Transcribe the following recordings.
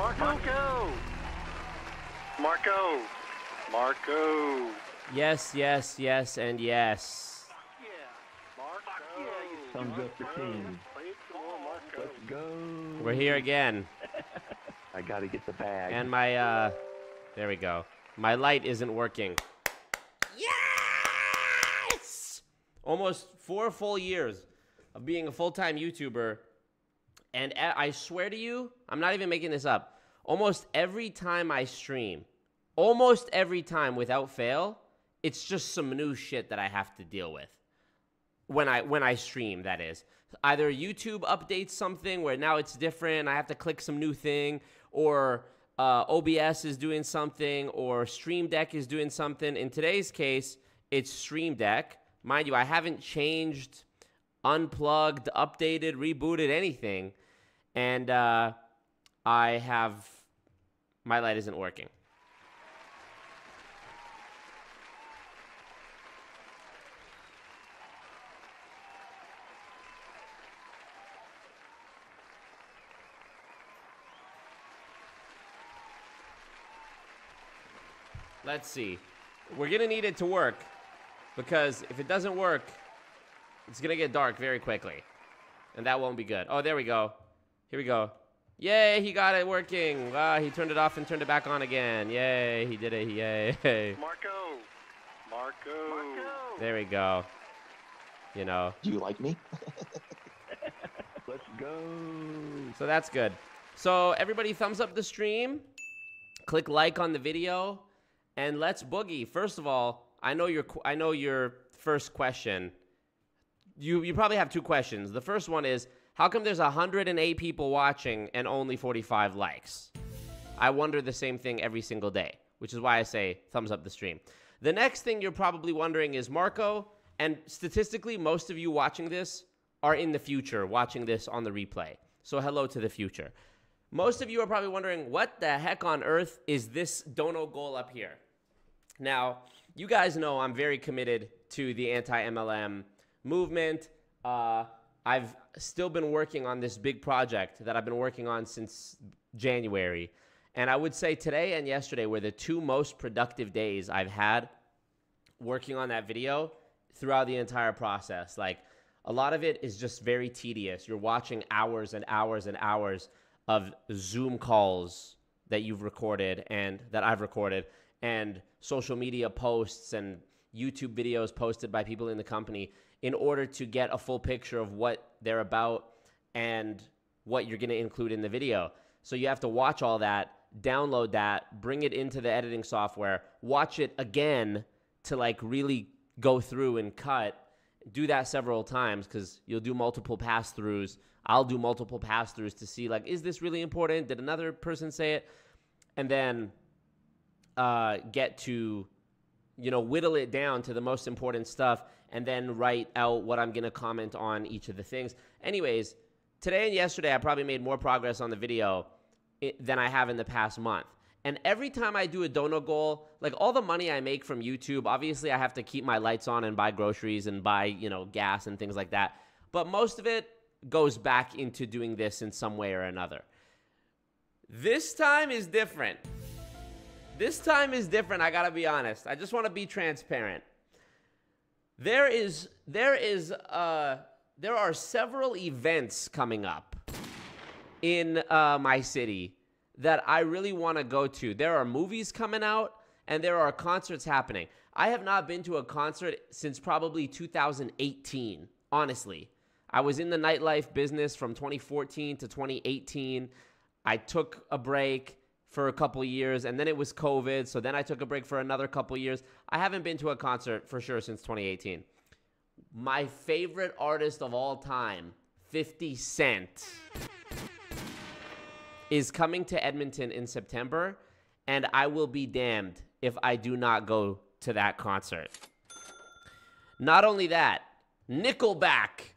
Marco, go! Marco! Marco! Yes, yes, yes, and yes. Yeah, Marco! Thumbs up the team. Play it some more, Marco. Let's go. We're here again. I gotta get the bag. And my, uh, there we go. My light isn't working. Yes! Almost four full years of being a full time YouTuber. And I swear to you, I'm not even making this up. Almost every time I stream, almost every time without fail, it's just some new shit that I have to deal with. When I when I stream that is. Either YouTube updates something where now it's different I have to click some new thing or uh, OBS is doing something or Stream Deck is doing something. In today's case it's Stream Deck. Mind you I haven't changed unplugged updated rebooted anything and uh, I have my light isn't working Let's see. We're gonna need it to work because if it doesn't work, it's gonna get dark very quickly, and that won't be good. Oh, there we go. Here we go. Yay, he got it working. Wow, he turned it off and turned it back on again. Yay, he did it. Yay. Marco! Marco! Marco! There we go. You know, Do you like me? Let's go. so that's good. So everybody, thumbs up the stream. Click like on the video, and let's boogie. First of all, I know your I know your first question. You you probably have two questions. The first one is how come there's 108 people watching and only 45 likes? I wonder the same thing every single day, which is why I say thumbs up the stream. The next thing you're probably wondering is Marco, and statistically, most of you watching this are in the future watching this on the replay. So hello to the future. Most of you are probably wondering what the heck on earth is this dono goal up here? Now, you guys know I'm very committed to the anti MLM movement. Uh, I've still been working on this big project that I've been working on since January. And I would say today and yesterday were the two most productive days I've had working on that video throughout the entire process. Like, a lot of it is just very tedious. You're watching hours and hours and hours of Zoom calls that you've recorded and that I've recorded, and social media posts and YouTube videos posted by people in the company in order to get a full picture of what they're about and what you're going to include in the video. So you have to watch all that, download that, bring it into the editing software, watch it again to like really go through and cut. Do that several times because you'll do multiple pass throughs. I'll do multiple pass throughs to see like, is this really important? Did another person say it? And then uh, get to you know, whittle it down to the most important stuff and then write out what I'm going to comment on each of the things. Anyways, today and yesterday, I probably made more progress on the video than I have in the past month. And every time I do a dono goal, like all the money I make from YouTube, obviously I have to keep my lights on and buy groceries and buy, you know, gas and things like that. But most of it goes back into doing this in some way or another. This time is different. This time is different, I gotta be honest. I just wanna be transparent. There is there is uh there are several events coming up in uh, my city that I really want to go to. There are movies coming out and there are concerts happening. I have not been to a concert since probably 2018, honestly. I was in the nightlife business from 2014 to 2018. I took a break for a couple years and then it was COVID, so then I took a break for another couple years. I haven't been to a concert for sure since 2018. My favorite artist of all time, 50 Cent, is coming to Edmonton in September, and I will be damned if I do not go to that concert. Not only that, Nickelback.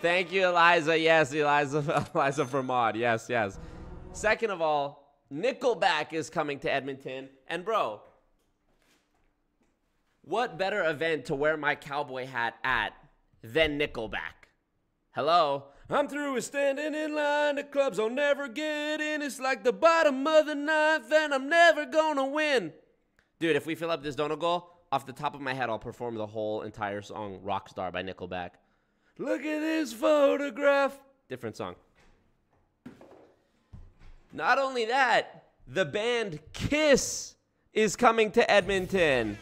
Thank you, Eliza. Yes, Eliza, Eliza mod. Yes, yes. Second of all, Nickelback is coming to Edmonton, and bro, what better event to wear my cowboy hat at than Nickelback? Hello? I'm through with standing in line. The clubs I'll never get in. It's like the bottom of the ninth, and I'm never gonna win. Dude, if we fill up this donut goal, off the top of my head, I'll perform the whole entire song Rockstar by Nickelback. Look at this photograph. Different song. Not only that, the band Kiss is coming to Edmonton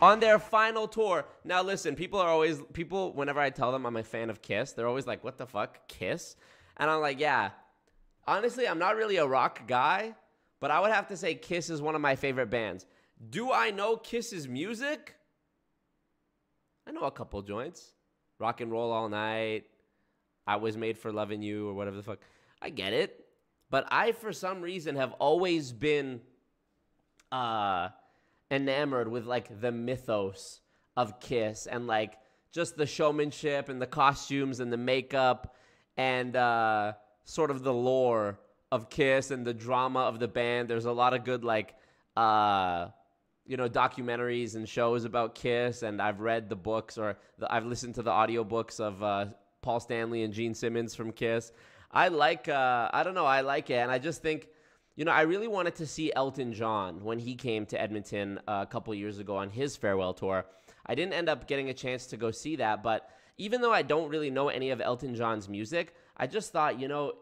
on their final tour. Now, listen, people are always, people, whenever I tell them I'm a fan of Kiss, they're always like, what the fuck? Kiss? And I'm like, yeah. Honestly, I'm not really a rock guy, but I would have to say Kiss is one of my favorite bands. Do I know Kiss's music? I know a couple joints. Rock and roll all night. I was made for loving you or whatever the fuck. I get it. But I, for some reason, have always been uh, enamored with like the mythos of Kiss and like just the showmanship and the costumes and the makeup and uh, sort of the lore of Kiss and the drama of the band. There's a lot of good like uh, you know documentaries and shows about Kiss, and I've read the books or the, I've listened to the audiobooks of uh, Paul Stanley and Gene Simmons from Kiss. I like uh, I don't know I like it, and I just think you know I really wanted to see Elton John when he came to Edmonton uh, a couple years ago on his farewell tour. I didn't end up getting a chance to go see that, but even though I don't really know any of Elton John's music, I just thought you know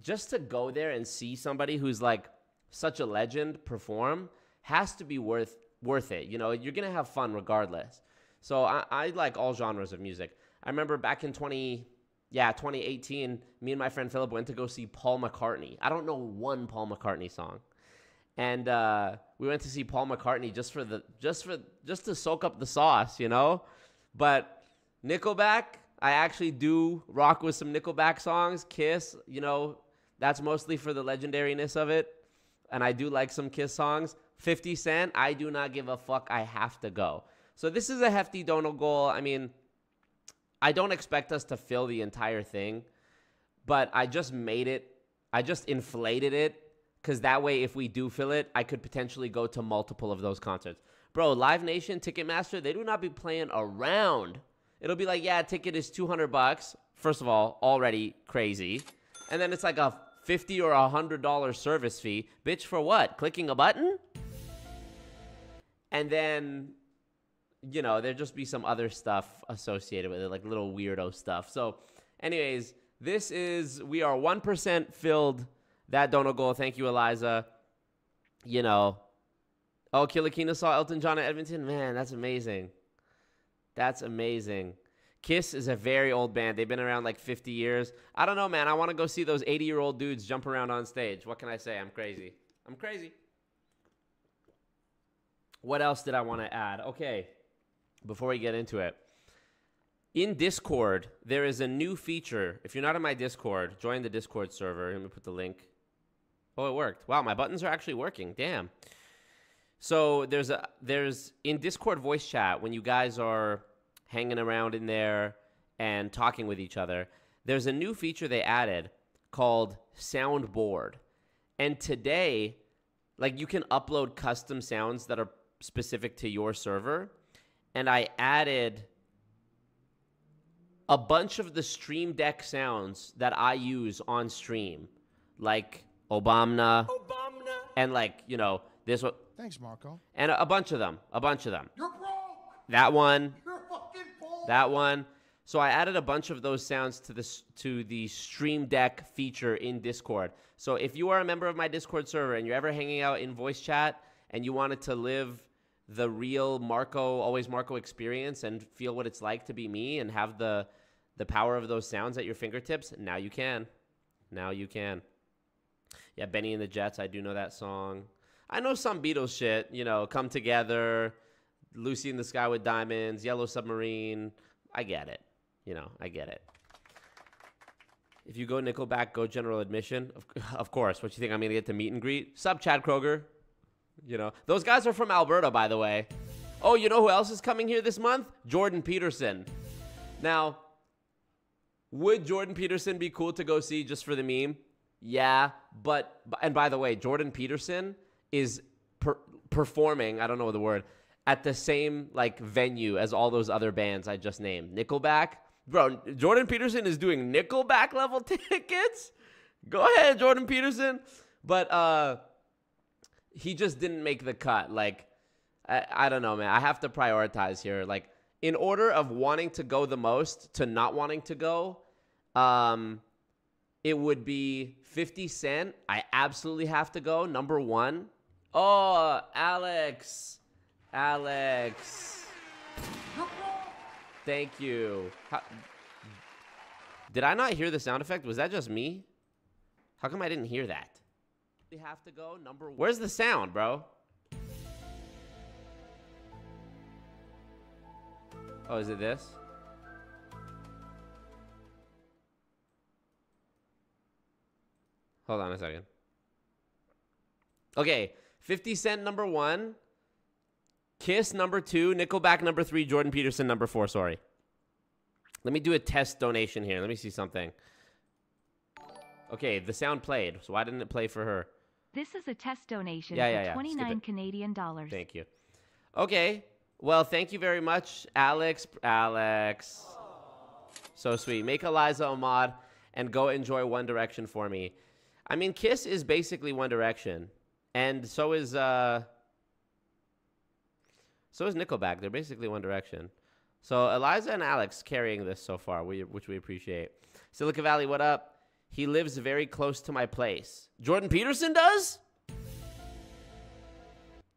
just to go there and see somebody who's like such a legend perform has to be worth worth it. You know, you're gonna have fun regardless. So I, I like all genres of music. I remember back in 20, yeah, 2018, me and my friend Philip went to go see Paul McCartney. I don't know one Paul McCartney song, and uh, we went to see Paul McCartney just for the just for just to soak up the sauce, you know. But Nickelback, I actually do rock with some Nickelback songs. Kiss, you know, that's mostly for the legendariness of it, and I do like some Kiss songs. 50 Cent, I do not give a fuck. I have to go. So this is a hefty donut goal. I mean, I don't expect us to fill the entire thing, but I just made it. I just inflated it because that way, if we do fill it, I could potentially go to multiple of those concerts. Bro, Live Nation, Ticketmaster, they do not be playing around. It'll be like, yeah, ticket is 200 bucks. First of all, already crazy. And then it's like a 50 or a $100 service fee. Bitch, for what? Clicking a button? And then, you know, there'd just be some other stuff associated with it, like little weirdo stuff. So, anyways, this is, we are 1% filled that donut goal. Thank you, Eliza. You know, oh, Kilakina saw Elton John at Edmonton. Man, that's amazing. That's amazing. Kiss is a very old band. They've been around like 50 years. I don't know, man. I want to go see those 80 year old dudes jump around on stage. What can I say? I'm crazy. I'm crazy. What else did I want to add? Okay, before we get into it. In Discord, there is a new feature. If you're not in my Discord, join the Discord server. Let me put the link. Oh, it worked. Wow, my buttons are actually working. Damn. So there's a there's in Discord voice chat when you guys are hanging around in there and talking with each other. There's a new feature they added called soundboard. And today, like you can upload custom sounds that are specific to your server. And I added a bunch of the Stream Deck sounds that I use on stream, like Obama, Obama. and like, you know, this one, Thanks, Marco. and a, a bunch of them, a bunch of them. You're broke. That one, You're fucking poor. that one. So I added a bunch of those sounds to this to the Stream Deck feature in Discord. So if you are a member of my Discord server and you're ever hanging out in voice chat and you wanted to live the real Marco always Marco experience and feel what it's like to be me and have the the power of those sounds at your fingertips, now you can. Now you can. Yeah, Benny and the Jets, I do know that song. I know some Beatles shit, you know, Come Together, Lucy in the Sky with Diamonds, Yellow Submarine. I get it. You know, I get it. If you go Nickelback, go general admission. Of, of course. What you think I'm going to get to meet and greet? Sub Chad Kroeger. You know, those guys are from Alberta, by the way. Oh, you know who else is coming here this month? Jordan Peterson. Now, would Jordan Peterson be cool to go see just for the meme? Yeah, but and by the way, Jordan Peterson is per, performing, I don't know the word, at the same like venue as all those other bands I just named. Nickelback, Bro, Jordan Peterson is doing Nickelback level tickets. Go ahead, Jordan Peterson. But uh he just didn't make the cut. Like I, I don't know, man. I have to prioritize here. Like in order of wanting to go the most to not wanting to go, um it would be 50 Cent. I absolutely have to go. Number one. Oh, Alex. Alex. Thank you. How, did I not hear the sound effect? Was that just me? How come I didn't hear that? We have to go number. One. Where's the sound, bro? Oh, is it this? Hold on a second. Okay, 50 Cent number one, Kiss number two, Nickelback number three, Jordan Peterson number four. Sorry. Let me do a test donation here. Let me see something. Okay, the sound played. So why didn't it play for her? This is a test donation Yeah, for yeah, yeah. 29. Canadian dollars. Thank you. Okay. Well, thank you very much, Alex. Alex. So sweet. Make Eliza a mod and go enjoy One Direction for me. I mean, Kiss is basically One Direction, and so is uh, so is Nickelback. They're basically One Direction. So Eliza and Alex carrying this so far, we, which we appreciate. Silicon Valley, what up? He lives very close to my place. Jordan Peterson does?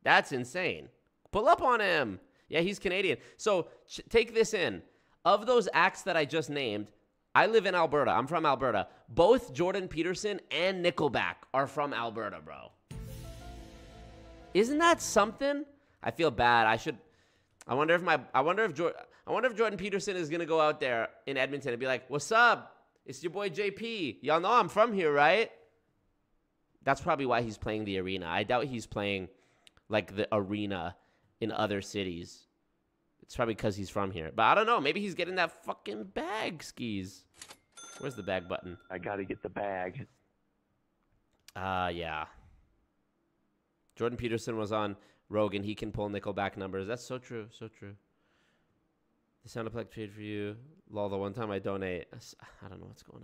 That's insane. Pull up on him. Yeah, he's Canadian. So take this in. Of those acts that I just named, I live in Alberta. I'm from Alberta. Both Jordan Peterson and Nickelback are from Alberta, bro. Isn't that something? I feel bad. I should. I wonder if my. I wonder if Jordan. I wonder if Jordan Peterson is gonna go out there in Edmonton and be like, "What's up? It's your boy JP. Y'all know I'm from here, right?" That's probably why he's playing the arena. I doubt he's playing like the arena in other cities. It's probably because he's from here. But I don't know. Maybe he's getting that fucking bag skis. Where's the bag button? I gotta get the bag. Uh, yeah. Jordan Peterson was on Rogan. He can pull Nickelback numbers. That's so true. So true. The sound effect paid for you. Lol, the one time I donate. I don't know what's going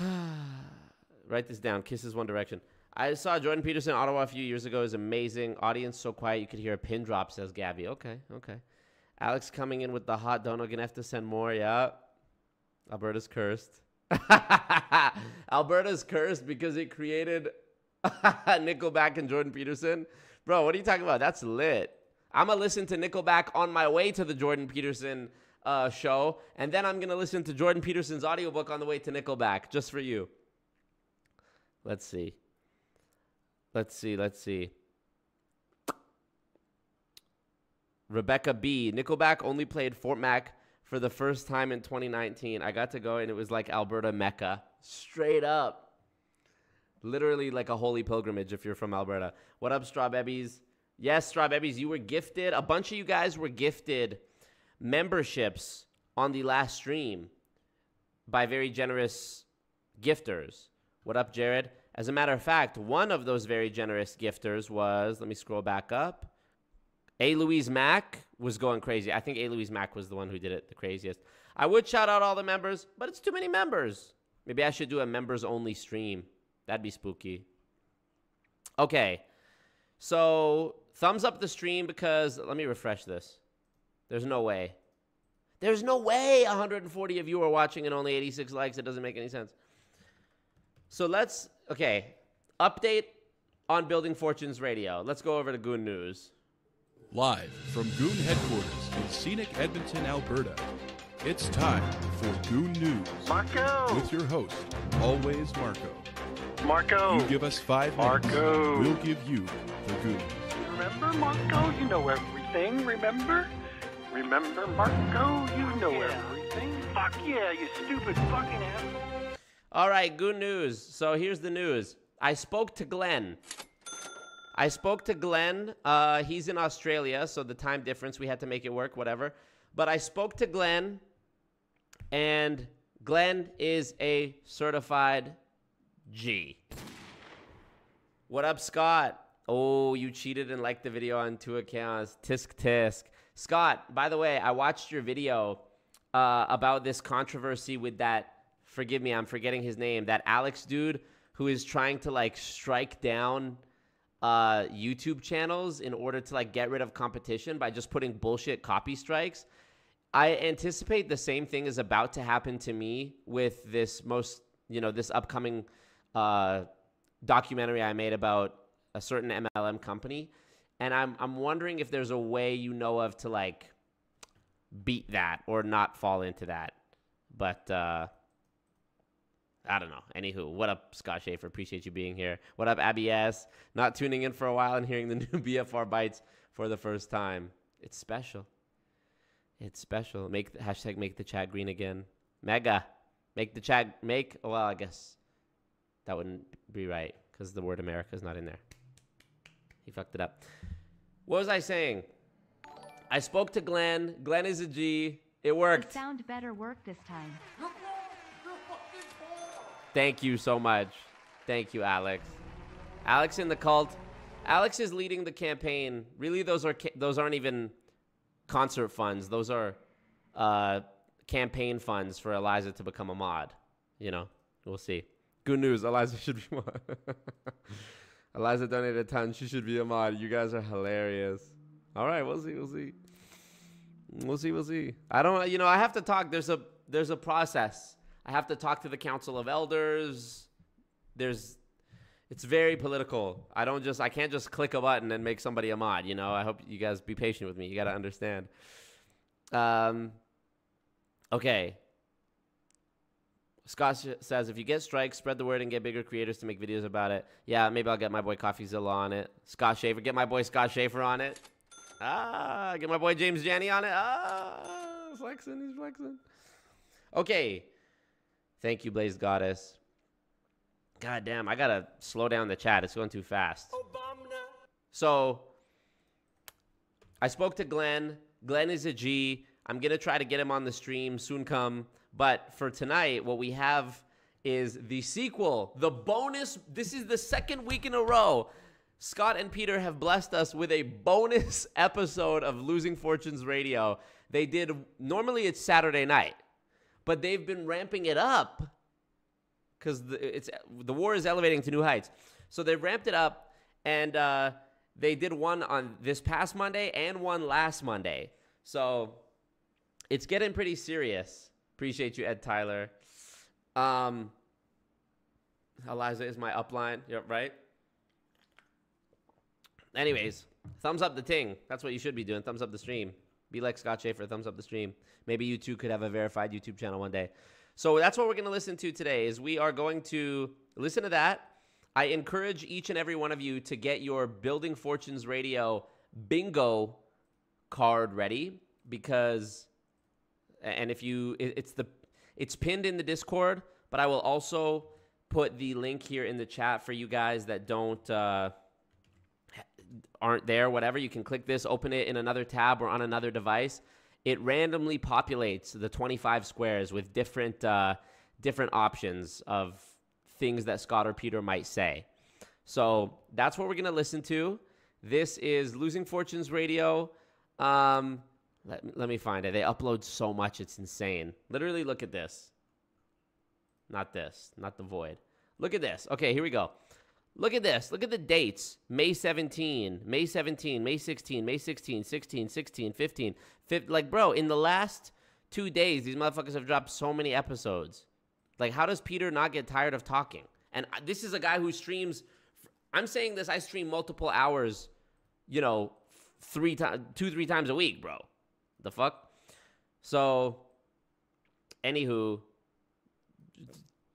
on. Write this down. Kisses One Direction. I saw Jordan Peterson Ottawa a few years ago. Is amazing. Audience so quiet you could hear a pin drop. Says Gabby. Okay, okay. Alex coming in with the hot donut. Gonna have to send more. Yeah. Alberta's cursed. Alberta's cursed because it created Nickelback and Jordan Peterson. Bro, what are you talking about? That's lit. I'm gonna listen to Nickelback on my way to the Jordan Peterson uh, show, and then I'm gonna listen to Jordan Peterson's audiobook on the way to Nickelback just for you. Let's see. Let's see. Let's see. Rebecca B. Nickelback only played Fort Mac for the first time in 2019. I got to go and it was like Alberta Mecca. Straight up. Literally like a holy pilgrimage if you're from Alberta. What up, Straw Bebbies? Yes, Straw Bebbies, you were gifted. A bunch of you guys were gifted memberships on the last stream by very generous gifters. What up, Jared? As a matter of fact, one of those very generous gifters was, let me scroll back up. A. Louise Mack was going crazy. I think A. Louise Mack was the one who did it the craziest. I would shout out all the members, but it's too many members. Maybe I should do a members only stream. That'd be spooky. Okay. So, thumbs up the stream because let me refresh this. There's no way. There's no way 140 of you are watching and only 86 likes. It doesn't make any sense. So let's okay. Update on Building Fortunes Radio. Let's go over to Goon News. Live from Goon headquarters in scenic Edmonton, Alberta. It's time for Goon News Marco! with your host, always Marco. Marco! You give us five minutes, Marco. we'll give you the goons. Remember, Marco? You know everything, remember? Remember, Marco? You know everything. Fuck yeah, you stupid fucking asshole. All right, good news. So here's the news. I spoke to Glenn. I spoke to Glenn. Uh, he's in Australia, so the time difference, we had to make it work, whatever. But I spoke to Glenn, and Glenn is a certified G. What up, Scott? Oh, you cheated and liked the video on two accounts. Tisk tisk. Scott, by the way, I watched your video uh, about this controversy with that. Forgive me, I'm forgetting his name. That Alex dude who is trying to like strike down uh, YouTube channels in order to like get rid of competition by just putting bullshit copy strikes. I anticipate the same thing is about to happen to me with this most, you know, this upcoming uh, documentary I made about a certain MLM company, and I'm I'm wondering if there's a way you know of to like beat that or not fall into that. But uh, I don't know. Anywho, what up, Scott Schaefer? Appreciate you being here. What up, Abby S? Not tuning in for a while and hearing the new BFR bites for the first time. It's special. It's special. Make the hashtag make the chat green again. Mega. Make the chat make well, I guess that wouldn't be right because the word America is not in there. He fucked it up. What was I saying? I spoke to Glenn. Glenn is a G. It The worked. sound better work this time. Thank you so much. Thank you, Alex. Alex in the cult. Alex is leading the campaign. Really, those are those aren't even concert funds. Those are uh, campaign funds for Eliza to become a mod. You know, we'll see. Good news, Eliza should be mod. Eliza donated a ton. She should be a mod. You guys are hilarious. All right, we'll see. We'll see. We'll see. We'll see. I don't. You know, I have to talk. There's a there's a process. I have to talk to the council of elders. There's. It's very political. I don't just. I can't just click a button and make somebody a mod. You know. I hope you guys be patient with me. You got to understand. Um. Okay. Scott says, if you get strikes, spread the word and get bigger creators to make videos about it. Yeah, maybe I'll get my boy CoffeeZilla on it. Scott Schaefer, get my boy Scott Schaefer on it. Ah, get my boy James Jani on it. Ah, flexing, he's flexing. Okay. Thank you, Blaze Goddess. God damn, I gotta slow down the chat. It's going too fast. So, I spoke to Glenn. Glenn is a G. I'm gonna try to get him on the stream soon come. But for tonight, what we have is the sequel, the bonus. This is the second week in a row. Scott and Peter have blessed us with a bonus episode of Losing Fortunes Radio. They did normally it's Saturday night, but they've been ramping it up because the, it's the war is elevating to new heights. So they ramped it up, and uh, they did one on this past Monday and one last Monday. So it's getting pretty serious. Appreciate you, Ed Tyler. Um, Eliza is my upline. Yep, right. Anyways, thumbs up the ting. That's what you should be doing. Thumbs up the stream. Be like Scott Schaefer. Thumbs up the stream. Maybe you too could have a verified YouTube channel one day. So that's what we're going to listen to today. Is we are going to listen to that. I encourage each and every one of you to get your Building Fortunes Radio bingo card ready because and if you it- it's the it's pinned in the discord but i will also put the link here in the chat for you guys that don't uh aren't there whatever. You can click this open it in another tab or on another device. It randomly populates the 25 squares with different uh different options of things that scott or peter might say. So that's what we're to listen to. This is losing fortunes radio. Um let, me- let me find it. They upload so much, it's insane. Literally, look at this. Not this, not the void. Look at this. Okay, here we go. Look at this. Look at the dates. May 17, May 17, May 16, May 16, 16, 16, 15. Fif- like, bro, in the last two days, these motherfuckers have dropped so many episodes. Like, how does Peter not get tired of talking? And uh, this is a guy who streams. I'm saying this, I stream multiple hours, you know, three times, two, three times a week, bro. The fuck? So, anywho,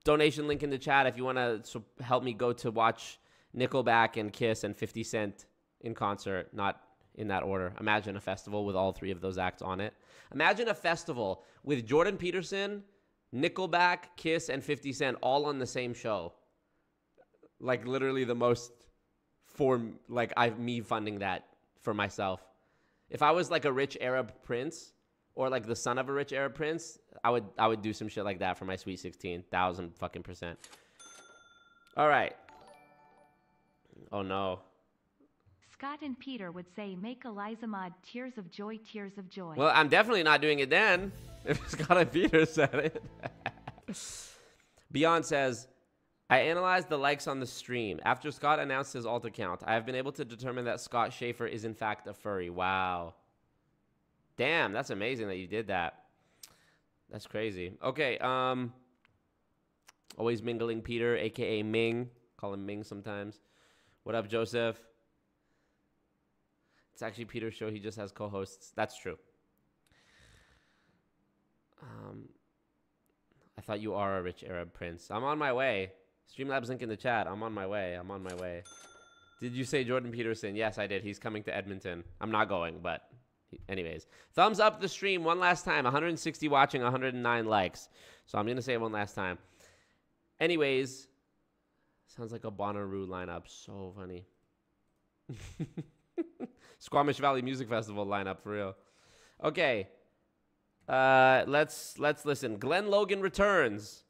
donation link in the chat if you want to so help me go to watch Nickelback and Kiss and 50 Cent in concert, not in that order. Imagine a festival with all three of those acts on it. Imagine a festival with Jordan Peterson, Nickelback, Kiss, and 50 Cent all on the same show. Like literally the most for like I me funding that for myself. If I was like a rich Arab prince or like the son of a rich Arab prince, I would I would do some shit like that for my sweet sixteen thousand fucking percent. All right. Oh no. Scott and Peter would say make Eliza Mod tears of joy, tears of joy. Well, I'm definitely not doing it then. If Scott and Peter said it. Beyond says, I analyzed the likes on the stream. After Scott announced his alt account, I have been able to determine that Scott Schaefer is in fact a furry. Wow. Damn, that's amazing that you did that. That's crazy. Okay, um always mingling Peter, aka Ming. Call him Ming sometimes. What up, Joseph? It's actually Peter's show. He just has co-hosts. That's true. Um, I thought you are a rich Arab prince. I'm on my way. Streamlabs link in the chat. I'm on my way. I'm on my way. Did you say Jordan Peterson? Yes, I did. He's coming to Edmonton. I'm not going, but anyways. Thumbs up the stream one last time. 160 watching, 109 likes. So I'm going to say one last time. Anyways, sounds like a Bonnaroo lineup. So funny. Squamish Valley Music Festival lineup for real. Okay. Uh, let's let's listen. Glenn Logan returns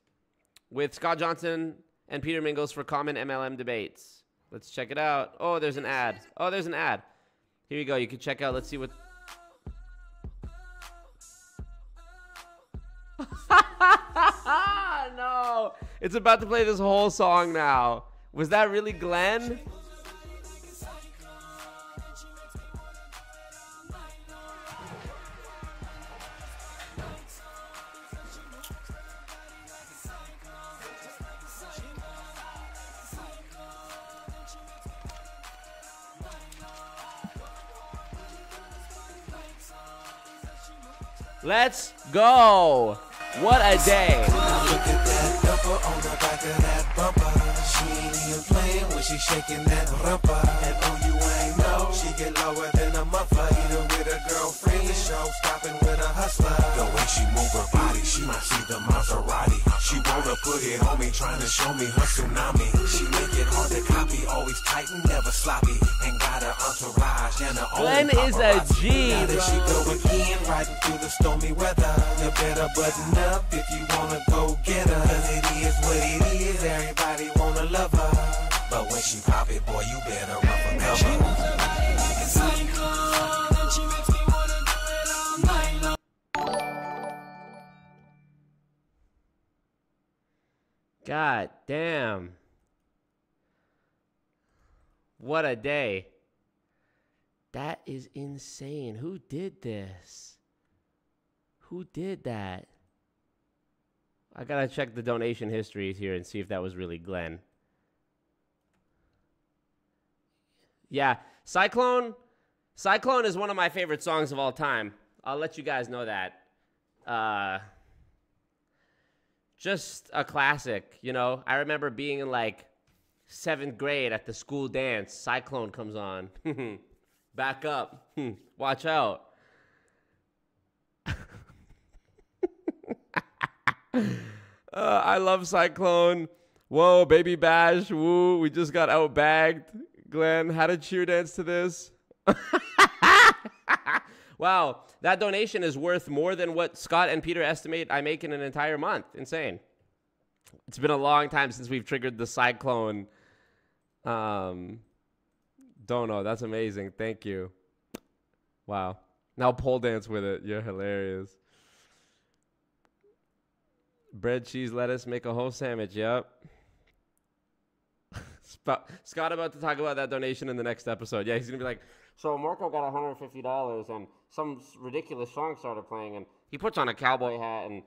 with Scott Johnson and Peter Mingles for common MLM debates. Let's check it out. Oh, there's an ad. Oh, there's an ad. Here you go. You can check out. Let's see what. no, it's about to play this whole song now. Was that really Glenn? Let's go. What a day. She shaking that. And oh, you ain't know she get lower muffler. Either with a girlfriend, the show stopping with a hustler. The way she move her body, she might see the Maserati. She wanna put it on me, trying to show me her tsunami. She make it hard to copy, always tight and never sloppy. And got her entourage and her own Glenn is a paparazzi. G, Now that she bro. go again, riding through the stormy weather. You better button up if you wanna go get her. Cause it is what it is, everybody wanna love her. But when she pop it, boy, you better run for cover. God damn. What a day. That is insane. Who did this? Who did that? I gotta check the donation histories here and see if that was really Glenn. Yeah, Cyclone. Cyclone is one of my favorite songs of all time. I'll let you guys know that. Uh, just a classic, you know. I remember being in like seventh grade at the school dance. Cyclone comes on. Back up. Watch out. Uh, I love Cyclone. Whoa, baby bash. Woo, we just got outbagged. Glenn, how to cheer dance to this? Wow, that donation is worth more than what Scott and Peter estimate I make in an entire month. Insane. It's been a long time since we've triggered the Cyclone. Um, dono. That's amazing. Thank you. Wow. Now pole dance with it. You're hilarious. Bread, cheese, lettuce, make a whole sandwich. Yep. Scott about to talk about that donation in the next episode. Yeah, he's gonna be like, so Marco got $150 and some ridiculous song started playing and he puts on a cowboy hat and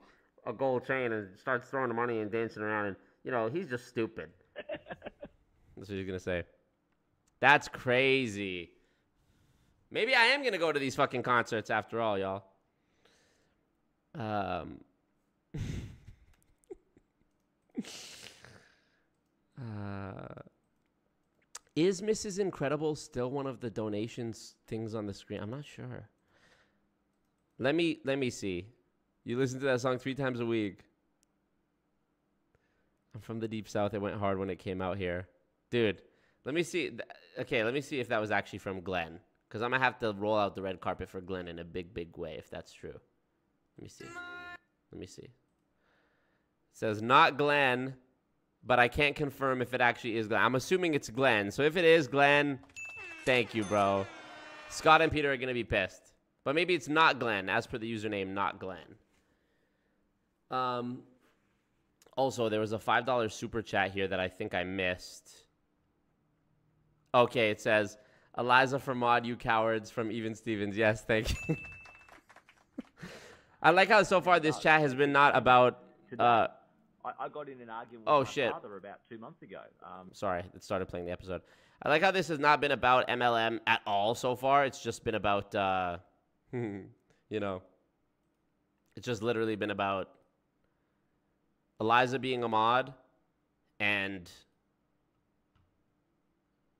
a gold chain and starts throwing the money and dancing around and you know he's just stupid. That's what he's gonna say. That's crazy. Maybe I am gonna go to these fucking concerts after all, y'all. Um. uh, is Mrs. Incredible still one of the donations things on the screen? I'm not sure. Let me let me see. You listen to that song three times a week. I'm from the deep south. It went hard when it came out here, dude. Let me see. Okay, let me see if that was actually from Glenn, because I'm gonna have to roll out the red carpet for Glenn in a big, big way if that's true. Let me see. Let me see. It says not Glenn, but I can't confirm if it actually is Glenn. I'm assuming it's Glenn. So if it is Glenn, Thank you, bro. Scott and Peter are gonna be pissed, but maybe it's not Glenn, as per the username, not Glenn. Um. Also, there was a five dollar super chat here that I think I missed. Okay, it says Eliza for mod, you cowards from Even Stevens. Yes, thank you. I like how so far this chat has been not about. Uh, I, I got in an argument with Oh, my shit. father about two months ago. Um, sorry, it started playing the episode. I like how this has not been about MLM at all so far. It's just been about, uh, you know, it's just literally been about Eliza being a mod and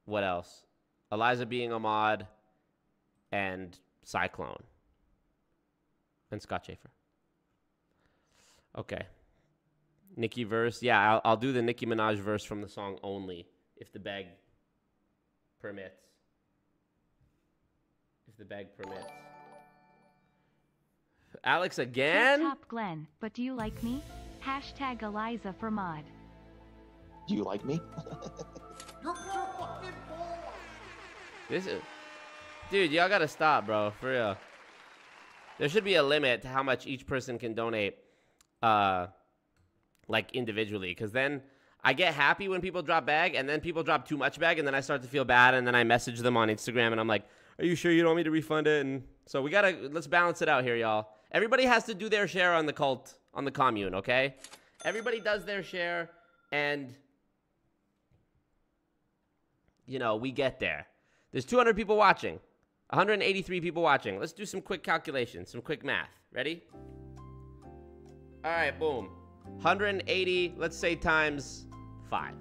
what else? Eliza being a mod and Cyclone and Scott Schaefer. Okay. Nicki verse. Yeah, I'll, I'll do the Nicki Minaj verse from the song only if the bag permits. If the bag permits. Alex again? top Glenn, but do you like me? Hashtag Eliza for mod. Do you like me? This is, dude, y'all gotta stop, bro. For real. There should be a limit to how much each person can donate, uh, like individually, because then I get happy when people drop bag, and then people drop too much bag, and then I start to feel bad, and then I message them on Instagram, and I'm like, "Are you sure you don't want me to refund it?" And so we gotta let's balance it out here, y'all. Everybody has to do their share on the cult, on the commune, okay? Everybody does their share, and you know we get there. There's 200 people watching, 183 people watching. Let's do some quick calculations, some quick math. Ready? All right, boom. 180, let's say times five.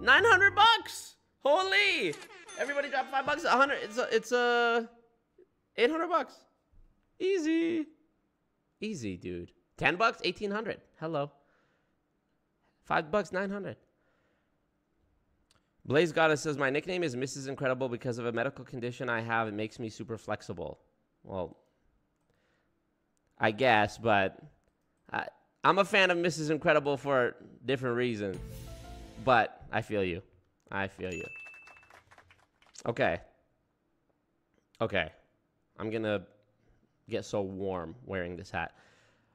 900 bucks. Holy! Everybody drop five bucks. 100. It's a, it's a 800 bucks. Easy. Easy, dude. 10 bucks, 1800. Hello. Five bucks, 900. Blaze Goddess says, My nickname is Mrs. Incredible because of a medical condition I have. It makes me super flexible. Well, I guess, but I, I'm a fan of Mrs. Incredible for different reasons. But I feel you. I feel you. Okay. Okay. I'm going to get so warm wearing this hat.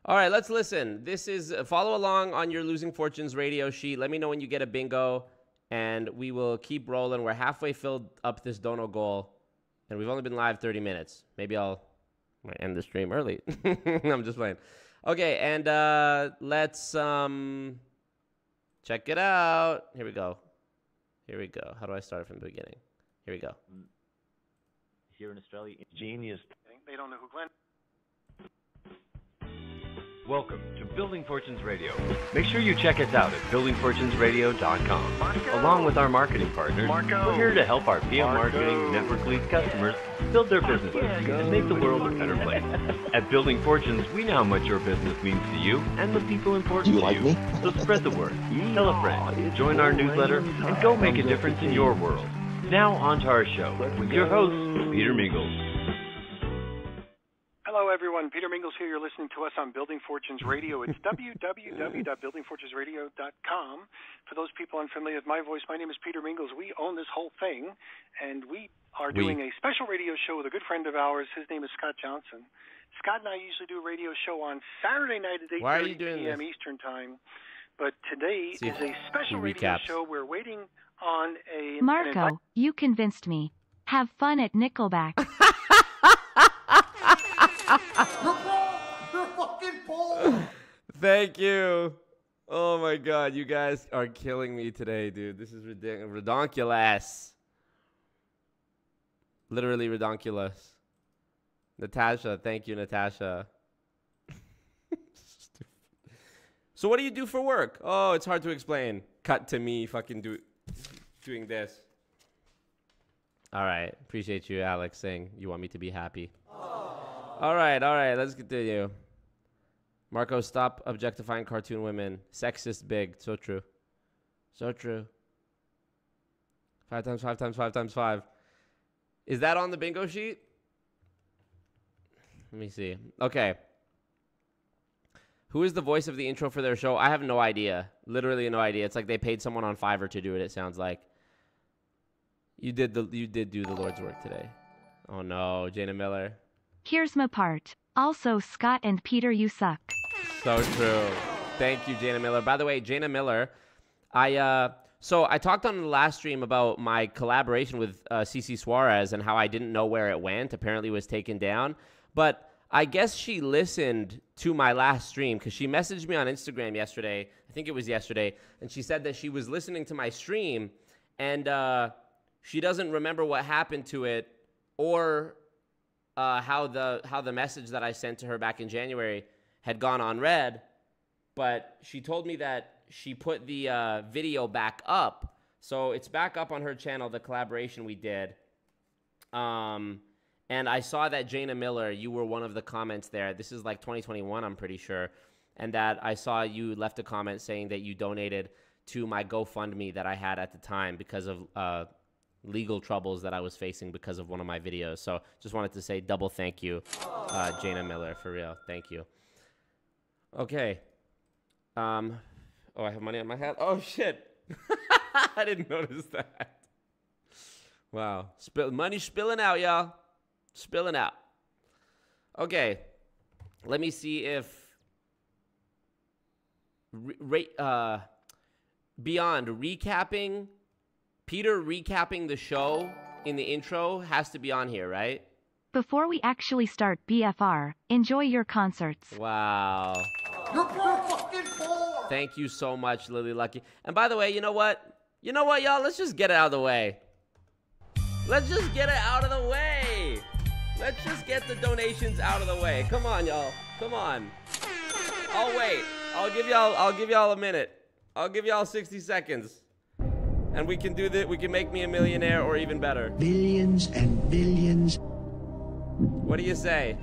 All right, let's listen. This is uh, follow along on your Losing Fortunes radio sheet. Let me know when you get a bingo, and we will keep rolling. We're halfway filled up this dono goal, and we've only been live 30 minutes. Maybe I'll end the stream early. I'm just playing. Okay, and uh, let's um, check it out. Here we go. Here we go. How do I start from the beginning? Here we go. here in Australia, Genius. They don't know who Glenn. Welcome to Building Fortunes Radio. Make sure you check us out at buildingfortunesradio.com. Along with our marketing partners, Marco. we're here to help our PM Marco. marketing network lead customers build their businesses and make the world a better place. At Building Fortunes, we know how much your business means to you and the people important Do you to like you. me? So spread the word, tell a friend, join our newsletter, and go make a difference in your world. Now on to our show with your host, Peter Mingles. Hello, everyone. Peter Mingles here. You're listening to us on Building Fortunes Radio. It's www.buildingfortunesradio.com. For those people unfamiliar with my voice, my name is Peter Mingles. We own this whole thing, and we are We. doing a special radio show with a good friend of ours. His name is Scott Johnson. Scott and I usually do a radio show on Saturday night at 8:30 Why are you doing p.m. Eastern Time. But today See is a special he radio show. We're waiting on a an invite- Marco, you convinced me. Have fun at Nickelback. Thank you. Oh my god, you guys are killing me today, dude. This is ridic- redonkulous. Literally redonkulous. Natasha, thank you, Natasha. So what do you do for work? Oh, it's hard to explain. Cut to me fucking do doing this. All right, appreciate you, Alex, saying you want me to be happy. Oh. All right, all right, let's continue. Marco, stop objectifying cartoon women. Sexist big. So true. So true. Five times five times five times five. Is that on the bingo sheet? Let me see. Okay. Who is the voice of the intro for their show? I have no idea. Literally no idea. It's like they paid someone on Fiverr to do it, it sounds like. You did the you did do the Lord's work today. Oh no, Jana Miller. Here's my part. Also, Scott and Peter, you suck. So true. Thank you, Jana Miller. By the way, Jana Miller, I uh so I talked on the last stream about my collaboration with uh, CC Suarez and how I didn't know where it went. Apparently, it was taken down, but I guess she listened to my last stream because she messaged me on Instagram yesterday. I think it was yesterday, and she said that she was listening to my stream, and uh, she doesn't remember what happened to it or uh, how the how the message that I sent to her back in January had gone on red, But she told me that she put the uh, video back up, so it's back up on her channel. The collaboration we did. Um, and I saw that Jana Miller, you were one of the comments there. This is like 2021, I'm pretty sure. And that I saw you left a comment saying that you donated to my GoFundMe that I had at the time because of uh, legal troubles that I was facing because of one of my videos. So just wanted to say double thank you, uh, Jana Miller, for real. Thank you. Okay. Um, oh, I have money on my hat. Oh shit! I didn't notice that. Wow, spill money spilling out, y'all. Spilling out. Okay, let me see if uh, beyond recapping, Peter recapping the show in the intro has to be on here, right? Before we actually start BFR, enjoy your concerts. Wow. You're fucking poor. Thank you so much, Lily Lucky. And by the way, you know what? You know what, y'all? Let's just get it out of the way. Let's just get it out of the way. Let's just get the donations out of the way. Come on, y'all. Come on. I'll wait. I'll give y'all I'll give y'all a minute. I'll give y'all 60 seconds. And we can do that. We can make me a millionaire or even better. Billions and billions. What do you say?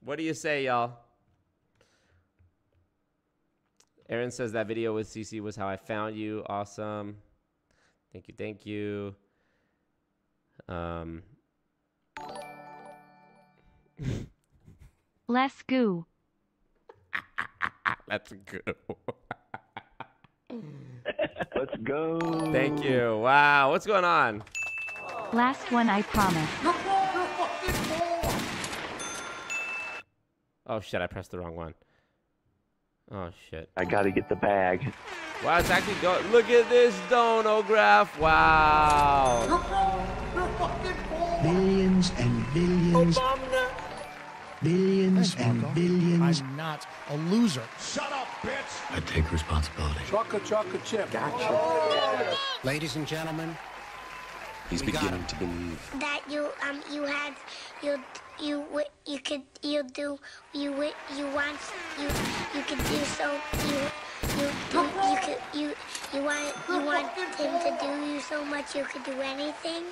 What do you say, y'all? Aaron says that video with CC was how I found you. Awesome. Thank you. Thank you. Um. Let's go. Let's go. Let's go. Thank you. Wow. What's going on? Last one, I promise. Oh shit! I pressed the wrong one. Oh shit! I gotta get the bag. Wow, it's actually go. Look at this donograph. Wow. Billions and billions. Billions and billions. I'm not a loser. Shut up, bitch! I take responsibility. Chocolate, chocolate chip. Gotcha. Ladies and gentlemen, He's beginning to believe. that you um you had you you wi- you could you do you wi- you want you you could do so you you do you could you you want you want him to do you so much you could do anything.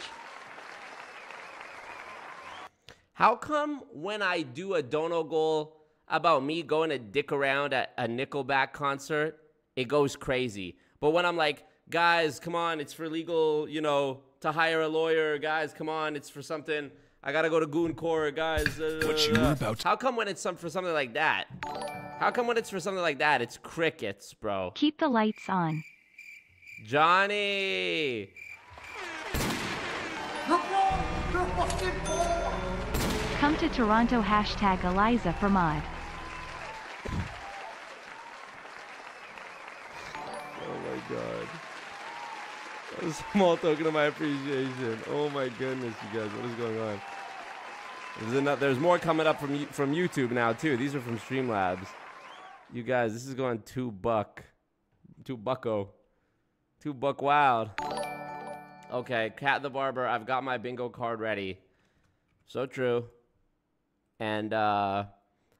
How come when I do a dono goal about me going to dick around at a Nickelback concert, it goes crazy? But when I'm like, guys, come on, it's for legal, you know, to hire a lawyer. Guys, come on, it's for something. I gotta go to Goon Court, guys. uh, What you were about How come when it's some for something like that? How come when it's for something like that, it's crickets, bro? Keep the lights on. Johnny. Come to Toronto hashtag Eliza for mod. Oh my god. A small token of my appreciation. Oh my goodness, you guys, what is going on? There's, ano- there's more coming up from from YouTube now too. These are from Streamlabs. You guys, this is going two buck, two bucko, two buck wild. Okay, Cat the Barber. I've got my bingo card ready. So true. And uh,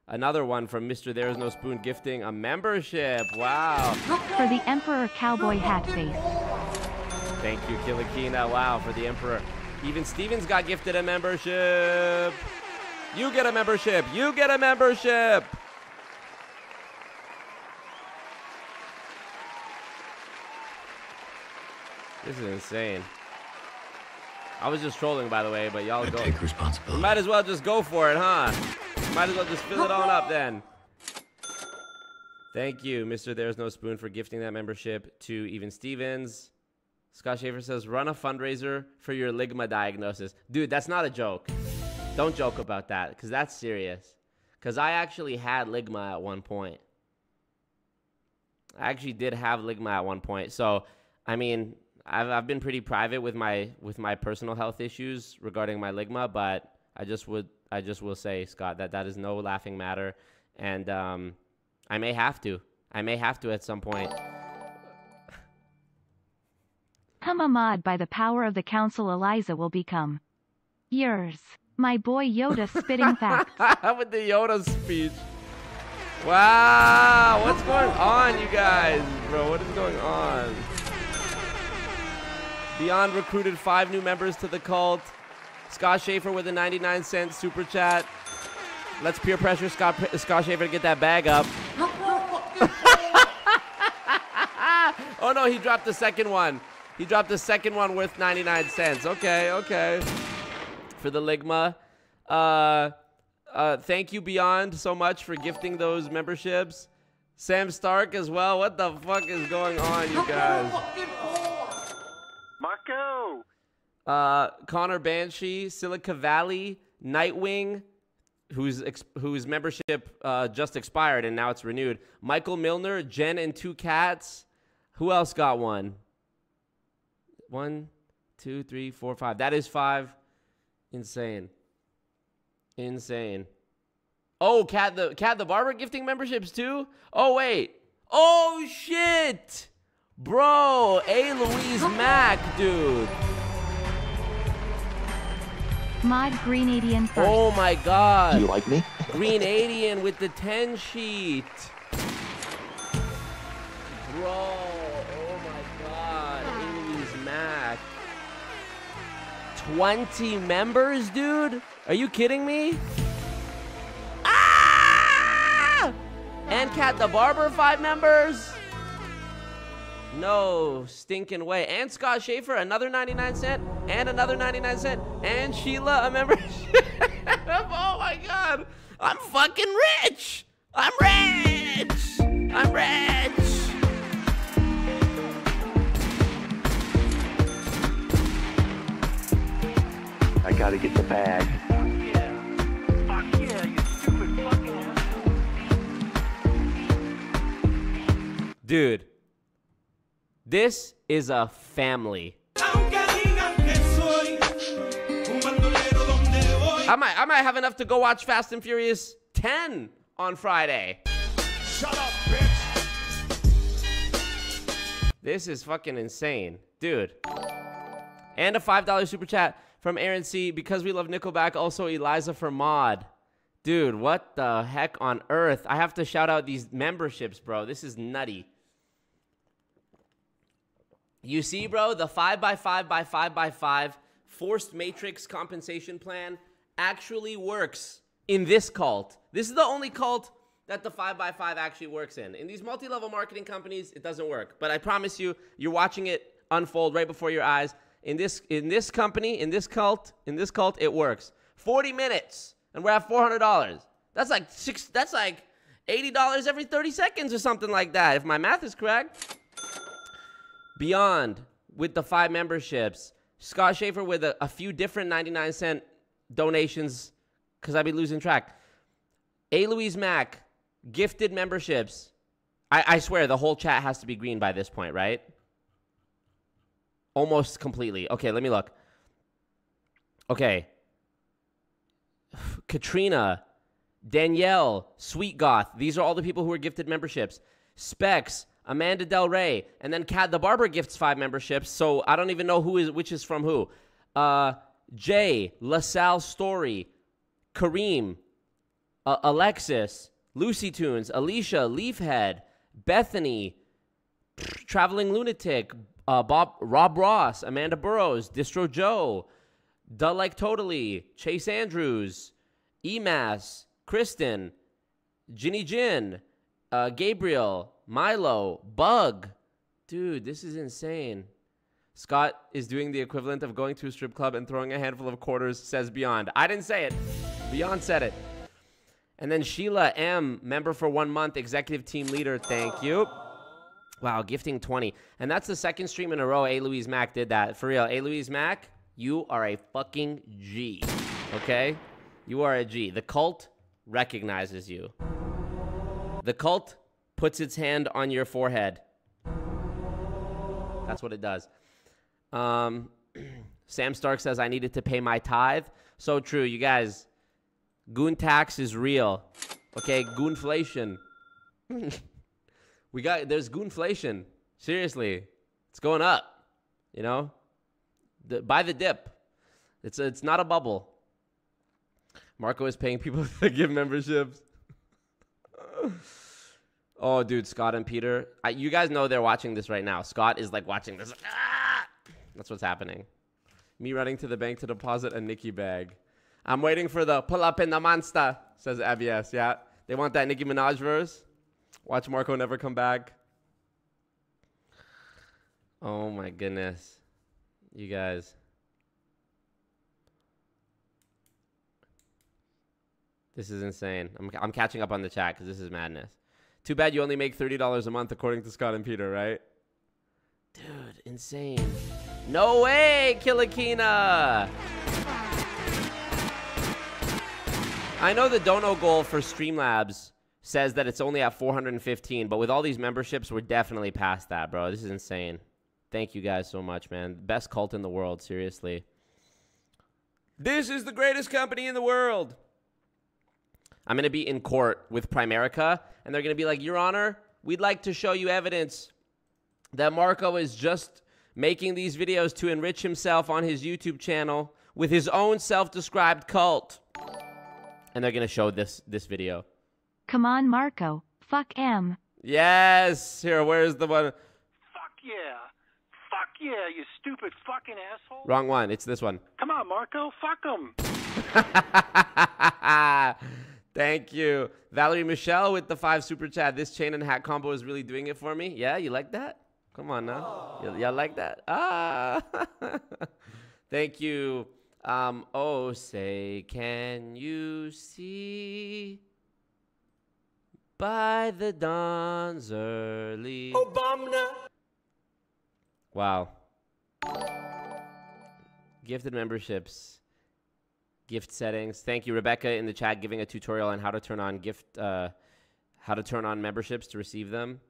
another one from Mr. There's No Spoon gifting a membership. Wow. For the Emperor Cowboy Hat Face. Thank you, Kilakina. Wow, for the Emperor. Even Stevens got gifted a membership. You get a membership. You get a membership. This is insane. I was just trolling, by the way, but y'all go. take responsibility. might as well just go for it, huh? Might as well just fill it on up then. Thank you, Mr. There's No Spoon, for gifting that membership to Even Stevens. Scott Schaefer says, run a fundraiser for your ligma diagnosis. Dude, that's not a joke. Don't joke about that because that's serious. Because I actually had ligma at one point. I actually did have ligma at one point. So, I mean, I've, I've been pretty private with my with my personal health issues regarding my ligma, but I just would I just will say, Scott, that that is no laughing matter, and um, I may have to. I may have to at some point. Come Ahmad by the power of the council Eliza will become yours. My boy Yoda spitting facts. with the Yoda speech. Wow, what's going on, you guys, bro? What is going on? Beyond recruited five new members to the cult. Scott Schaefer with a 99 cent super chat. Let's peer pressure Scott, Scott Schaefer to get that bag up. oh no, he dropped the second one. He dropped the second one worth 99 cents. Okay, okay. For the Ligma. Uh, uh, thank you, Beyond, so much for gifting those memberships. Sam Stark as well. What the fuck is going on, you guys? Marco! Uh, Connor Banshee, Silica Valley, Nightwing, whose ex- whose membership uh, just expired and now it's renewed. Michael Milner, Jen and two cats. Who else got one? One, two, three, four, five. That is five. Insane. Insane. Oh, Cat the Cat the Barber gifting memberships too? Oh wait. Oh shit. Bro, A Louise Mac, dude. Mod Greenadian first. Oh my god. Do you like me? Greenadian with the 10 sheet. Bro, oh my god. A Louise Mac. 20 members, dude? Are you kidding me? Ah! And Cat the Barber, five members? No stinking way. And Scott Schaefer, another 99 cent, and another 99 cent, and Sheila, a membership. oh my god. I'm fucking rich. I'm rich. I'm rich. I gotta get the bag. Fuck yeah, you stupid fucking asshole. Dude, this is a family. I might, I might have enough to go watch Fast and Furious 10 on Friday. Shut up, bitch! This is fucking insane. Dude. And a $5 super chat from Aaron C. Because we love Nickelback, also Eliza for mod. Dude, what the heck on earth? I have to shout out these memberships, bro. This is nutty. You see, bro, the 5x5 by 5 by 5 forced matrix compensation plan actually works in this cult. This is the only cult that the 5x5 actually works in. In these multi level marketing companies, it doesn't work. But I promise you, you're watching it unfold right before your eyes. In this, in this company, in this cult, in this cult, it works. 40 minutes, and we're at $400. That's like six, that's like $80 every 30 seconds or something like that, if my math is correct. Beyond with the five memberships, Scott Schaefer with a, a few different 99 cent donations because I'd be losing track. A. Louise Mack, gifted memberships. I, I swear the whole chat has to be green by this point, right? Almost completely. Okay, let me look. Okay. Katrina, Danielle, Sweet Goth. These are all the people who are gifted memberships. Specs, Amanda Del Rey, and then Cat the Barber gifts five memberships. So I don't even know who is which is from who. Uh, Jay, LaSalle Story, Kareem, uh, Alexis, Lucy Tunes, Alicia, Leafhead, Bethany, Traveling Lunatic, uh, Bob, Rob Ross, Amanda Burrows, Distro Joe, Duh Like Totally, Chase Andrews, Emas, Kristen, Ginny Jin, uh, Gabriel, Milo, Bug. Dude, this is insane. Scott is doing the equivalent of going to a strip club and throwing a handful of quarters, says Beyond. I didn't say it. Beyond said it. And then Sheila M., member for one month, executive team leader. Thank you. Wow, gifting 20. And that's the second stream in a row A. Louise Mack did that. For real. A. Louise Mack, you are a fucking G. Okay? You are a G. The cult recognizes you. The cult puts its hand on your forehead. That's what it does. Um, Sam Stark says, I needed to pay my tithe. So true. You guys, goon tax is real. Okay? Goonflation. we got, there's goonflation. Seriously. It's going up. You know? The, buy the dip. It's, a, it's not a bubble. Marco is paying people to give memberships. oh, dude, Scott and Peter. I, you guys know they're watching this right now. Scott is like watching this. Ah! That's what's happening. Me running to the bank to deposit a Nicki bag. I'm waiting for the pull up in the monster, says ABS. Yeah. They want that Nicki Minaj verse. Watch Marco never come back. Oh my goodness. You guys. This is insane. I'm, I'm catching up on the chat because this is madness. Too bad you only make $30 a month according to Scott and Peter, right? Dude, insane. No way, Kilakina! I know the dono goal for Streamlabs says that it's only at 415, but with all these memberships, we're definitely past that, bro. This is insane. Thank you guys so much, man. Best cult in the world, seriously. This is the greatest company in the world. I'm going to be in court with Primerica, and they're going to be like, Your Honor, we'd like to show you evidence that Marco is just making these videos to enrich himself on his YouTube channel with his own self-described cult. And they're going to show this this video. Come on, Marco. Fuck M. Yes. Here, where's the one? Fuck yeah. Fuck yeah, you stupid fucking asshole. Wrong one. It's this one. Come on, Marco. Fuck him. Thank you. Valerie Michelle with the five super chat. This chain and hat combo is really doing it for me. Yeah, you like that? Come on now. Y'all like that? Ah. Thank you. Um, oh, say, can you see by the dawn's early? Obama. Wow. Gifted memberships. Gift settings. Thank you, Rebecca, in the chat, giving a tutorial on how to turn on gift, uh, how to turn on memberships to receive them.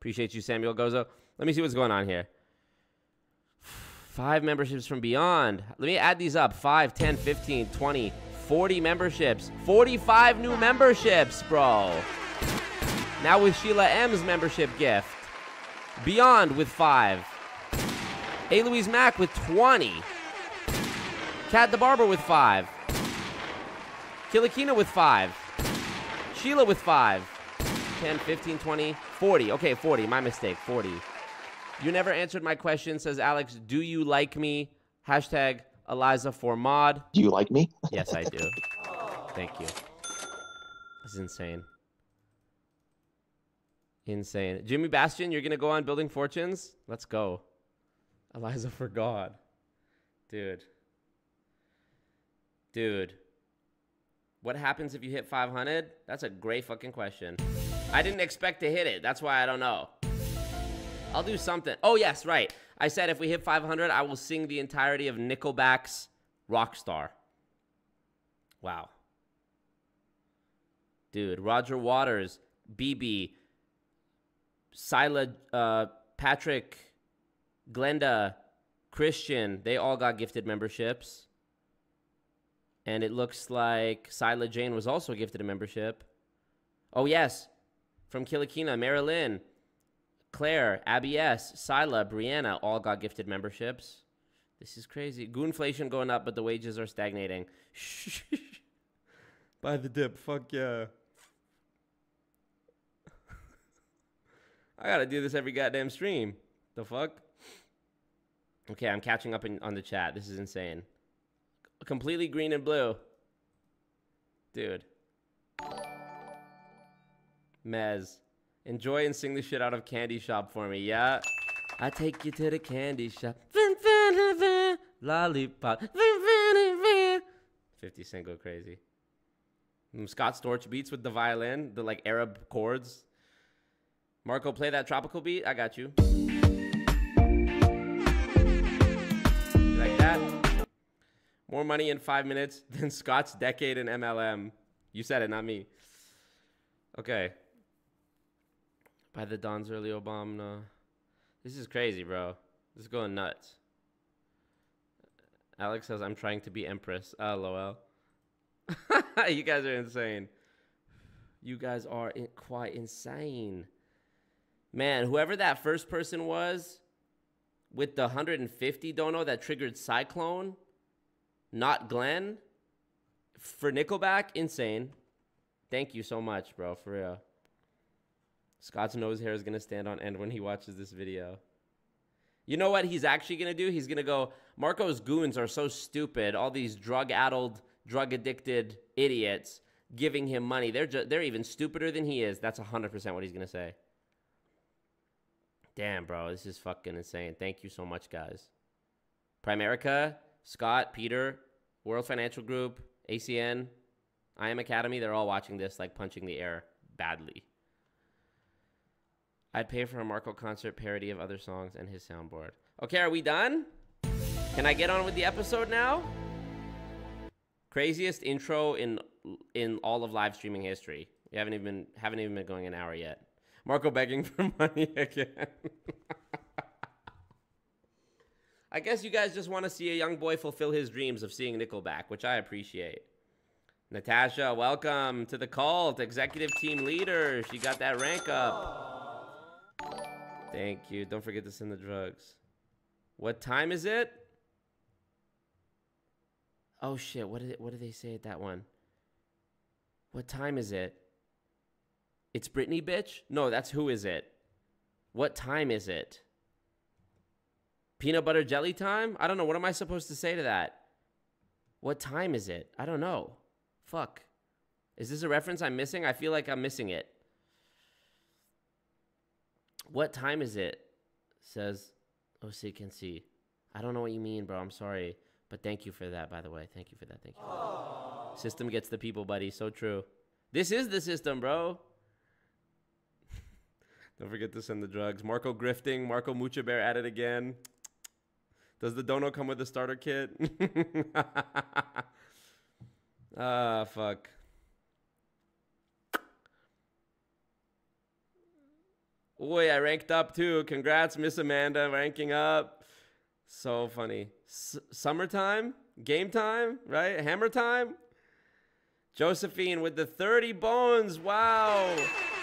Appreciate you, Samuel Gozo. Let me see what's going on here. Five memberships from beyond. Let me add these up 5, 10, 15, 20, 40 memberships. 45 new memberships, bro. Now with Sheila M's membership gift. Beyond with five. A. Louise Mack with 20. Kat the Barber with five. Kilakina with five. Sheila with five. 10, 15, 20, 40. Okay, 40. My mistake. 40. You never answered my question, says Alex. Do you like me? Hashtag Eliza for mod. Do you like me? Yes, I do. Thank you. This is insane. Insane. Jimmy Bastion, you're going to go on Building Fortunes? Let's go. Eliza for God. Dude. Dude. What happens if you hit 500? That's a great fucking question. I didn't expect to hit it. That's why I don't know. I'll do something. Oh, yes, right. I said if we hit 500, I will sing the entirety of Nickelback's Rockstar. Wow. Dude, Roger Waters, BB, Sila, uh, Patrick, Glenda, Christian, they all got gifted memberships. And it looks like Sila Jane was also gifted a membership. Oh, yes. From Kilakina, Marilyn, Claire, Abby S., Sila, Brianna all got gifted memberships. This is crazy. Goonflation going up, but the wages are stagnating. Buy the dip. Fuck yeah. I gotta do this every goddamn stream. The fuck? Okay, I'm catching up in, on the chat. This is insane. Completely green and blue. Dude. Mez. Enjoy and sing the shit out of Candy Shop for me, yeah? I take you to the candy shop. Lollipop. 50 Cent go crazy. Mm, Scott Storch beats with the violin, the like Arab chords. Marco, play that tropical beat. I got you. You More money in five minutes than Scott's decade in MLM. You said it, not me. Okay. By the Don's early Obama. This is crazy, bro. This is going nuts. Alex says, I'm trying to be Empress. Ah, LOL. you guys are insane. You guys are in- quite insane. Man, whoever that first person was with the 150 dono that triggered Cyclone, not Glenn, for Nickelback, insane. Thank you so much, bro, for real. Scott's nose hair is going to stand on end when he watches this video. You know what he's actually going to do? He's going to go, Marco's goons are so stupid. All these drug addled, drug addicted idiots giving him money. They're, ju- they're even stupider than he is. That's 100% what he's going to say. Damn, bro. This is fucking insane. Thank you so much, guys. Primerica, Scott, Peter, World Financial Group, ACN, IM Academy, they're all watching this like punching the air badly. I'd pay for a Marco concert parody of other songs and his soundboard. Okay, are we done? Can I get on with the episode now? Craziest intro in in all of live streaming history. We haven't even haven't even been going an hour yet. Marco begging for money again. I guess you guys just want to see a young boy fulfill his dreams of seeing Nickelback, which I appreciate. Natasha, welcome to the cult, executive team leader. She got that rank up. Thank you. Don't forget to send the drugs. What time is it? Oh shit! What did it, what did they say at that one? What time is it? It's Britney, bitch. No, that's who is it? What time is it? Peanut butter jelly time? I don't know. What am I supposed to say to that? What time is it? I don't know. Fuck. Is this a reference I'm missing? I feel like I'm missing it. What time is it? Says OC can see. I don't know what you mean, bro. I'm sorry. But thank you for that, by the way. Thank you for that. Thank you. System gets the people, buddy. So true. This is the system, bro. Don't forget to send the drugs. Marco grifting. Marco Mucha Bear at it again. Does the dono come with a starter kit? Ah, fuck. Oi, I ranked up too. Congrats, Miss Amanda, ranking up. So funny. S- summertime? Game time? Right? Hammer time? Josephine with the 30 bones. Wow.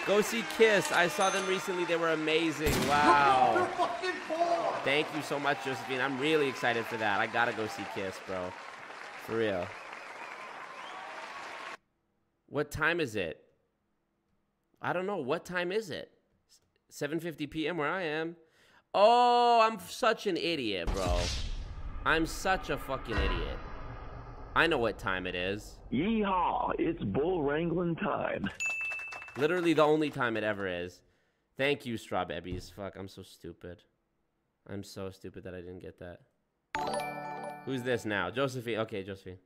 Go see Kiss. I saw them recently. They were amazing. Wow. Thank you so much, Josephine. I'm really excited for that. I gotta go see Kiss, bro. For real. What time is it? I don't know. What time is it? 7:50 p.m. where I am. Oh, I'm such an idiot, bro. I'm such a fucking idiot. I know what time it is. Yeehaw! It's bull wrangling time. Literally the only time it ever is. Thank you, Strawberries. Fuck, I'm so stupid. I'm so stupid that I didn't get that. Who's this now? Josephine. Okay, Josephine.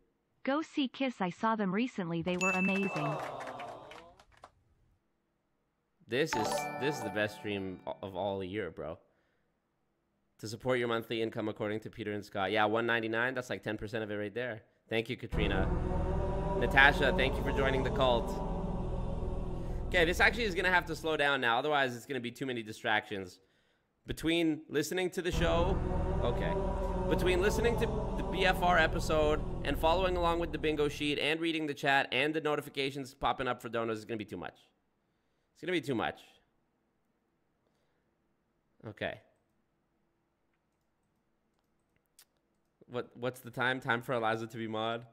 Go see Kiss. I saw them recently. They were amazing. This is this is the best stream of all year, bro. To support your monthly income according to Peter and Scott. Yeah, 199, that's like 10% of it right there. Thank you, Katrina. Natasha, thank you for joining the cult. Okay, this actually is going to have to slow down now. Otherwise, it's going to be too many distractions. Between listening to the show, okay. Between listening to the BFR episode and following along with the bingo sheet and reading the chat and the notifications popping up for donos is going to be too much. It's going to be too much. Okay. What what's the time? Time for Eliza to be mod?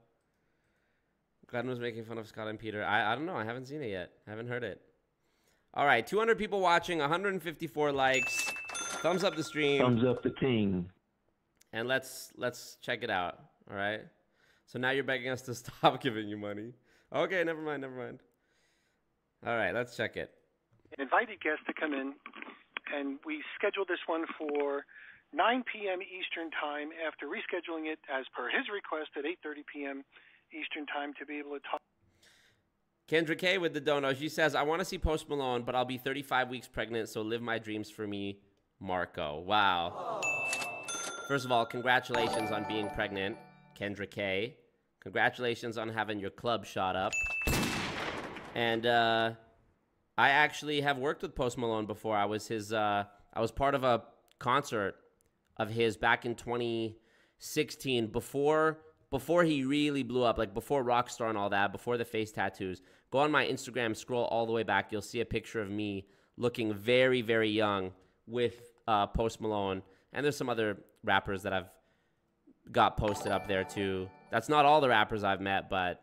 Glenn was making fun of Scott and Peter. I, I don't know. I haven't seen it yet. I haven't heard it. All right, 200 people watching, 154 likes. Thumbs up the stream. Thumbs up the team. And let's let's check it out. All right. So now you're begging us to stop giving you money. Okay, never mind, never mind. All right, let's check it. Invited guests to come in, and we scheduled this one for 9 p.m. Eastern Time after rescheduling it as per his request at 8:30 p.m. Eastern Time to be able to talk. Kendra K with the dono. She says, I want to see Post Malone, but I'll be 35 weeks pregnant, so live my dreams for me, Marco. Wow. First of all, congratulations on being pregnant, Kendra K. Congratulations on having your club shot up. And uh, I actually have worked with Post Malone before. I was his. Uh, I was part of a concert of his back in 2016 before before he really blew up, like before Rockstar and all that, before the face tattoos. Go on my Instagram, scroll all the way back. You'll see a picture of me looking very, very young with uh, Post Malone, and there's some other rappers that I've got posted up there too. That's not all the rappers I've met, but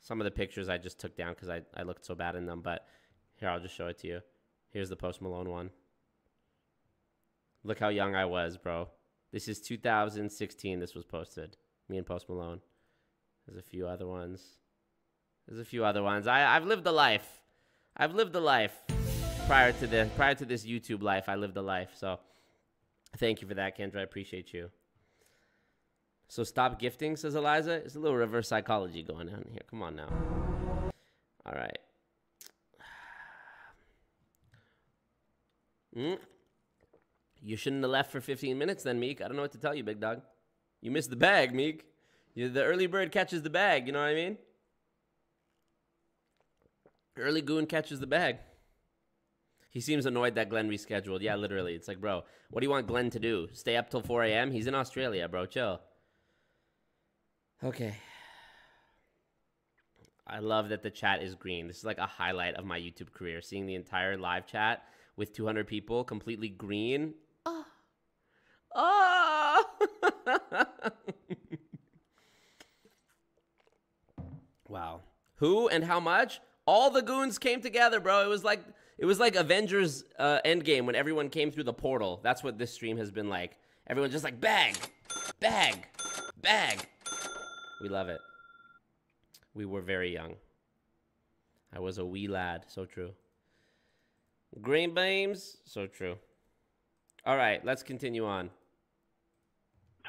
some of the pictures I just took down because I, I looked so bad in them. But here, I'll just show it to you. Here's the Post Malone one. Look how young I was, bro. This is 2016. This was posted. Me and Post Malone. There's a few other ones. There's a few other ones. I, I've lived a life. I've lived a life prior to this. Prior to this YouTube life, I lived a life. So, thank you for that, Kendra. I appreciate you. So stop gifting, says Eliza. It's a little reverse psychology going on here. Come on now. All right. Mm. You shouldn't have left for 15 minutes then, Meek. I don't know what to tell you, big dog. You missed the bag, Meek. You, the early bird catches the bag, you know what I mean? Early goon catches the bag. He seems annoyed that Glenn rescheduled. Yeah, literally. It's like, bro, what do you want Glenn to do? Stay up till 4 a.m.? He's in Australia, bro. Chill. Okay. I love that the chat is green. This is like a highlight of my YouTube career. Seeing the entire live chat with 200 people completely green. Oh. Oh. wow. Who and how much? All the goons came together, bro. It was like it was like Avengers uh, Endgame when everyone came through the portal. That's what this stream has been like. Everyone's just like bag, bag, bag. We love it. We were very young. I was a wee lad. So true. Green beams. So true. All right, let's continue on.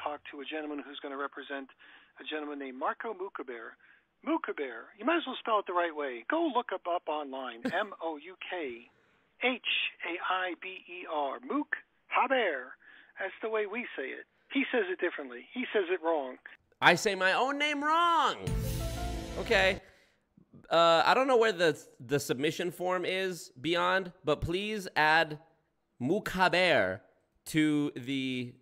Talk to a gentleman who's going to represent a gentleman named Marco Mukaber. Mukaber. You might as well spell it the right way. Go look up up online. M O U K H A I B E R. Mook Haber. That's the way we say it. He says it differently. He says it wrong. I say my own name wrong. Okay. Uh, I don't know where the the submission form is beyond, but please add Mukhaber to the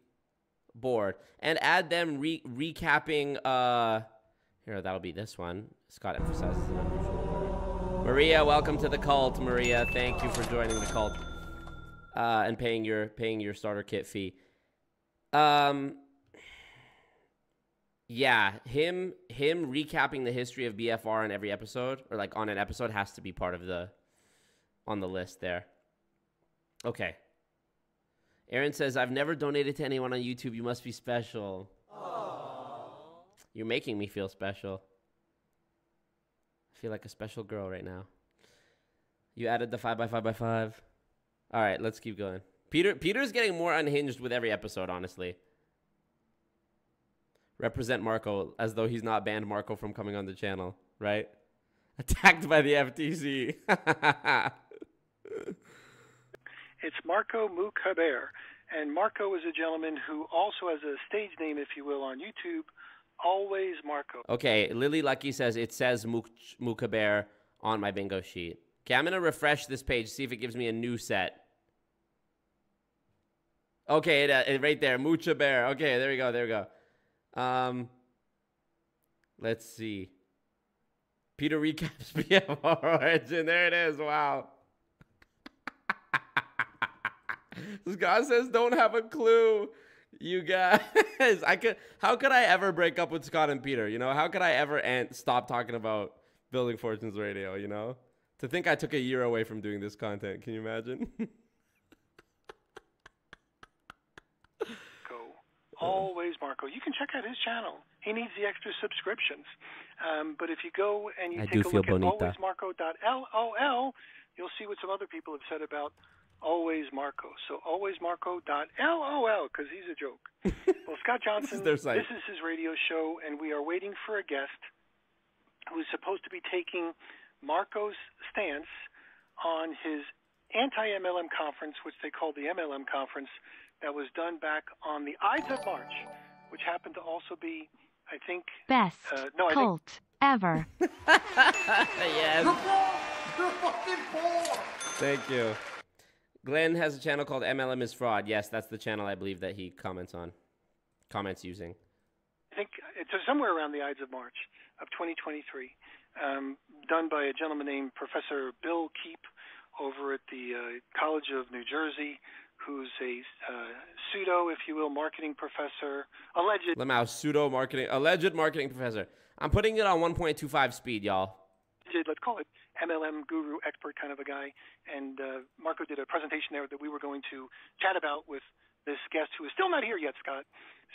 board and add them re- recapping. Uh, here, that'll be this one. Scott emphasizes an unusual word. Maria, welcome to the cult. Maria, thank you for joining the cult uh, and paying your paying your starter kit fee. Um, yeah, him him recapping the history of BFR in every episode or like on an episode has to be part of the on the list there. Okay. Aaron says, "I've never donated to anyone on YouTube. You must be special." You're making me feel special. I feel like a special girl right now. You added the 5 by 5 by 5 All right, let's keep going. Peter Peter's getting more unhinged with every episode, honestly. Represent Marco as though he's not banned Marco from coming on the channel, right? Attacked by the FTC. It's Marco Mukhaber. And Marco is a gentleman who also has a stage name, if you will, on YouTube. Always Marco. okay, Lily Lucky says it says Muk- Mukaber on my bingo sheet. Okay, I'm gonna refresh this page, see if it gives me a new set. Okay, it, uh, it right there, Mucha Bear. Okay, there we go, there we go. Um, let's see. Peter recaps BFR origin. There it is. Wow. Scott says don't have a clue. You guys, I could. How could I ever break up with Scott and Peter? You know, how could I ever and stop talking about building fortunes radio? You know, to think I took a year away from doing this content. Can you imagine? Always Marco. You can check out his channel. He needs the extra subscriptions. Um, but if you go and you I take do a feel look bonita. at alwaysmarco.lol, you'll see what some other people have said about Always Marco. So always Marco dot LOL because he's a joke. well, Scott Johnson, their site. this is his radio show, and we are waiting for a guest who is supposed to be taking Marco's stance on his anti-MLM conference, which they called the MLM conference, that was done back on the Ides of March, which happened to also be, I think, Best uh, no, I think cult ever. yes. You're fucking poor. Thank you. Glenn has a channel called MLM is fraud. Yes, that's the channel I believe that he comments on, comments using. I think it's somewhere around the Ides of March of 2023, um, done by a gentleman named Professor Bill Keep over at the uh, College of New Jersey, who's a uh, pseudo, if you will, marketing professor, alleged. Lemau, pseudo marketing, alleged marketing professor. I'm putting it on 1.25 speed, y'all. Let's call it MLM guru expert kind of a guy. And uh, Marco did a presentation there that we were going to chat about with this guest who is still not here yet, Scott.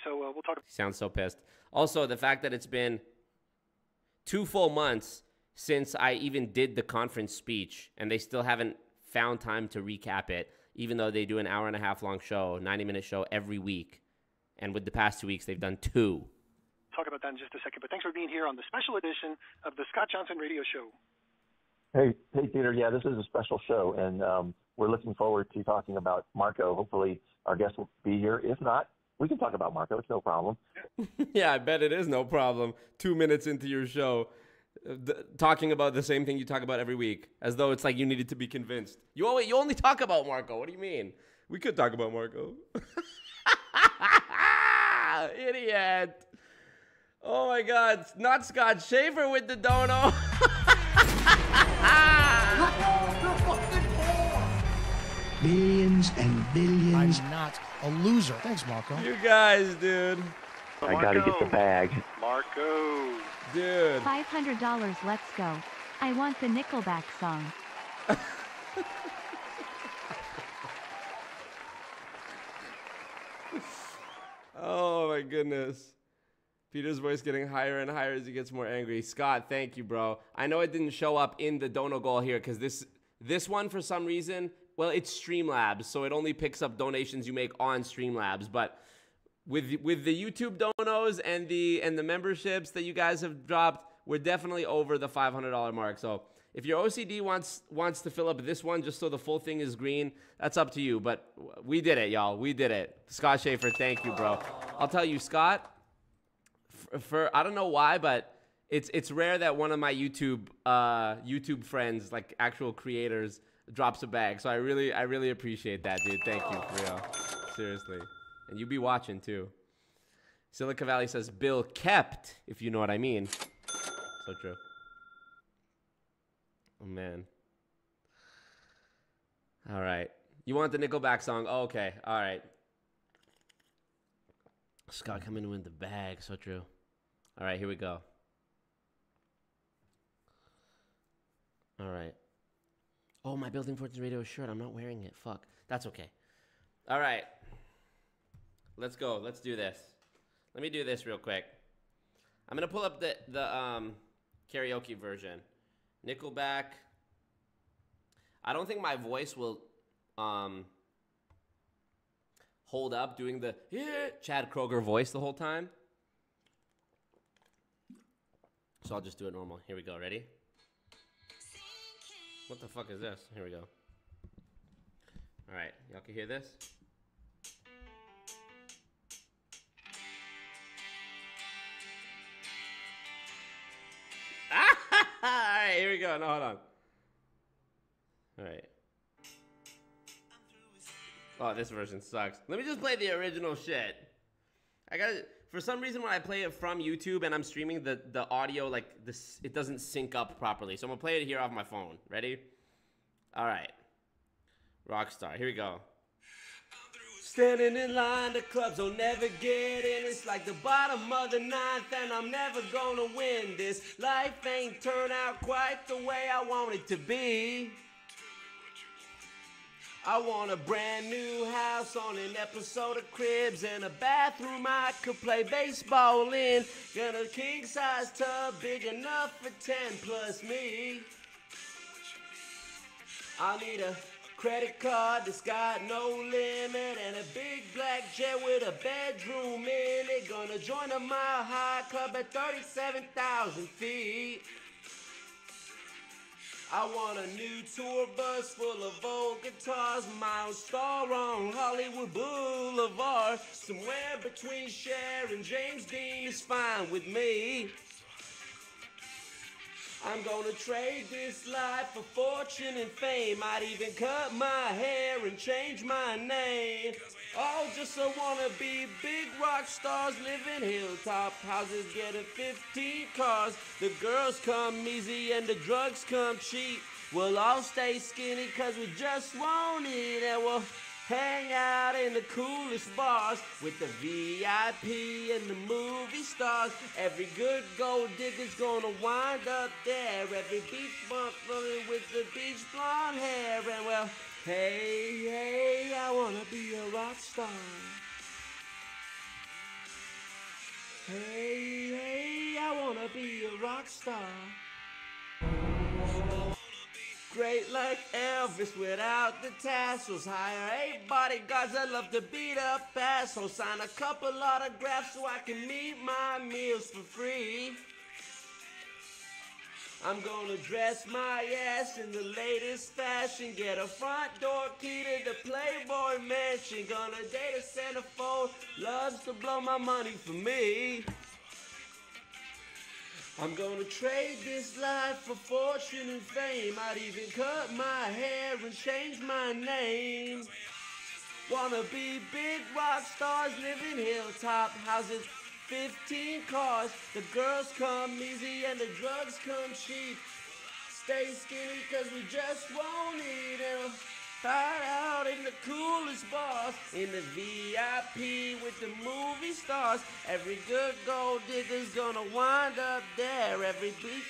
So uh, we'll talk. Sounds so pissed. Also, the fact that it's been two full months since I even did the conference speech, and they still haven't found time to recap it, even though they do an hour and a half long show, 90 minute show every week. And with the past two weeks, they've done two. Talk about that in just a second. But thanks for being here on the special edition of the Scott Johnson Radio Show. Hey, hey, Peter. Yeah, this is a special show, and um, we're looking forward to talking about Marco. Hopefully, our guest will be here. If not, we can talk about Marco. It's no problem. yeah, I bet it is no problem. Two minutes into your show, th- talking about the same thing you talk about every week, as though it's like you needed to be convinced. You only, you only talk about Marco. What do you mean? We could talk about Marco. Idiot. Oh my God. Not Scott Schaefer with the dono. Billions and billions. I'm not a loser. Thanks, Marco. you guys, dude. I got to get the bag. Marco. Dude. $500 let's go. I want the Nickelback song. Oh my goodness. Peter's voice getting higher and higher as he gets more angry. Scott, thank you, bro. I know it didn't show up in the dono goal here because this this one for some reason, well, it's Streamlabs, so it only picks up donations you make on Streamlabs. But with with the YouTube donos and the and the memberships that you guys have dropped, we're definitely over the five hundred dollar mark. So if your OCD wants wants to fill up this one just so the full thing is green, that's up to you. But we did it, y'all. We did it. Scott Schaefer, thank you, bro. I'll tell you, Scott. For, for I don't know why, but it's it's rare that one of my YouTube uh, YouTube friends, like actual creators, drops a bag. So I really I really appreciate that, dude. Thank you for real. Seriously, and you be watching too. Silicon Valley says Bill kept, if you know what I mean. So true. Oh man. All right. You want the Nickelback song? Oh, okay. All right. Scott coming in with the bag. So true. All right, here we go. All right. Oh, my Building Fortunes Radio shirt. I'm not wearing it. Fuck. That's okay. All right. Let's go. Let's do this. Let me do this real quick. I'm gonna pull up the the um, karaoke version. Nickelback. I don't think my voice will um, hold up doing the Chad Kroeger voice the whole time. So I'll just do it normal. Here we go. Ready? What the fuck is this? Here we go. All right, y'all can hear this. All right, here we go. No, hold on. All right. Oh, this version sucks. Let me just play the original shit. I got to for some reason when I play it from YouTube and I'm streaming the the audio like this it doesn't sync up properly. So I'm gonna play it here off my phone. Ready? All right. Rockstar. Here we go. Standing in line, the clubs will never get in. It's like the bottom of the ninth, and I'm never gonna win this. Life ain't turned out quite the way I want it to be. I want a brand new house on an episode of Cribs and a bathroom I could play baseball in. Got a king size tub big enough for 10 plus me. I need a credit card that's got no limit and a big black jet with a bedroom in it. Gonna join a mile high club at 37,000 feet. I want a new tour bus full of old guitars, own store on Hollywood Boulevard. Somewhere between Cher and James Dean is fine with me. I'm gonna trade this life for fortune and fame. I'd even cut my hair and change my name. All just so wanna be big rock stars, living hilltop houses, getting 15 cars. The girls come easy and the drugs come cheap. We'll all stay skinny cause we just want it and we'll hang out in the coolest bars with the VIP and the movie stars. Every good gold digger's gonna wind up there. Every beach bump with the beach blonde hair. And well, hey, hey, I wanna be a rock star. Hey, hey, I wanna be a rock star. Great like Elvis without the tassels. Hire eight bodyguards that love to beat up assholes. Sign a couple autographs so I can meet my meals for free. I'm gonna dress my ass in the latest fashion. Get a front door key to the Playboy mansion. Gonna date a centerfold. Loves to blow my money for me. I'm gonna trade this life for fortune and fame. I'd even cut my hair and change my name. Wanna be big rock stars, living hilltop houses, 15 cars. The girls come easy and the drugs come cheap. Stay skinny cause we just won't eat and hide out in the coolest bars. In the VIP with the movie stars. Every good gold digger's gonna wind up there. Every bleach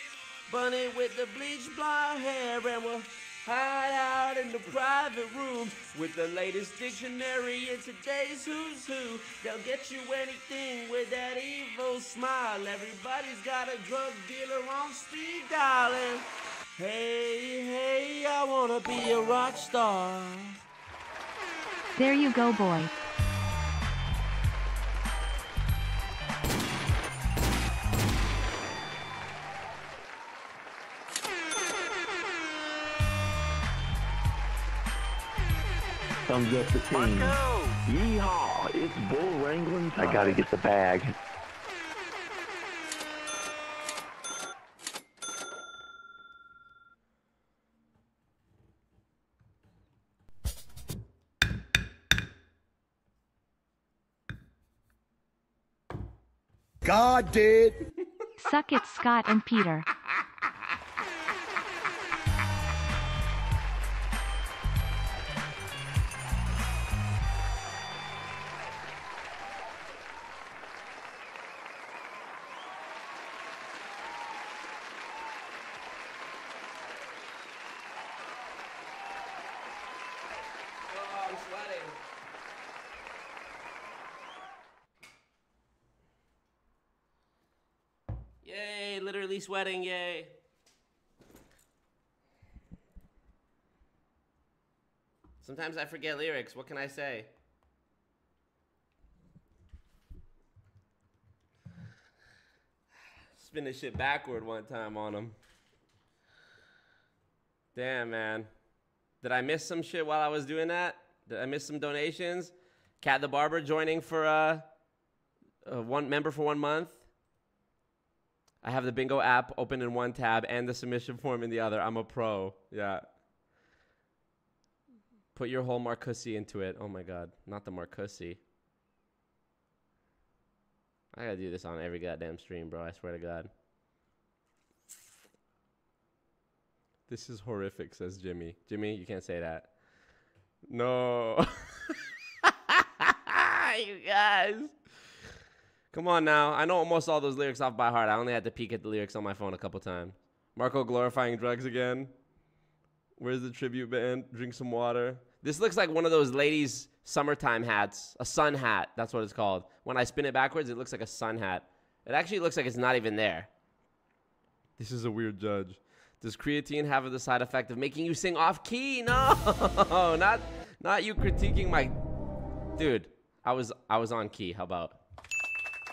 bunny with the bleach blonde hair and we'll hide out in the private rooms with the latest dictionary in today's who's who. They'll get you anything with that evil smile. Everybody's got a drug dealer on speed dialing. Hey, hey, I wanna be a rock star. There you go, boy. Thumbs up the team. Yeehaw! It's bull wrangling time. I gotta get the bag. God did. Suck it, Scott and Peter. Sweating, yay. Sometimes I forget lyrics. What can I say? Spin this shit backward one time on him. Damn, man. Did I miss some shit while I was doing that? Did I miss some donations? Cat the Barber joining for uh, uh, one member for one month. I have the bingo app open in one tab and the submission form in the other. I'm a pro. Yeah. Put your whole Marcussi into it. Oh my god, not the Marcussi. I gotta do this on every goddamn stream, bro. I swear to God. This is horrific, says Jimmy. Jimmy, you can't say that. No. you guys. Come on now. I know almost all those lyrics off by heart. I only had to peek at the lyrics on my phone a couple times. Marco glorifying drugs again. Where's the tribute band? Drink some water. This looks like one of those ladies' summertime hats. A sun hat. That's what it's called. When I spin it backwards, it looks like a sun hat. It actually looks like it's not even there. This is a weird judge. Does creatine have the side effect of making you sing off key? No, not not you critiquing my dude. I was I was on key. How about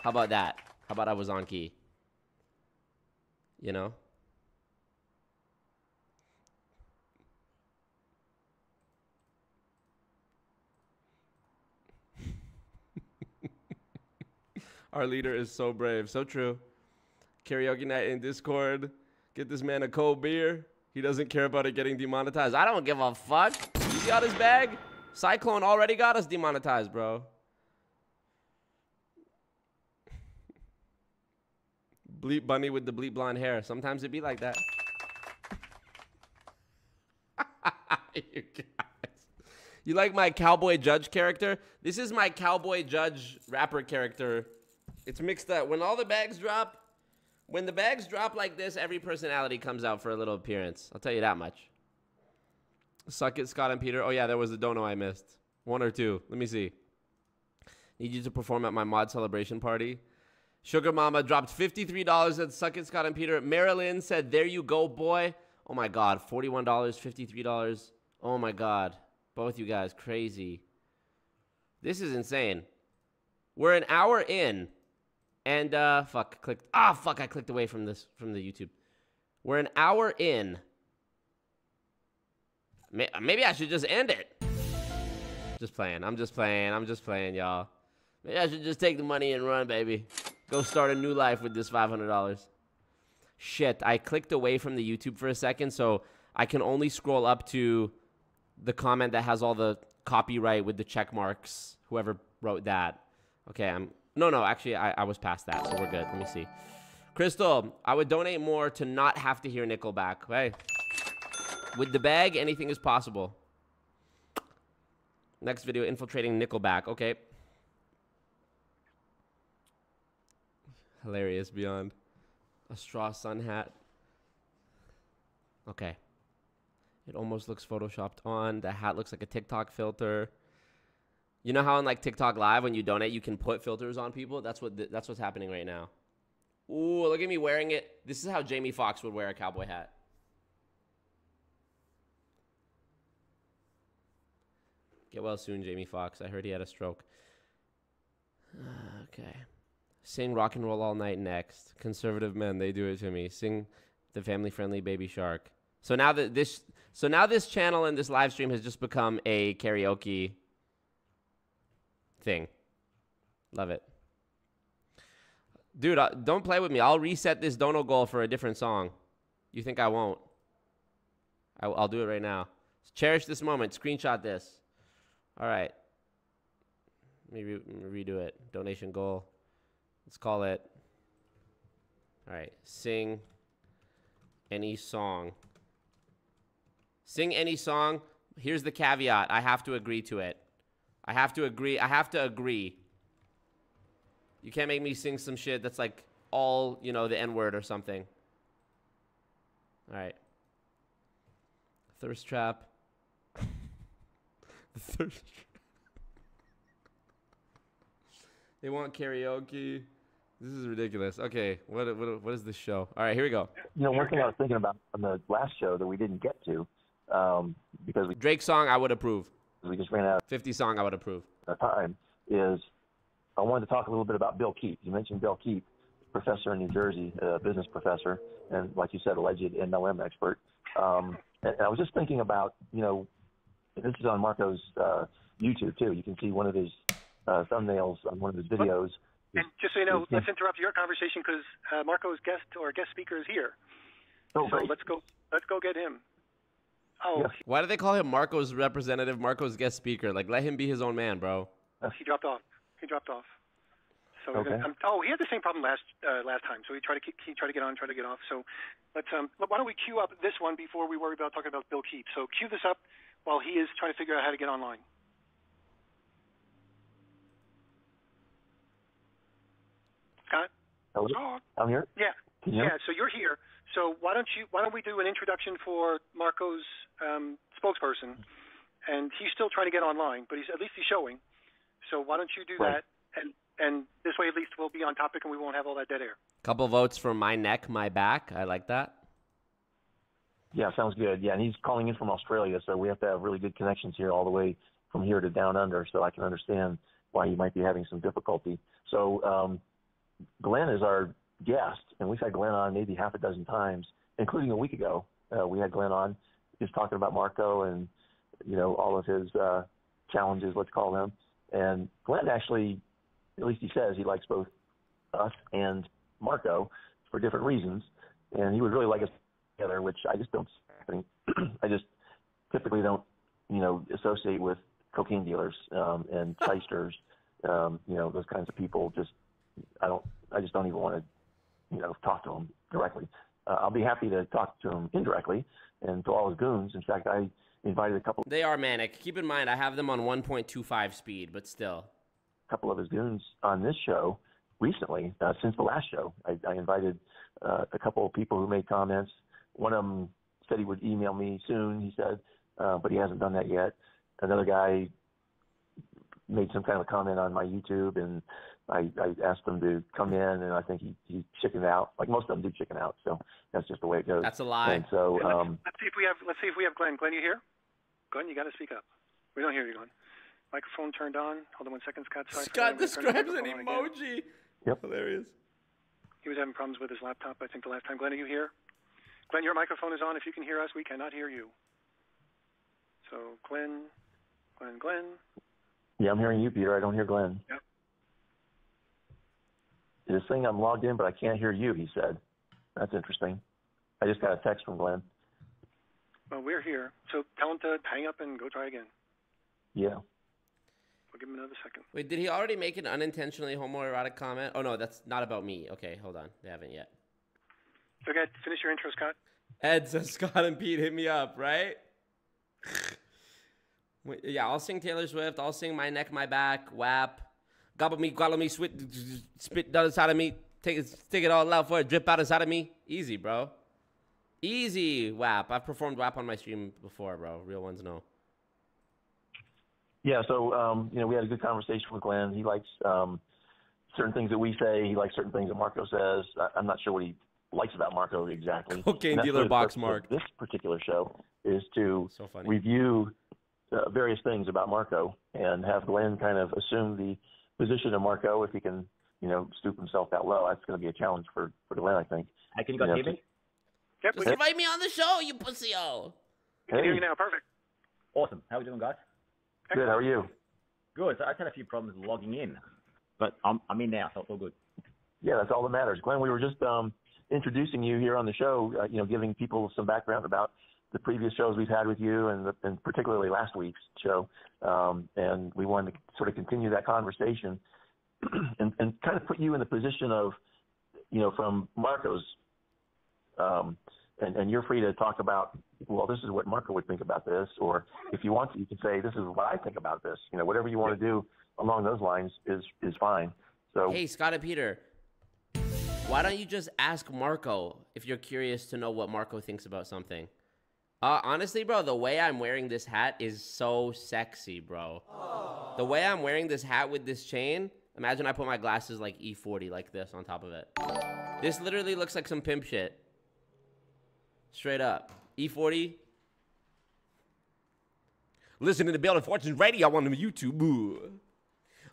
how about that? How about I was on key? You know? Our leader is so brave. So true. Karaoke night in Discord. Get this man a cold beer. He doesn't care about it getting demonetized. I don't give a fuck. He got his bag? Cyclone already got us demonetized, bro. Bleep bunny with the bleep blonde hair. Sometimes it be like that. you guys. You like my cowboy judge character? This is my cowboy judge rapper character. It's mixed up. When all the bags drop, when the bags drop like this, every personality comes out for a little appearance. I'll tell you that much. Suck it, Scott and Peter. Oh yeah, there was a dono I missed. One or two. Let me see. Need you to perform at my mod celebration party. Sugar Mama dropped $53 at Suck It, Scott and Peter. Marilyn said, There you go, boy. Oh my God. $41, $53. Oh my God. Both you guys, crazy. This is insane. We're an hour in. And uh fuck, clicked. Ah, fuck, I clicked away from this from the YouTube. We're an hour in. Maybe I should just end it. Just playing. I'm just playing. I'm just playing, y'all. Maybe I should just take the money and run, baby. Go start a new life with this $500. Shit, I clicked away from the YouTube for a second, so I can only scroll up to the comment that has all the copyright with the check marks. Whoever wrote that. Okay, I'm. No, no, actually, I, I was past that, so we're good. Let me see. Crystal, I would donate more to not have to hear Nickelback. Hey, with the bag, anything is possible. Next video, infiltrating Nickelback. Okay. Hilarious beyond. A straw sun hat. Okay. It almost looks photoshopped on. The hat looks like a TikTok filter. You know how on like TikTok Live when you donate you can put filters on people? That's what th- that's what's happening right now. Ooh, look at me wearing it. This is how Jamie Foxx would wear a cowboy hat. Get well soon, Jamie Foxx. I heard he had a stroke. Okay. Sing rock and roll all night next. Conservative men, they do it to me. Sing the family friendly baby shark. So now that this so now this channel and this live stream has just become a karaoke thing. Love it. Dude, uh, don't play with me. I'll reset this dono goal for a different song. You think I won't? I, will do it right now. Cherish this moment. Screenshot this. All right. Let me re- redo it. Donation goal. Let's call it. All right. Sing any song. Sing any song. Here's the caveat I have to agree to it. I have to agree. I have to agree. You can't make me sing some shit that's like all, you know, the N word or something. All right. Thirst trap. the thirst They want karaoke. This is ridiculous. Okay, what what what is this show? All right, here we go. You know, one thing I was thinking about on the last show that we didn't get to, um, because we Drake song I would approve. we just ran out 50 song I would approve. of time, is I wanted to talk a little bit about Bill Keep. You mentioned Bill Keep, professor in New Jersey, a business professor, and like you said, alleged MLM expert. Um, and I was just thinking about, you know, this is on Marco's uh, YouTube too. You can see one of his uh, thumbnails on one of his videos. And just so you know, let's interrupt your conversation because uh, Marco's guest or guest speaker is here. Oh, so great. let's go. Let's go get him. Oh, Why do they call him Marco's representative, Marco's guest speaker? Like, let him be his own man, bro. he dropped off. He dropped off. So Okay. gonna, um, oh, he had the same problem last uh, last time. So he tried to ke- he tried to get on, tried to get off. So let's um, why don't we queue up this one before we worry about talking about Bill Keep? So queue this up while he is trying to figure out how to get online. Scott. Hello? Scott. I'm here. Yeah. Can you hear me? Yeah. So you're here. So why don't you why don't we do an introduction for Marco's um, spokesperson? And he's still trying to get online, but he's at least he's showing. So why don't you do Right. that? And and this way at least we'll be on topic and we won't have all that dead air. Couple votes for my neck, my back. I like that. Yeah, sounds good. Yeah, and he's calling in from Australia, so we have to have really good connections here all the way from here to down under, so I can understand why you might be having some difficulty. So um, Glenn is our guest, and we've had Glenn on maybe half a dozen times, including a week ago. Uh, we had Glenn on just talking about Marco and you know all of his uh, challenges, let's call them. And Glenn actually, at least he says he likes both us and Marco for different reasons, and he would really like us together, which I just don't. see happening. I just typically don't, you know, associate with cocaine dealers um, and shysters, um, you know, those kinds of people. Just I don't. I just don't even want to, you know, talk to him directly. Uh, I'll be happy to talk to him indirectly and to all his goons. In fact, I invited a couple They are manic. Keep in mind, I have them on 1.25 speed, but still. A couple of his goons on this show recently, uh, since the last show. I, I invited uh, a couple of people who made comments. One of them said he would email me soon, he said, uh, but he hasn't done that yet. Another guy made some kind of comment on my YouTube, and I, I asked him to come in, and I think he, he chickened out. Like most of them do chicken out, so that's just the way it goes. That's a lie. And so, um, Let's see if we have. Let's see if we have Glenn. Glenn, you here? Glenn, you got to speak up. We don't hear you, Glenn. Microphone turned on. Hold on one second, Scott. Sorry Scott that. I'm gonna turn describes the an microphone on again. emoji. Yep. Hilarious. He was having problems with his laptop. I think the last time. Glenn, are you here? Glenn, your microphone is on. If you can hear us, we cannot hear you. So Glenn, Glenn, Glenn. yeah, I'm hearing you, Peter. I don't hear Glenn. Yep. This thing I'm logged in, but I can't hear you. He said. That's interesting. I just got a text from Glenn. Well, we're here. So tell him to hang up and go try again. Yeah. We'll give him another second. Wait, did he already make an unintentionally homoerotic comment? Oh no, that's not about me. Okay, hold on. They haven't yet. Okay, finish your intro, Scott. Ed says Scott and Pete hit me up, right? Yeah, I'll sing Taylor Swift. I'll sing My Neck, My Back, WAP. Gobble me, swallow me, spit, spit down inside of me. Take it, stick it all out for it, drip out inside of me. Easy, bro. Easy, WAP. I've performed WAP on my stream before, bro. Real ones know. Yeah, so um, you know, we had a good conversation with Glenn. He likes um, certain things that we say. He likes certain things that Marco says. I, I'm not sure what he likes about Marco exactly. Cocaine dealer what- box mark. This particular show is to So review uh, various things about Marco and have Glenn kind of assume the position of Marco if he can, you know, stoop himself that low. That's going to be a challenge for for Glenn, I think. I can go, You guys know, hear to- me? Yep, Just invite me on the show, you pussy-o. we hear Hey. you now. Perfect. Awesome. How are we doing, guys? Good. How are you? Good. So I just had a few problems logging in, but I'm I'm in now, so it's all good. Yeah, that's all that matters. Glenn, we were just um, introducing you here on the show, uh, you know, giving people some background about the previous shows we've had with you and, the, and particularly last week's show. Um, and we wanted to sort of continue that conversation and, and kind of put you in the position of, you know, from Marco's, um, and, and you're free to talk about, well, this is what Marco would think about this, or if you want to, you can say, this is what I think about this. You know, whatever you want to do along those lines is is fine. So Hey, Scott and Peter. Why don't you just ask Marco if you're curious to know what Marco thinks about something? Uh, honestly, bro, the way I'm wearing this hat is so sexy, bro. The way I'm wearing this hat with this chain, imagine I put my glasses like E40 like this on top of it. This literally looks like some pimp shit. Straight up. E E40. Listening to Building Fortunes Radio on the YouTube.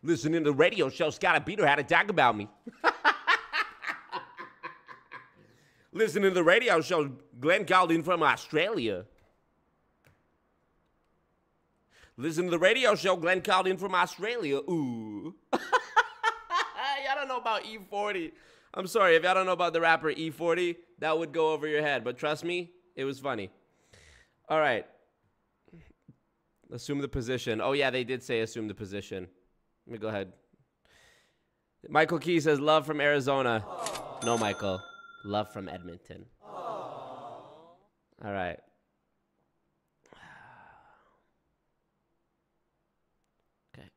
Listening to the radio show, Scott and Peter had a talk about me. Listening to the radio show, Glenn called in from Australia. Listen to the radio show, Glenn called in from Australia. Ooh. y'all don't know about E40. I'm sorry, if y'all don't know about the rapper E40, that would go over your head. But trust me, it was funny. All right. Assume the position. Oh, yeah, they did say assume the position. Let me go ahead. Michael Key says love from Arizona. No, Michael. Love from Edmonton. All right. Okay.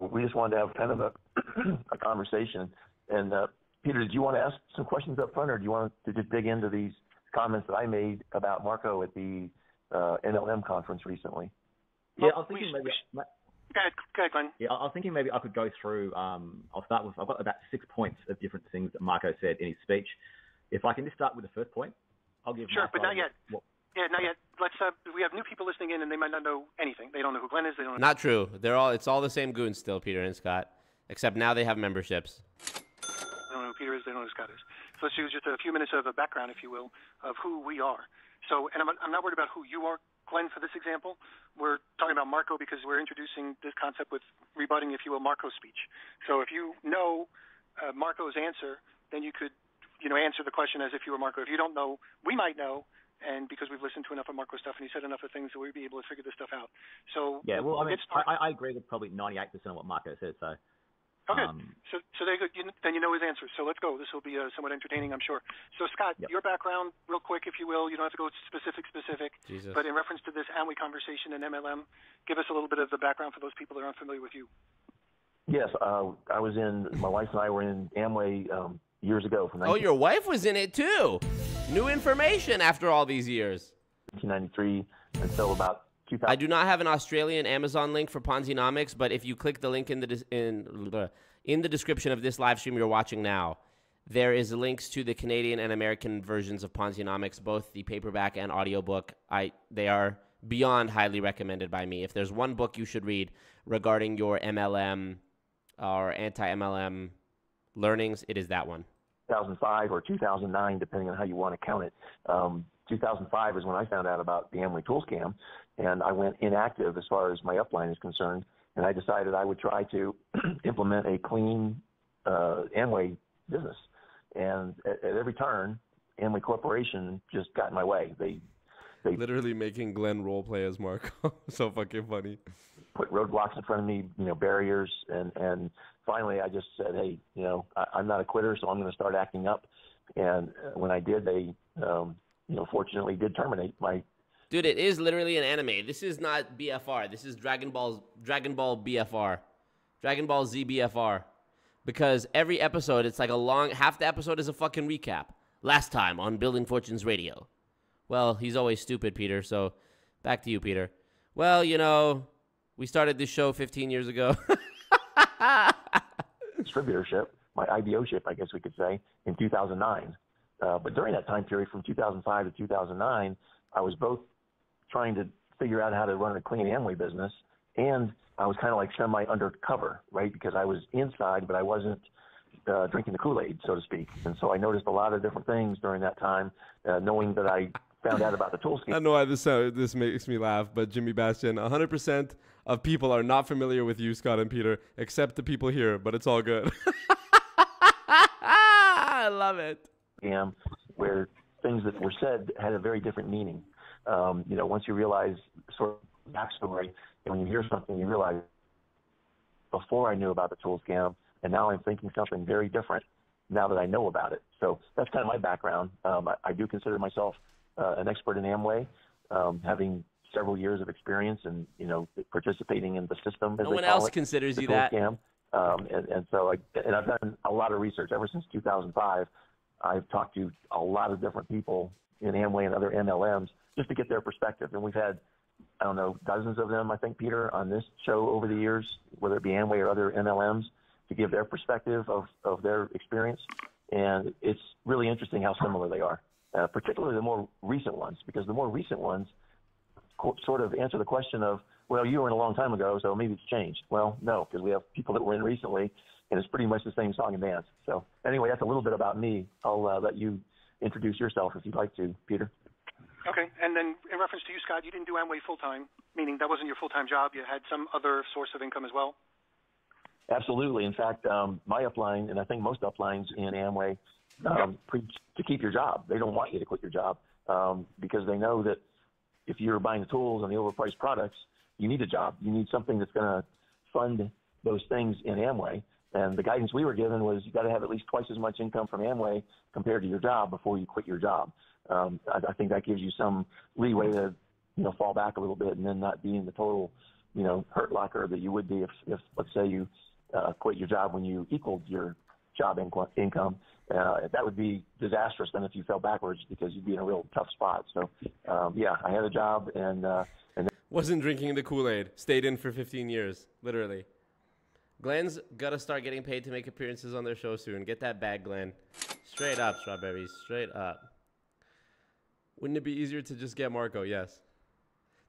We just wanted to have kind of a, a conversation. And uh, Peter, did you want to ask some questions up front, or do you want to just dig into these comments that I made about Marco at the uh, NLM conference recently? Yeah, I was thinking maybe. Go ahead, go ahead, Glenn. Yeah, I was thinking maybe I could go through. Um, I'll start with. I've got about six points of different things that Marco said in his speech. If I can just start with the first point, I'll give. Sure, but not yet. What, Yeah, not yet. Let's. Uh, we have new people listening in, and they might not know anything. They don't know who Glenn is. They don't. know Not true. They're all. It's all the same goons still, Peter and Scott, except now they have memberships. They don't know who Peter is. They don't know who Scott is. So let's use just a few minutes of a background, if you will, of who we are. So, and I'm, I'm not worried about who you are, Glenn, for this example. We're talking about Marco because we're introducing this concept with rebutting, if you will, Marco's speech. So if you know uh, Marco's answer, then you could, you know, answer the question as if you were Marco. If you don't know, we might know, and because we've listened to enough of Marco's stuff and he said enough of things that we'd be able to figure this stuff out. So Yeah, well, I we'll mean. I, I agree with probably 98% of what Marco said. So, Okay. um, so so there you go. You, then you know his answer. So let's go. This will be uh, somewhat entertaining, I'm sure. So Scott, your background, real quick, if you will. You don't have to go specific, specific. Jesus. But in reference to this Amway conversation and MLM, give us a little bit of the background for those people that are unfamiliar with you. Yes, uh, I was in. My wife and I were in Amway um, years ago from Oh, your wife was in it too. New information after all these years. 1993 until about 2000. I do not have an Australian Amazon link for Ponzinomics, but if you click the link in the in in the description of this live stream you're watching now, there is links to the Canadian and American versions of Ponzinomics, both the paperback and audiobook. I they are beyond highly recommended by me. If there's one book you should read regarding your MLM or anti-MLM learnings, it is that one. 2005 or 2009, depending on how you want to count it. Um, 2005 is when I found out about the Amway tool scam, and I went inactive as far as my upline is concerned. And I decided I would try to implement a clean uh, Amway business. And at, at every turn, Amway Corporation just got in my way. They they Literally making Glenn role play as Marco. so fucking funny. put roadblocks in front of me, you know, barriers, and and finally I just said, hey, you know, I, I'm not a quitter, so I'm going to start acting up. And uh, when I did, they, um, you know, fortunately did terminate my. Dude, it is literally an anime. This is not BFR. This is Dragon Ball Dragon Ball BFR. Dragon Ball Z BFR. Because every episode it's like a long half the episode is a fucking recap. Last time on Building Fortunes Radio. Well, he's always stupid, Peter, so back to you, Peter. Well, you know, we started this show 15 years ago. distributorship, my IBO-ship, I guess we could say, in 2009. Uh, but during that time period, from 2005 to 2009, I was both trying to figure out how to run a clean Amway business, and I was kind of like semi undercover, right? Because I was inside, but I wasn't uh, drinking the Kool-Aid, so to speak. And so I noticed a lot of different things during that time, uh, knowing that I found out about the tool I scheme. don't know why this sound, this makes me laugh, but Jimmy Bastian, 100% of people are not familiar with you, Scott and Peter, except the people here, but it's all good. I love it. scam where things that were said had a very different meaning. Um, you know, once you realize sort of backstory, and when you hear something, you realize before I knew about the tool scam, and now I'm thinking something very different now that I know about it. So that's kind of my background. Um, I, I do consider myself uh, an expert in Amway, um, having several years of experience and you know participating in the system. As No one else it, considers you that. Scam. Um, and, and so I and I've done a lot of research ever since 2005. I've talked to a lot of different people in Amway and other MLMs just to get their perspective. And we've had, I don't know, dozens of them, I think, Peter, on this show over the years, whether it be Amway or other MLMs, to give their perspective of, of their experience. And it's really interesting how similar they are, uh, particularly the more recent ones, because the more recent ones co- sort of answer the question of, well, you were in a long time ago, so maybe it's changed. Well, no, because we have people that were in recently, and it's pretty much the same song and dance. So anyway, that's a little bit about me. I'll uh, let you introduce yourself if you'd like to, Peter. Okay, and then in reference to you, Scott, you didn't do Amway full time, meaning that wasn't your full time job. You had some other source of income as well. Absolutely. In fact, um, my upline, and I think most uplines in Amway, um, preach to keep your job. They don't want you to quit your job um, because they know that if you're buying the tools and the overpriced products, you need a job. You need something that's going to fund those things in Amway. And the guidance we were given was you got to have at least twice as much income from Amway compared to your job before you quit your job. Um, I, I think that gives you some leeway to, you know, fall back a little bit and then not be in the total, you know, hurt locker that you would be if, if let's say you uh, quit your job when you equaled your job inco- income. Uh, that would be disastrous then if you fell backwards because you'd be in a real tough spot. So, um, yeah, I had a job and uh, and Wasn't drinking the Kool Aid. Stayed in for 15 years, literally. Glenn's gotta start getting paid to make appearances on their show soon. Get that bag, Glenn. Straight up, strawberries. Straight up. Wouldn't it be easier to just get Marco? Yes.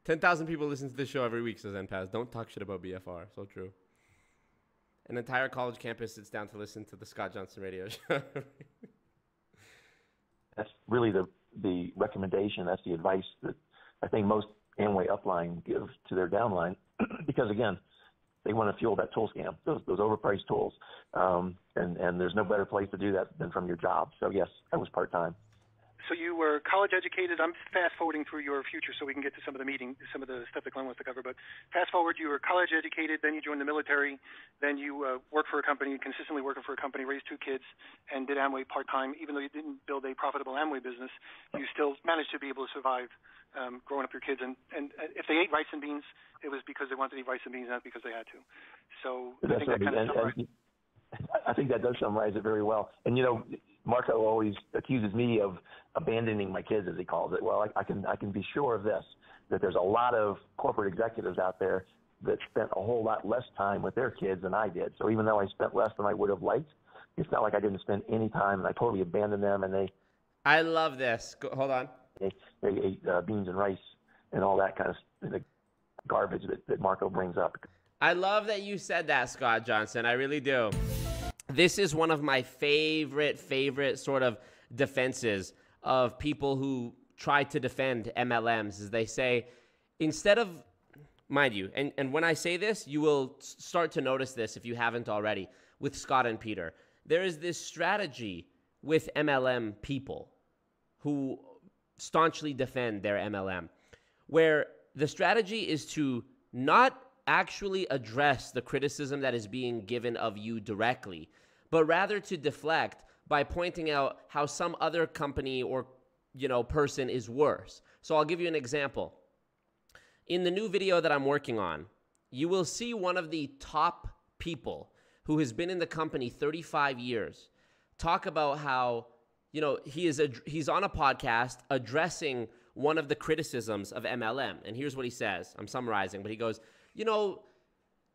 10,000 people listen to this show every week, says NPAS. Don't talk shit about BFR. So true. An entire college campus sits down to listen to the Scott Johnson radio show. that's really the the recommendation. That's the advice that I think most Amway upline give to their downline, because again, they want to fuel that tool scam, those those overpriced tools. Um, and and there's no better place to do that than from your job. So yes, I was part time. So you were college educated. I'm fast forwarding through your future so we can get to some of the meeting, some of the stuff that Glenn wants to cover. But fast forward, you were college educated, then you joined the military, then you uh, worked for a company, consistently working for a company, raised two kids, and did Amway part time. Even though you didn't build a profitable Amway business, you still managed to be able to survive um, growing up your kids. And, and uh, if they ate rice and beans, it was because they wanted to eat rice and beans, not because they had to. So I think that kind of I think that does summarize it very well. And you know, Marco always accuses me of abandoning my kids, as he calls it. Well, I, I can I can be sure of this that there's a lot of corporate executives out there that spent a whole lot less time with their kids than I did. So even though I spent less than I would have liked, it's not like I didn't spend any time and I totally abandoned them and they. I love this. Go, hold on. They, they ate uh, beans and rice and all that kind of garbage that, that Marco brings up. I love that you said that, Scott Johnson. I really do. This is one of my favorite, favorite sort of defenses of people who try to defend MLMs is they say, instead of, mind you, and, and when I say this, you will start to notice this if you haven't already with Scott and Peter. There is this strategy with MLM people who staunchly defend their MLM, where the strategy is to not actually address the criticism that is being given of you directly, but rather to deflect by pointing out how some other company or you know person is worse. So I'll give you an example. In the new video that I'm working on, you will see one of the top people who has been in the company 35 years talk about how you know he is a, he's on a podcast addressing one of the criticisms of MLM. And here's what he says. I'm summarizing, but he goes, "You know,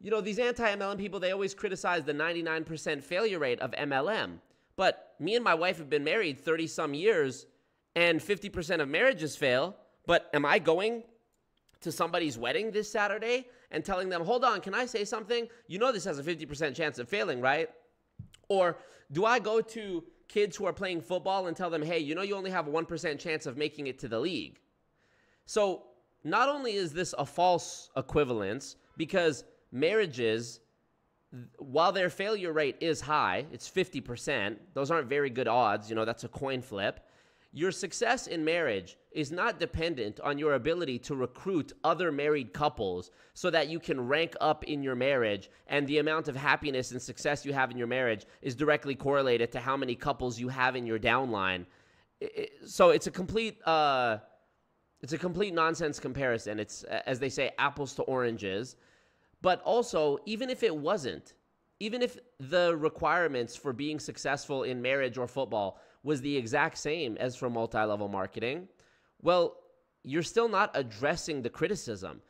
you know, these anti-MLM people, they always criticize the 99% failure rate of MLM. But me and my wife have been married 30 some years and 50% of marriages fail. But am I going to somebody's wedding this Saturday and telling them, hold on, can I say something? You know, this has a 50% chance of failing, right? Or do I go to kids who are playing football and tell them, hey, you know, you only have a 1% chance of making it to the league? So not only is this a false equivalence, because marriages, while their failure rate is high, it's 50%, those aren't very good odds, you know, that's a coin flip. Your success in marriage is not dependent on your ability to recruit other married couples so that you can rank up in your marriage, and the amount of happiness and success you have in your marriage is directly correlated to how many couples you have in your downline. So it's a complete, uh, it's a complete nonsense comparison. It's, as they say, apples to oranges. But also, even if it wasn't, even if the requirements for being successful in marriage or football was the exact same as for multi level marketing, well, you're still not addressing the criticism.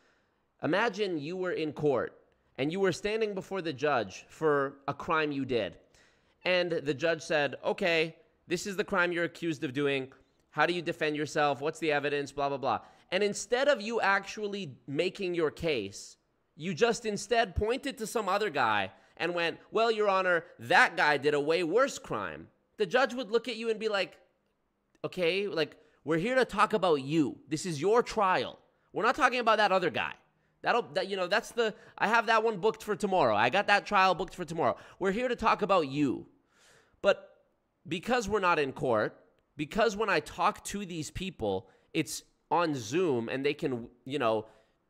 Imagine you were in court and you were standing before the judge for a crime you did. And the judge said, okay, this is the crime you're accused of doing. How do you defend yourself? What's the evidence? Blah, blah, blah. And instead of you actually making your case, you just instead pointed to some other guy and went, Well, Your Honor, that guy did a way worse crime. The judge would look at you and be like, Okay, like, we're here to talk about you. This is your trial. We're not talking about that other guy. That'll, that, you know, that's the, I have that one booked for tomorrow. I got that trial booked for tomorrow. We're here to talk about you. But because we're not in court, because when I talk to these people, it's on Zoom and they can, you know,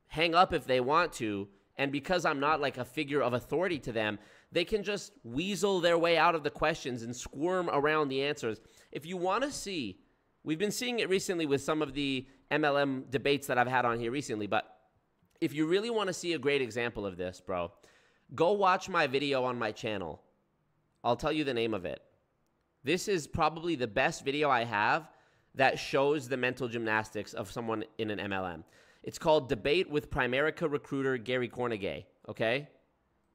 hang up if they want to. And because I'm not like a figure of authority to them, they can just weasel their way out of the questions and squirm around the answers. If you want to see, we've been seeing it recently with some of the MLM debates that I've had on here recently, but if you really want to see a great example of this, bro, go watch my video on my channel. I'll tell you the name of it. This is probably the best video I have that shows the mental gymnastics of someone in an MLM. It's called Debate with Primerica recruiter Gary Kornegay. Okay?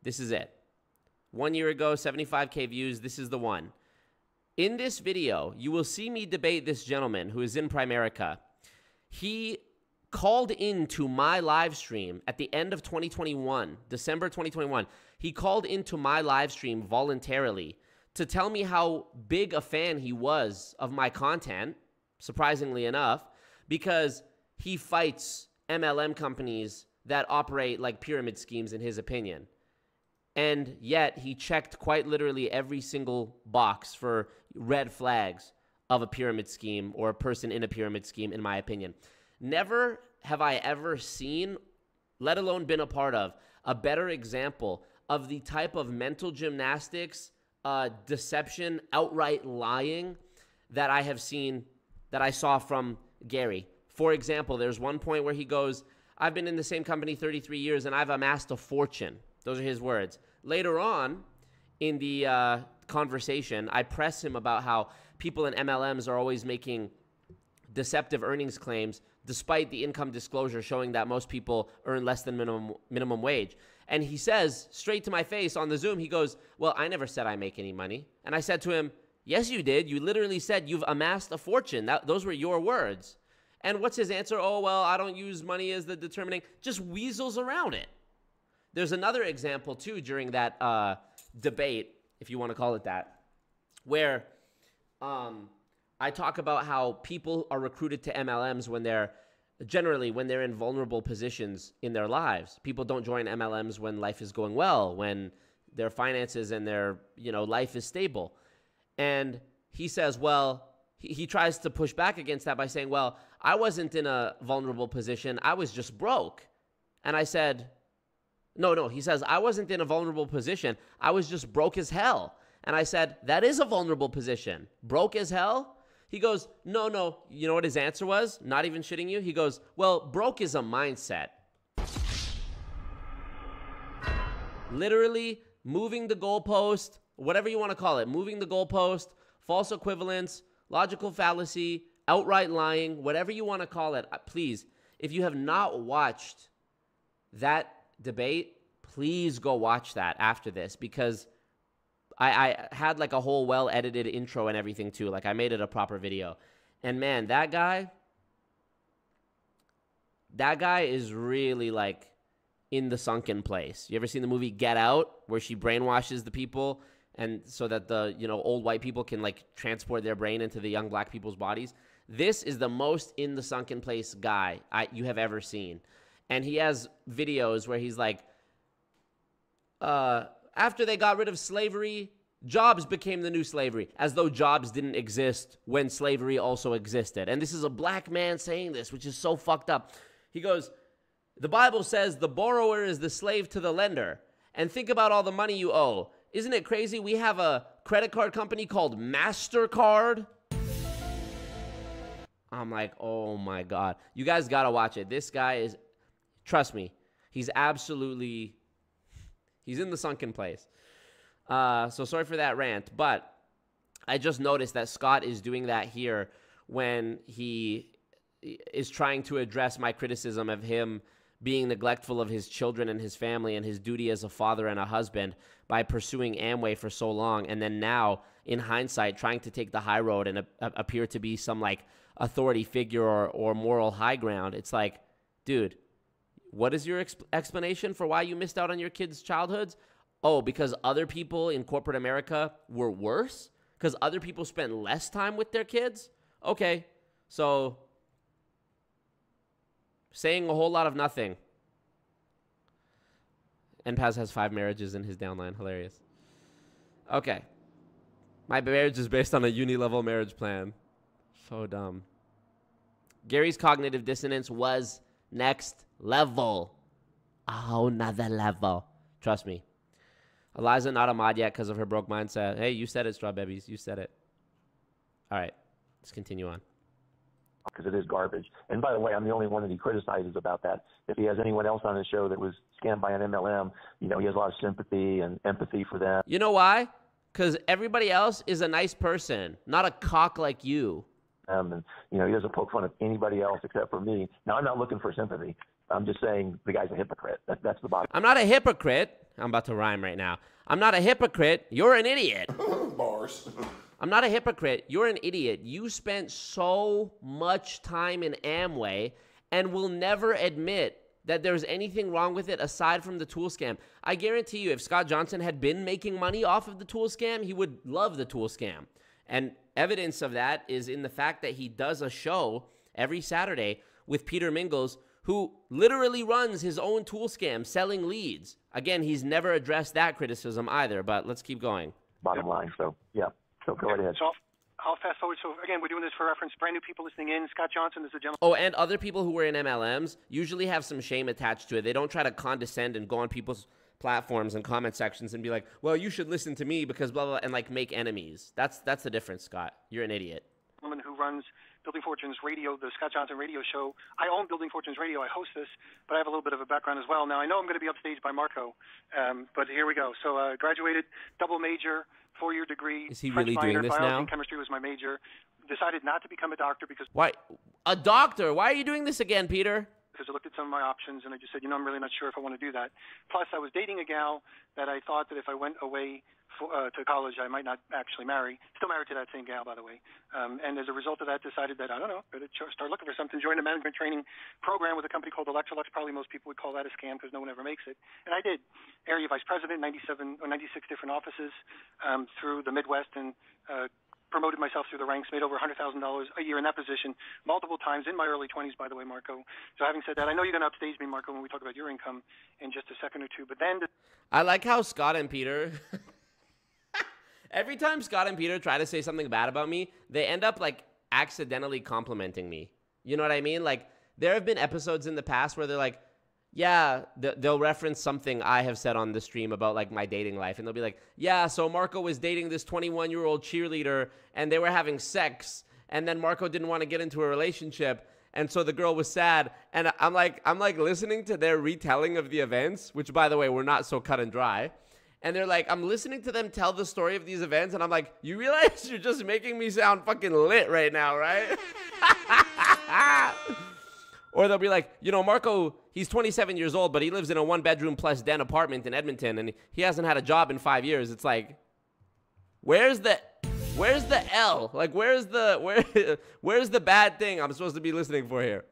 This is it. One year ago, 75K views. This is the one. In this video, you will see me debate this gentleman who is in Primerica. He called into my live stream at the end of 2021, December 2021. He called into my live stream voluntarily to tell me how big a fan he was of my content, surprisingly enough, because he fights MLM companies that operate like pyramid schemes, in his opinion. And yet he checked quite literally every single box for red flags of a pyramid scheme or a person in a pyramid scheme, in my opinion. Never have I ever seen, let alone been a part of, a better example of the type of mental gymnastics, uh, deception, outright lying that I have seen, that I saw from Gary. For example, there's one point where he goes, I've been in the same company 33 years and I've amassed a fortune. Those are his words. Later on in the uh, conversation, I press him about how people in MLMs are always making deceptive earnings claims despite the income disclosure showing that most people earn less than minimum minimum wage. And he says straight to my face on the Zoom, he goes, "Well, I never said I make any money." And I said to him, "Yes, you did. You literally said you've amassed a fortune. That, those were your words." And what's his answer? Oh, well, I don't use money as the determining. Just weasels around it. There's another example too during that uh, debate, if you want to call it that, where um, I talk about how people are recruited to MLMs when they're generally when they're in vulnerable positions in their lives. People don't join MLMs when life is going well, when their finances and their you know life is stable. And he says, well, he, he tries to push back against that by saying, well, I wasn't in a vulnerable position. I was just broke. And I said, no, no. He says, I wasn't in a vulnerable position. I was just broke as hell. And I said, that is a vulnerable position. Broke as hell? He goes, no, no. You know what his answer was? Not even shitting you. He goes, well, broke is a mindset. Literally moving the goalpost, whatever you want to call it, moving the goalpost, false equivalence, logical fallacy, outright lying, whatever you want to call it. uh, Please, if you have not watched that debate, please go watch that after this because I, I had like a whole well edited intro and everything too. Like I made it a proper video. And man, that guy, that guy is really like in the sunken place. You ever seen the movie Get Out where she brainwashes the people and so that the, you know, old white people can like transport their brain into the young black people's bodies? This is the most in the sunken place guy I, you have ever seen. And he has videos where he's like, uh, after they got rid of slavery, jobs became the new slavery, as though jobs didn't exist when slavery also existed. And this is a black man saying this, which is so fucked up. He goes, The Bible says the borrower is the slave to the lender. And think about all the money you owe. Isn't it crazy? We have a credit card company called MasterCard. I'm like, oh my God. You guys gotta watch it. This guy is, trust me, he's absolutely, he's in the sunken place. Uh, so sorry for that rant, but I just noticed that Scott is doing that here when he is trying to address my criticism of him being neglectful of his children and his family and his duty as a father and a husband by pursuing Amway for so long, and then now, in hindsight, trying to take the high road and a- appear to be some like authority figure or, or moral high ground. It's like, dude, what is your exp- explanation for why you missed out on your kids' childhoods? Oh, because other people in corporate America were worse? Because other people spent less time with their kids? Okay, so saying a whole lot of nothing. And Paz has five marriages in his downline. Hilarious. Okay. My marriage is based on a uni level marriage plan. So dumb. Gary's cognitive dissonance was next level. A whole nother level. Trust me. Eliza not a mod yet because of her broke mindset. Hey, you said it, Straw Babies. You said it. All right. Let's continue on. because it is garbage. And by the way, I'm the only one that he criticizes about that. If he has anyone else on his show that was scammed by an MLM, you know, he has a lot of sympathy and empathy for them. You know why? Because everybody else is a nice person, not a cock like you. Um, and you know, he doesn't poke fun of anybody else except for me. Now, I'm not looking for sympathy. I'm just saying the guy's a hypocrite. That, that's the bottom. I'm not a hypocrite. I'm about to rhyme right now. I'm not a hypocrite. You're an idiot. Bars. I'm not a hypocrite. You're an idiot. You spent so much time in Amway and will never admit that there's anything wrong with it aside from the tool scam. I guarantee you, if Scott Johnson had been making money off of the tool scam, he would love the tool scam. And evidence of that is in the fact that he does a show every Saturday with Peter Mingils, who literally runs his own tool scam selling leads. Again, he's never addressed that criticism either, but let's keep going. Bottom line. So yeah. So go right ahead. So I'll, I'll fast forward. So again, we're doing this for reference. Brand new people listening in. Scott Johnson is a gentleman. Oh, and other people who were in MLMs usually have some shame attached to it. They don't try to condescend and go on people's platforms and comment sections and be like, "Well, you should listen to me because blah blah," and like make enemies. That's that's the difference, Scott. You're an idiot. Woman who runs Building Fortunes Radio, the Scott Johnson Radio Show. I own Building Fortunes Radio. I host this, but I have a little bit of a background as well. Now I know I'm going to be upstaged by Marco, um, but here we go. So uh, graduated, double major, four-year degree. Is he French really minor, doing this biology now? and chemistry was my major. Decided not to become a doctor because Why? A doctor? Why are you doing this again, Peter? Because I looked at some of my options and I just said, you know, I'm really not sure if I want to do that. Plus, I was dating a gal that I thought that if I went away for, uh, to college, I might not actually marry. Still married to that same gal, by the way. Um, and as a result of that, decided that I don't know, better start looking for something. Joined a management training program with a company called Electrolux. Probably most people would call that a scam because no one ever makes it. And I did. Area vice president, 97 or 96 different offices um, through the Midwest and. Uh, promoted myself through the ranks, made over $100,000 a year in that position multiple times in my early 20s, by the way, Marco. So having said that, I know you're going to upstage me, Marco, when we talk about your income in just a second or two. But then I like how Scott and Peter. Every time Scott and Peter try to say something bad about me, they end up like accidentally complimenting me. You know what I mean? Like there have been episodes in the past where they're like, yeah, they'll reference something I have said on the stream about like my dating life, and they'll be like, yeah, so Marco was dating this 21 year old cheerleader, and they were having sex, and then Marco didn't want to get into a relationship, and so the girl was sad, and I'm like, I'm like listening to their retelling of the events, which by the way were not so cut and dry. And they're like, I'm listening to them tell the story of these events, and I'm like, you realize you're just making me sound fucking lit right now, right? or they'll be like, you know, Marco, he's 27 years old, but he lives in a one bedroom plus den apartment in Edmonton, and he hasn't had a job in five years. It's like, where's the, where's the L? Like, where's the, where, where's the bad thing I'm supposed to be listening for here?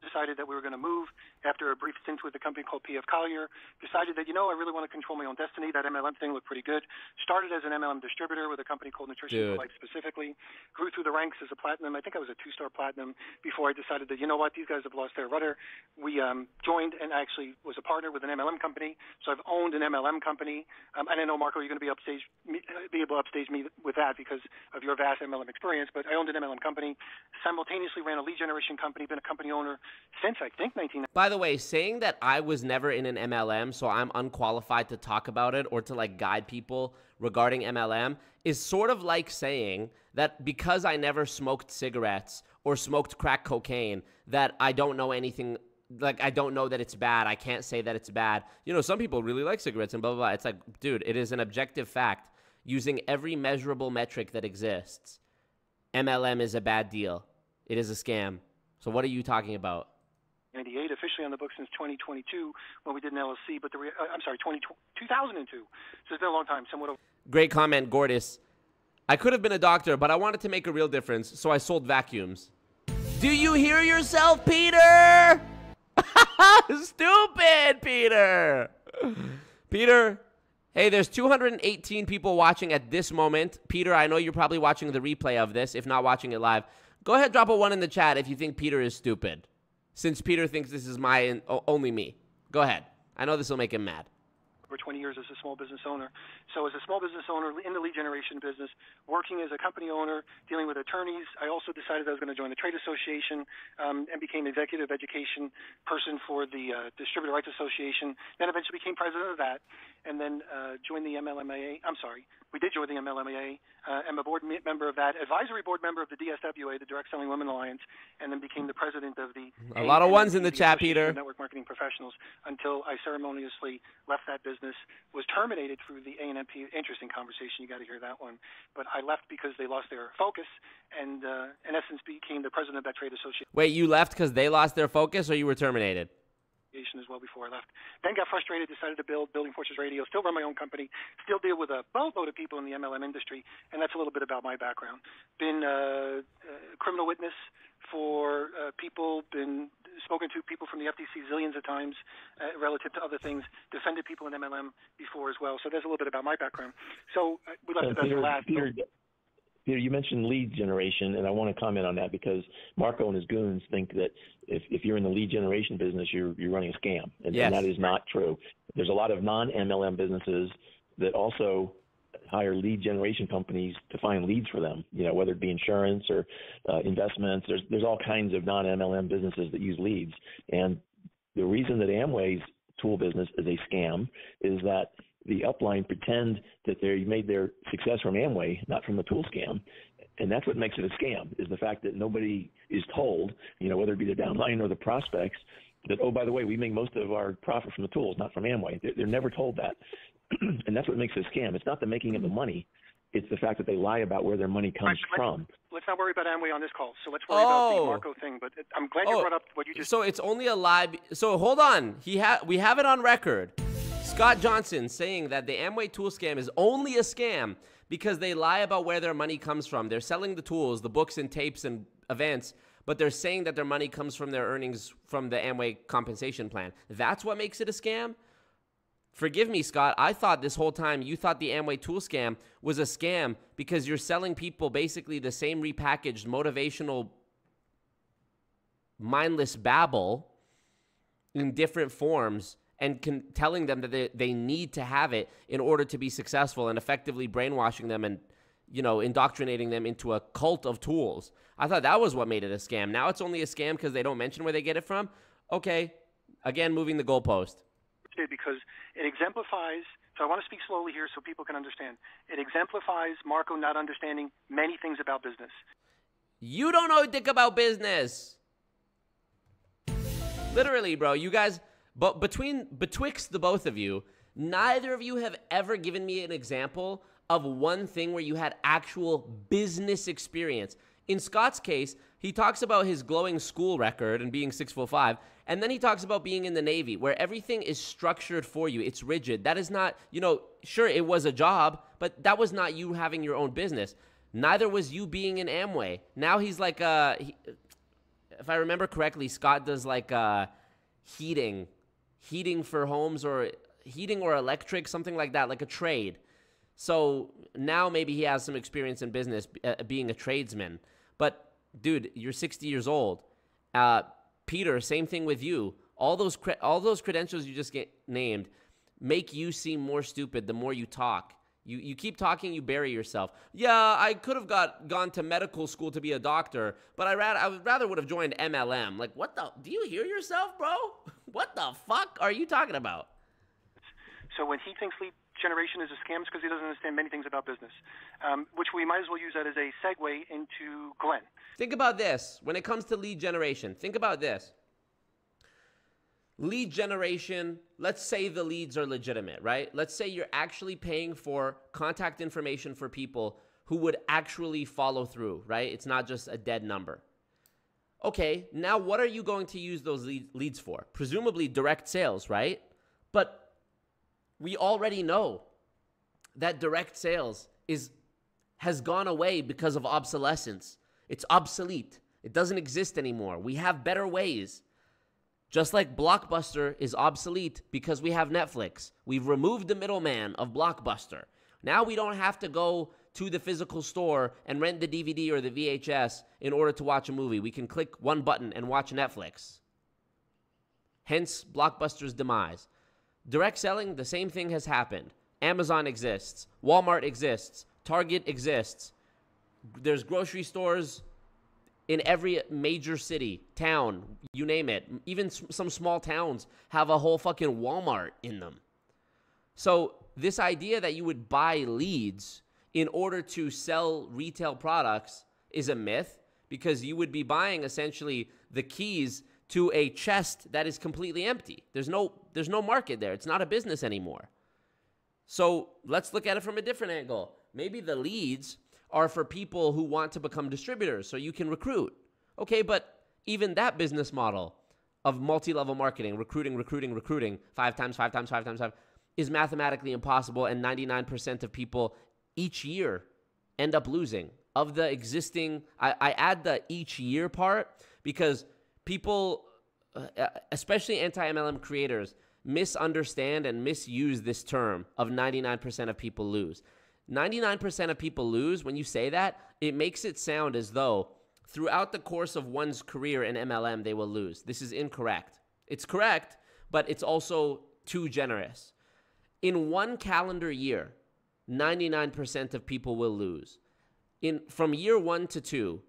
decided that we were going to move after a brief stint with a company called PF Collier. Decided that, you know, I really want to control my own destiny. That MLM thing looked pretty good. Started as an MLM distributor with a company called Nutrition Dude. for Life specifically. Grew through the ranks as a platinum. I think I was a two star platinum before I decided that, you know what, these guys have lost their rudder. We um, joined and actually was a partner with an MLM company. So I've owned an MLM company. Um, and I know, Marco, you're going to be upstage, uh, be able to upstage me with that because of your vast MLM experience. But I owned an MLM company. Simultaneously ran a lead generation company. Been a company owner since I think 19. By the way, saying that I was never in an MLM, so I'm unqualified to talk about it or to like guide people regarding MLM, is sort of like saying that because I never smoked cigarettes or smoked crack cocaine, that I don't know anything. Like I don't know that it's bad. I can't say that it's bad. You know, some people really like cigarettes and blah blah blah. It's like, dude, it is an objective fact using every measurable metric that exists. MLM is a bad deal. It is a scam. So what are you talking about? 98, officially on the books since 2022 when we did an LLC, but the re- uh, I'm sorry, 20, 2002. So it's been a long time, somewhat over. Great comment, Gordis. I could have been a doctor, but I wanted to make a real difference, so I sold vacuums. Do you hear yourself, Peter? Stupid, Peter. Peter, hey, there's 218 people watching at this moment. Peter, I know you're probably watching the replay of this, if not watching it live. Go ahead, drop a one in the chat if you think Peter is stupid. Since Peter thinks this is my and only me. Go ahead. I know this will make him mad. For 20 years as a small business owner. So as a small business owner in the lead generation business, working as a company owner, dealing with attorneys, I also decided I was going to join the trade association um, and became executive education person for the uh, Distributor Rights Association. Then eventually became president of that, and then uh, joined the MLMIA. I'm sorry, we did join the MLMIA. Uh, I'm a board me- member of that, advisory board member of the DSWA, the Direct Selling Women Alliance, and then became the president of the A lot of ones in the ANMP, chat, Peter. Network Marketing Professionals until I ceremoniously left that business, was terminated through the ANMP. Interesting conversation. You got to hear that one. But I left because they lost their focus, and uh, in essence became the president of that trade association Wait, you left because they lost their focus or you were terminated? as well before I left. Then got frustrated, decided to build Building Fortunes Radio, still run my own company, still deal with a boatload of people in the MLM industry, and that's a little bit about my background. Been uh, uh, criminal witness for uh, people, been spoken to people from the FTC zillions of times uh, relative to other things, defended people in MLM before as well. So there's a little bit about my background. So uh, we left And the best Peter, for last. Peter, Peter, you mentioned lead generation, and I want to comment on that because Marco and his goons think that if, if you're in the lead generation business, you're you're running a scam, and, Yes. and that is not true. There's a lot of non-MLM businesses that also hire lead generation companies to find leads for them. You know, whether it be insurance or uh, investments. There's there's all kinds of non-MLM businesses that use leads, and the reason that Amway's tool business is a scam is that the upline pretend that they made their success from Amway, not from the tool scam. And that's what makes it a scam is the fact that nobody is told, you know, whether it be the downline or the prospects, that oh by the way, we make most of our profit from the tools, not from Amway. They're, they're never told that, and that's what makes it a scam. It's not the making of the money; it's the fact that they lie about where their money comes from. Let's not worry about Amway on this call. So let's worry about the Oh. Marco thing. But I'm glad you Oh, brought up what you just. So it's only a lie. So hold on. He ha- we have it on record. Scott Johnson saying that the Amway tool scam is only a scam because they lie about where their money comes from. They're selling the tools, the books and tapes and events, but they're saying that their money comes from their earnings from the Amway compensation plan. That's what makes it a scam? Forgive me, Scott. I thought this whole time you thought the Amway tool scam was a scam because you're selling people basically the same repackaged motivational mindless babble in different forms and con- telling them that they, they need to have it in order to be successful and effectively brainwashing them and you know indoctrinating them into a cult of tools. I thought that was what made it a scam. Now it's only a scam because they don't mention where they get it from? Okay. Again moving the goalpost did because it exemplifies. So I want to speak slowly here so people can understand. It exemplifies Marco not understanding many things about business. You don't know dick about business. Literally, bro. You guys, but between betwixt the both of you, neither of you have ever given me an example of one thing where you had actual business experience. In Scott's case, he talks about his glowing school record and being six foot five, and then he talks about being in the Navy, where everything is structured for you. It's rigid. That is not, you know, sure it was a job, but that was not you having your own business. Neither was you being in Amway. Now he's like, uh, he, if I remember correctly, Scott does like uh, heating, heating for homes or heating or electric, something like that, like a trade. So now maybe he has some experience in business, uh, being a tradesman. But dude, you're 60 years old. Uh, Peter, same thing with you. All those cre- all those credentials you just get named make you seem more stupid the more you talk. You you keep talking, you bury yourself. Yeah, I could have got gone to medical school to be a doctor, but I rather I would rather would have joined MLM. Like, what the? Do you hear yourself, bro? What the fuck are you talking about? So when he thinks lead generation is a scam, it's because he doesn't understand many things about business, um, which we might as well use that as a segue into Glenn. Think about this when it comes to lead generation. Think about this. Lead generation, let's say the leads are legitimate, right? Let's say you're actually paying for contact information for people who would actually follow through, right? It's not just a dead number. Okay, now what are you going to use those lead, leads for? Presumably direct sales, right? But we already know that direct sales is has gone away because of obsolescence. It's obsolete. It doesn't exist anymore. We have better ways. Just like Blockbuster is obsolete because we have Netflix. We've removed the middleman of Blockbuster. Now we don't have to go to the physical store and rent the DVD or the VHS in order to watch a movie. We can click one button and watch Netflix. Hence Blockbuster's demise. Direct selling, the same thing has happened. Amazon exists, Walmart exists, Target exists. There's grocery stores in every major city, town, you name it. Even some small towns have a whole fucking Walmart in them. So, this idea that you would buy leads in order to sell retail products is a myth because you would be buying essentially the keys to a chest that is completely empty. There's no there's no market there. It's not a business anymore. So, let's look at it from a different angle. Maybe the leads are for people who want to become distributors so you can recruit. Okay, but even that business model of multi-level marketing, recruiting, recruiting, recruiting, five times, five times, five times, five, is mathematically impossible, and 99% of people each year end up losing. Of the existing, I, I add the each year part because people, uh, especially anti-MLM creators, misunderstand and misuse this term of 99% of people lose. 99% of people lose. When you say that, it makes it sound as though throughout the course of one's career in MLM, they will lose. This is incorrect. It's correct, but it's also too generous. In one calendar year, 99% of people will lose. In from year 1 to 2,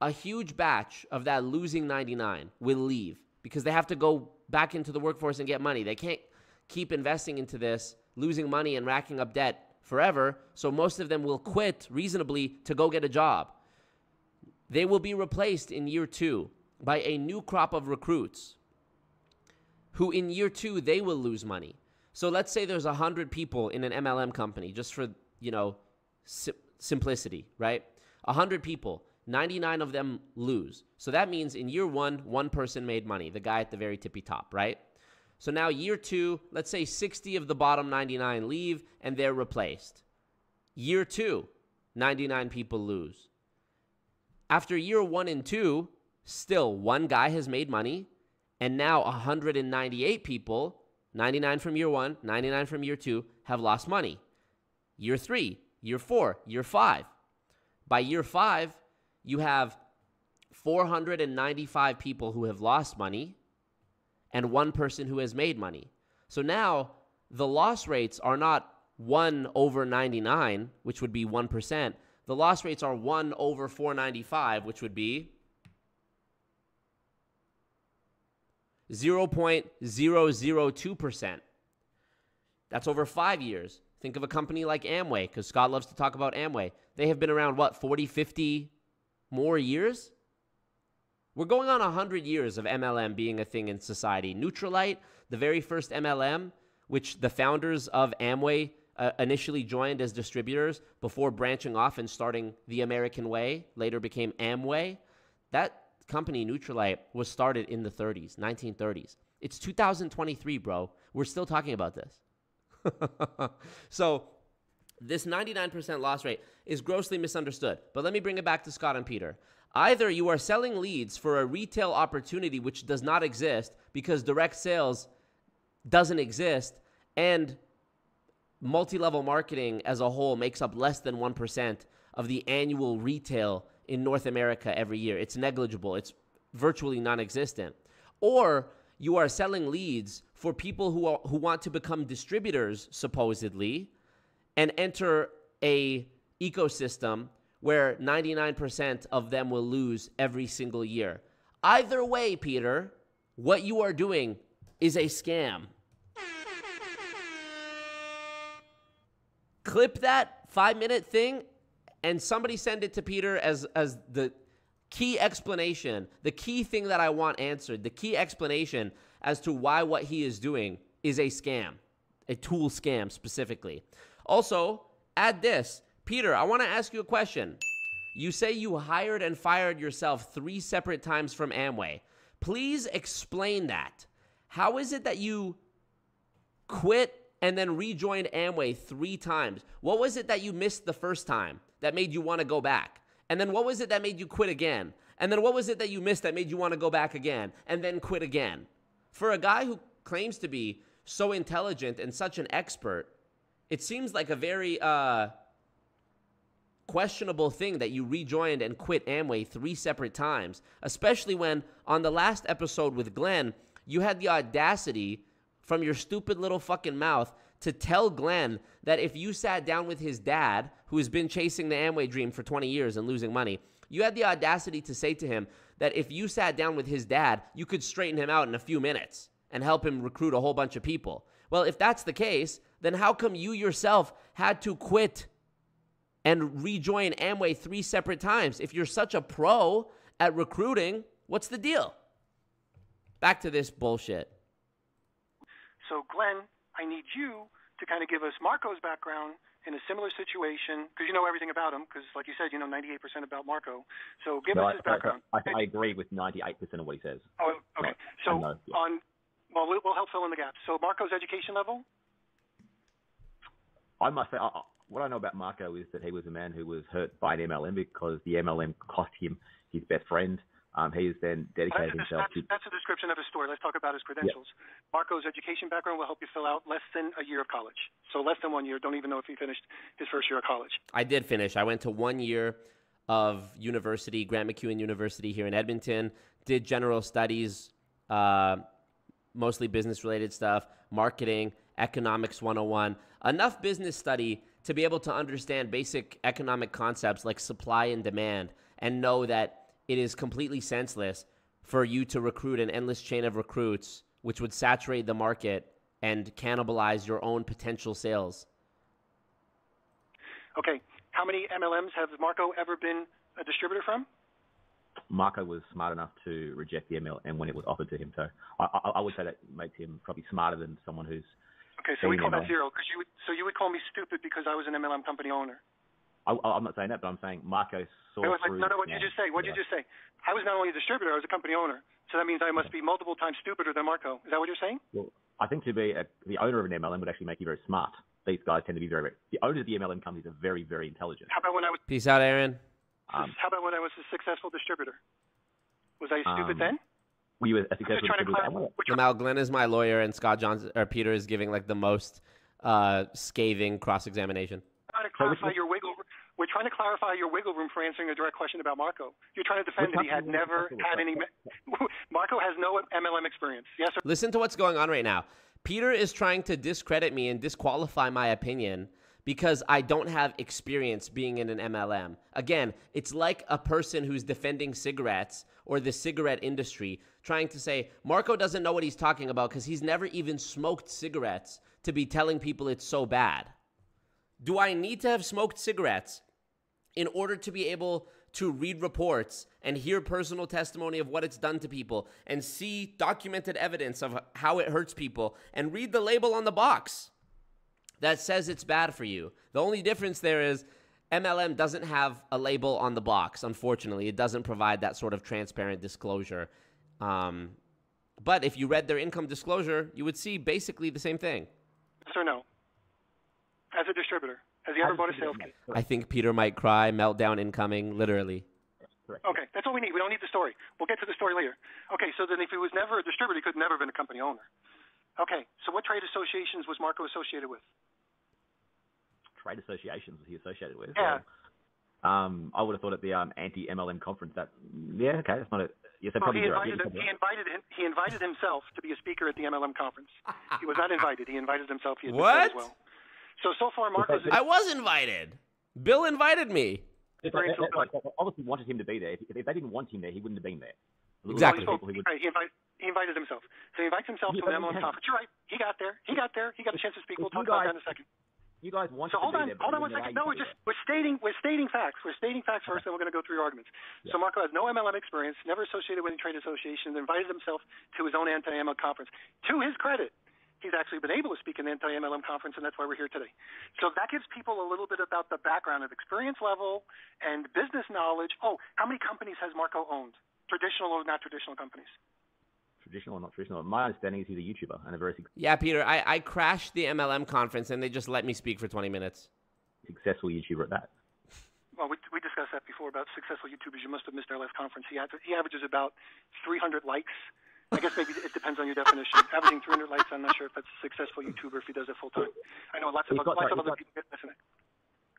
a huge batch of that losing 99 will leave because they have to go back into the workforce and get money. They can't keep investing into this, losing money and racking up debt forever. So most of them will quit reasonably to go get a job. They will be replaced in year two by a new crop of recruits who in year two they will lose money. So let's say there's 100 people in an MLM company just for, you know, si- simplicity, right? 100 people, 99 of them lose. So that means in year 1 one person made money, the guy at the very tippy top, right? So now year 2, let's say 60 of the bottom 99 leave and they're replaced. Year 2, 99 people lose. After year 1 and 2, still one guy has made money and now 198 people, 99 from year one, 99 from year two, have lost money. Year three, year four, year five. By year five, you have 495 people who have lost money and one person who has made money. So now the loss rates are not 1 over 99, which would be 1%. The loss rates are 1 over 495, which would be 0.002%. That's over five years. Think of a company like Amway, because Scott loves to talk about Amway. They have been around, what, 40, 50 more years? We're going on 100 years of MLM being a thing in society. Nutrilite, the very first MLM, which the founders of Amway uh, initially joined as distributors before branching off and starting the American Way, later became Amway. That company Nutrilite was started in the 30s, 1930s. It's 2023, bro. We're still talking about this. so, this 99% loss rate is grossly misunderstood. But let me bring it back to Scott and Peter. Either you are selling leads for a retail opportunity which does not exist because direct sales doesn't exist and multi level marketing as a whole makes up less than 1% of the annual retail in North America every year. It's negligible, it's virtually non existent. Or you are selling leads for people who, are, who want to become distributors, supposedly, and enter a ecosystem where 99% of them will lose every single year. Either way, Peter, what you are doing is a scam. Clip that five minute thing and somebody send it to Peter as as the key explanation, the key thing that I want answered, the key explanation as to why what he is doing is a scam, a tool scam specifically. Also, add this. Peter, I want to ask you a question. You say you hired and fired yourself three separate times from Amway. Please explain that. How is it that you quit and then rejoined Amway three times? What was it that you missed the first time? that made you want to go back? And then what was it that made you quit again? And then what was it that you missed that made you want to go back again and then quit again? For a guy who claims to be so intelligent and such an expert, it seems like a very uh, questionable thing that you rejoined and quit Amway three separate times, especially when on the last episode with Glenn, you had the audacity from your stupid little fucking mouth to tell Glenn that if you sat down with his dad, who has been chasing the Amway dream for 20 years and losing money, you had the audacity to say to him that if you sat down with his dad, you could straighten him out in a few minutes and help him recruit a whole bunch of people. Well, if that's the case, then how come you yourself had to quit and rejoin Amway three separate times? If you're such a pro at recruiting, what's the deal? Back to this bullshit. So, Glenn, I need you to kind of give us Marco's background in a similar situation because you know everything about him because, like you said, you know 98% about Marco. So give no, us his background. I, I, I, agree with 98% of what he says. Oh, okay. so know, yeah. on, well, we'll help fill in the gaps. So Marco's education level. I must say, I, what I know about Marco is that he was a man who was hurt by an MLM because the MLM cost him his best friend. Um, he's then That's, dedicated a, himself that's, to. that's a description of his story. Let's talk about his credentials. Marco's education background will help you fill out less than a year of college. So less than one year. Don't even know if he finished his first year of college. I did finish. I went to one year of university, Grant MacEwan University here in Edmonton. Did general studies, uh, mostly business related stuff, marketing, economics 101. Enough business study to be able to understand basic economic concepts like supply and demand and know that it is completely senseless for you to recruit an endless chain of recruits, which would saturate the market and cannibalize your own potential sales. Okay. How many MLMs has Marco ever been a distributor from? Marco was smart enough to reject the MLM and when it was offered to him. So I, I, I would say that makes him probably smarter than someone who's. Okay, so we seen call that zero. Cause you would, so you would call me stupid because I was an MLM company owner. I, I'm not saying that, but I'm saying Marco saw I was like, through. no, no, what did you just say? What did you just say? I was not only a distributor, I was a company owner. So that means I must be multiple times stupider than Marco. Is that what you're saying? Well, I think to be a, the owner of an MLM would actually make you very smart. These guys tend to be very, very the owners of the MLM companies are very, very intelligent. How about when I was? Peace out, Aaron. Um, How about when I was a successful distributor? Was I stupid Um, then? Were you a successful trying to distributor? clarify- Now, Glenn is my lawyer, and Scott Johnson or Peter is giving like the most uh, scathing cross examination. trying to clarify your wiggle. We're trying to clarify your wiggle room for answering a direct question about Marco. You're trying to defend that he had never had any. Marco has no MLM experience. Yes or Listen to what's going on right now. Peter is trying to discredit me and disqualify my opinion because I don't have experience being in an MLM. Again, it's like a person who's defending cigarettes or the cigarette industry trying to say Marco doesn't know what he's talking about because he's never even smoked cigarettes to be telling people it's so bad. Do I need to have smoked cigarettes in order to be able to read reports and hear personal testimony of what it's done to people and see documented evidence of how it hurts people and read the label on the box that says it's bad for you. The only difference there is MLM doesn't have a label on the box, unfortunately. It doesn't provide that sort of transparent disclosure. Um, but if you read their income disclosure, you would see basically the same thing. yes or no? As a distributor, has he ever bought a sales kit? I think Peter might cry, meltdown incoming, literally. Okay, that's all we need. We don't need the story. We'll get to the story later. Okay, so then if he was never a distributor, he could never have been a company owner. Okay, so what trade associations was Marco associated with? Trade associations was he associated with? Yeah. Um, I would have thought at the um, anti-MLM conference that yeah, okay, that's not it. yes, they Well, probably he do. invited, he invited him, he invited himself to be a speaker at the MLM conference. He was not invited. He invited himself. He admitted that as well. So so far, Marco's I was invited. Bill invited me. If they, they- they- they obviously wanted him to be there. If, if they didn't want him there, he wouldn't have been there. There's a Exactly. people who would- Right, he, invited, he invited himself. So he invites himself Yeah, to an but MLM conference. You're right. He got there. He got there. He got a chance to speak. We'll If you talk about that in a second. You guys wanted So hold on, hold on one second. No, we're just we're stating we're stating facts. We're stating facts first, then we're going to go through your arguments. So Marco has no MLM experience, never associated with any trade association, invited himself to his own anti-MLM conference. To his credit, he's actually been able to speak in the anti-MLM conference, and that's why we're here today. So that gives people a little bit about the background of experience level and business knowledge. Oh, how many companies has Marco owned? Traditional or not traditional companies? Traditional or not traditional. My understanding is he's a YouTuber and a very suc- Yeah, Peter, I, I crashed the MLM conference and they just let me speak for 20 minutes. successful YouTuber at that. Well, we, we discussed that before about successful YouTubers. You must have missed our last conference. He, had, he averages about 300 likes. I guess maybe it depends on your definition. Averaging 300 likes, I'm not sure if that's a successful YouTuber if he does it full time. I know lots of, got- lots sorry, of other got- people get missing it.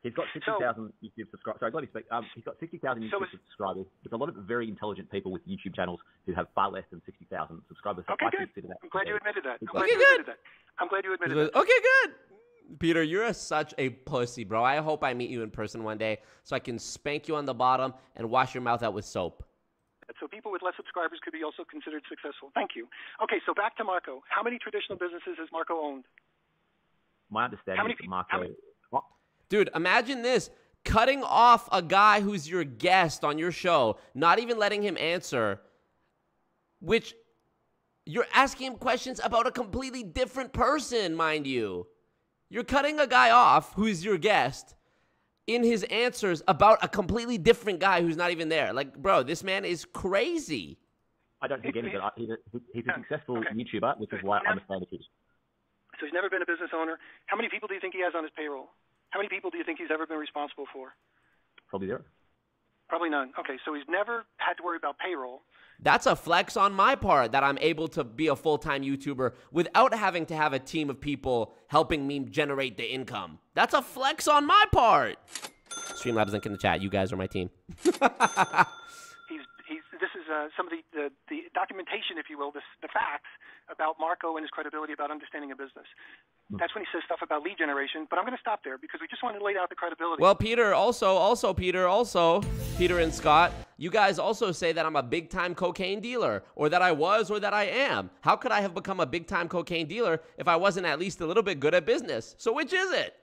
He's got 60,000 YouTube subscribers. Sorry, let me speak. Um, he's got 60,000 YouTube subscribers. There's a lot of very intelligent people with YouTube channels who have far less than 60,000 subscribers. So Okay, I good. that I'm glad you admitted that. I'm glad Okay, you good. admitted that. I'm glad you admitted He goes, that. okay, good. Peter, you're a, such a pussy, bro. I hope I meet you in person one day so I can spank you on the bottom and wash your mouth out with soap. So people with less subscribers could be also considered successful. Thank you. Okay, so back to Marco. How many traditional businesses has Marco owned? My understanding many is people- Marco. How many- Dude, imagine this cutting off a guy who's your guest on your show, not even letting him answer, which you're asking him questions about a completely different person, mind you. You're cutting a guy off who's your guest in his answers about a completely different guy who's not even there. Like, bro, this man is crazy. I don't think any of it. He's a, he's a successful YouTuber, which is why I'm a fan of his. So he's never been a business owner. How many people do you think he has on his payroll? How many people do you think he's ever been responsible for? Probably zero. Probably none. Okay, so he's never had to worry about payroll. That's a flex on my part that I'm able to be a full time YouTuber without having to have a team of people helping me generate the income. That's a flex on my part. Streamlabs link in the chat. You guys are my team. He's he's this is uh, some of the, the the documentation, if you will, this, the facts about Marco and his credibility about understanding a business. That's when he says stuff about lead generation. But I'm going to stop there because we just wanted to lay out the credibility. Well, Peter, also, also, Peter, also, Peter and Scott, you guys also say that I'm a big time cocaine dealer, or that I was, or that I am. How could I have become a big time cocaine dealer if I wasn't at least a little bit good at business? So, which is it?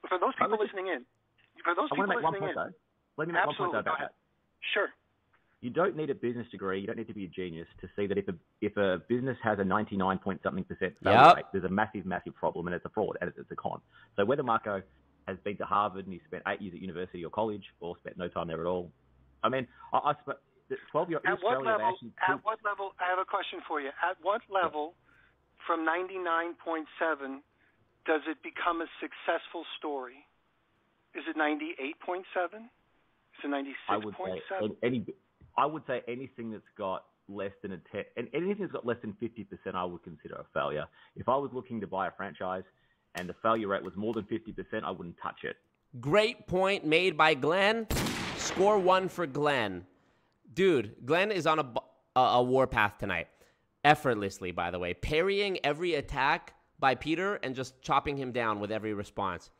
But for those people listening in, for those I people want to make one listening in. Let me make one absolutely, point though go about ahead. that. Sure. You don't need a business degree. You don't need to be a genius to see that if a if a business has a 99 point something percent failure Yep. rate, there's a massive, massive problem, and it's a fraud and it's, it's a con. So whether Marco has been to Harvard and he spent eight years at university or college, or spent no time there at all, I mean, I, I spent 12 year At what Australia, level? actually At what level? I have a question for you. At what level, from 99.7, does it become a successful story? Is it 98.7? Is it I 96.7? any. I would say anything that's got less than a ten, and anything that's got less than fifty percent, I would consider a failure. If I was looking to buy a franchise and the failure rate was more than fifty percent, I wouldn't touch it. Great point made by Glenn. Score one for Glenn. Dude, Glenn is on a, a, a warpath tonight. Effortlessly, by the way. Parrying every attack by Peter and just chopping him down with every response.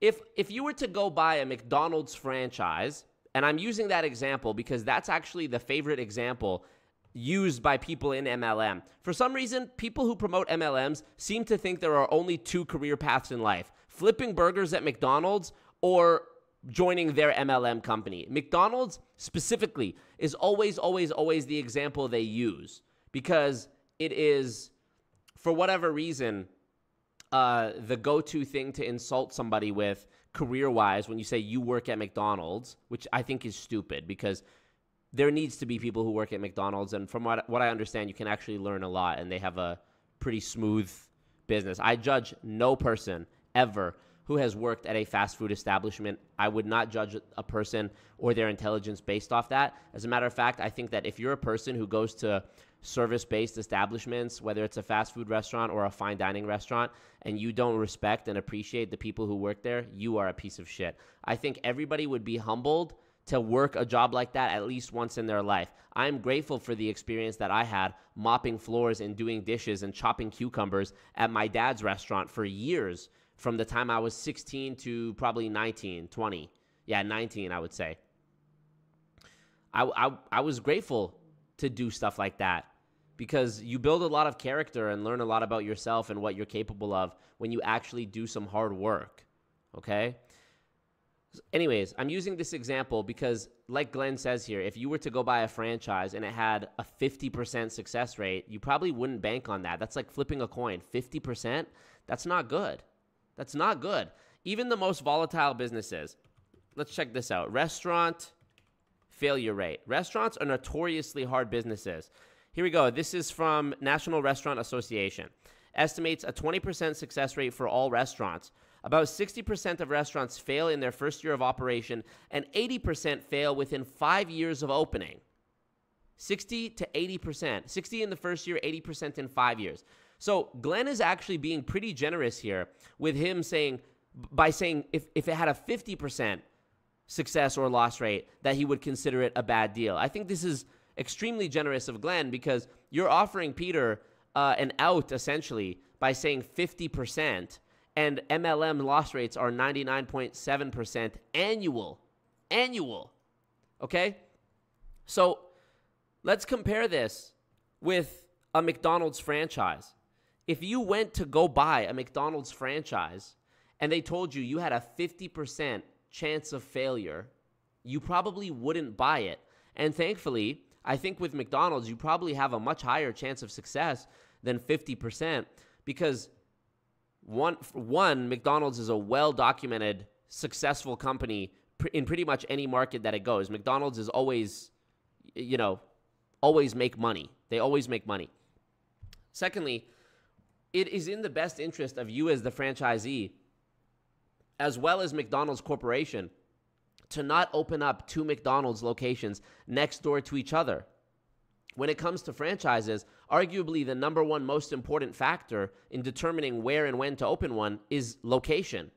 If, if you were to go buy a McDonald's franchise, and I'm using that example because that's actually the favorite example used by people in MLM. For some reason, people who promote MLMs seem to think there are only two career paths in life flipping burgers at McDonald's or joining their MLM company. McDonald's specifically is always, always, always the example they use because it is, for whatever reason, uh, the go-to thing to insult somebody with career-wise when you say you work at McDonald's, which I think is stupid because there needs to be people who work at McDonald's, and from what what I understand, you can actually learn a lot, and they have a pretty smooth business. I judge no person ever who has worked at a fast food establishment. I would not judge a person or their intelligence based off that. As a matter of fact, I think that if you're a person who goes to service based establishments, whether it's a fast food restaurant or a fine dining restaurant, and you don't respect and appreciate the people who work there, you are a piece of shit. I think everybody would be humbled to work a job like that at least once in their life. I'm grateful for the experience that I had mopping floors and doing dishes and chopping cucumbers at my dad's restaurant for years from the time I was 16 to probably 19, 20. Yeah, 19, I would say. I, I, I was grateful to do stuff like that because you build a lot of character and learn a lot about yourself and what you're capable of when you actually do some hard work. Okay? Anyways, I'm using this example because, like Glenn says here, if you were to go buy a franchise and it had a 50% success rate, you probably wouldn't bank on that. That's like flipping a coin. 50%? That's not good. That's not good. Even the most volatile businesses. Let's check this out restaurant failure rate. Restaurants are notoriously hard businesses. Here we go. This is from National Restaurant Association. Estimates a 20% success rate for all restaurants. About 60% of restaurants fail in their first year of operation, and 80% fail within five years of opening. 60 to 80%. 60 in the first year, 80% in five years. So Glenn is actually being pretty generous here with him saying, by saying if, if it had a 50% success or loss rate, that he would consider it a bad deal. I think this is extremely generous of Glenn because you're offering Peter uh, an out essentially by saying 50%, and MLM loss rates are 99.7% annual. Annual. Okay? So let's compare this with a McDonald's franchise. If you went to go buy a McDonald's franchise and they told you you had a 50% chance of failure, you probably wouldn't buy it. And thankfully, I think with McDonald's, you probably have a much higher chance of success than 50% because one, one McDonald's is a well documented, successful company in pretty much any market that it goes. McDonald's is always, you know, always make money. They always make money. Secondly, it is in the best interest of you as the franchisee, as well as McDonald's Corporation, to not open up two McDonald's locations next door to each other. When it comes to franchises, arguably the number one most important factor in determining where and when to open one is location.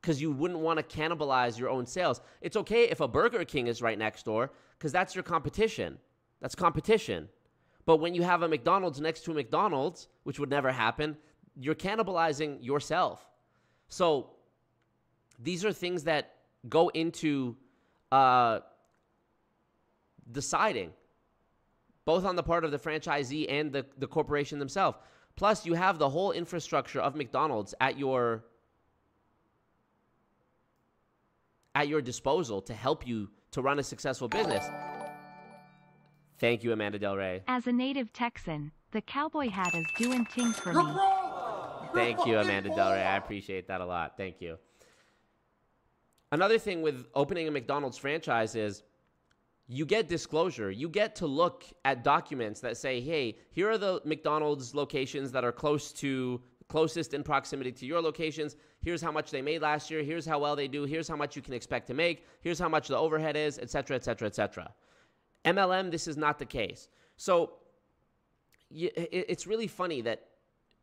Because you wouldn't want to cannibalize your own sales. It's okay if a Burger King is right next door, because that's your competition. That's competition. But when you have a McDonald's next to a McDonald's, which would never happen, you're cannibalizing yourself. So these are things that go into uh, deciding, both on the part of the franchisee and the, the corporation themselves. Plus, you have the whole infrastructure of McDonald's at your at your disposal to help you to run a successful business. Thank you, Amanda Del Rey. As a native Texan, the cowboy hat is doing things for me. Thank you, Amanda Del Rey. I appreciate that a lot. Thank you. Another thing with opening a McDonald's franchise is you get disclosure. You get to look at documents that say, "Hey, here are the McDonald's locations that are close to closest in proximity to your locations. Here's how much they made last year. Here's how well they do. Here's how much you can expect to make. Here's how much the overhead is, etc., etc., etc." MLM, this is not the case. So it's really funny that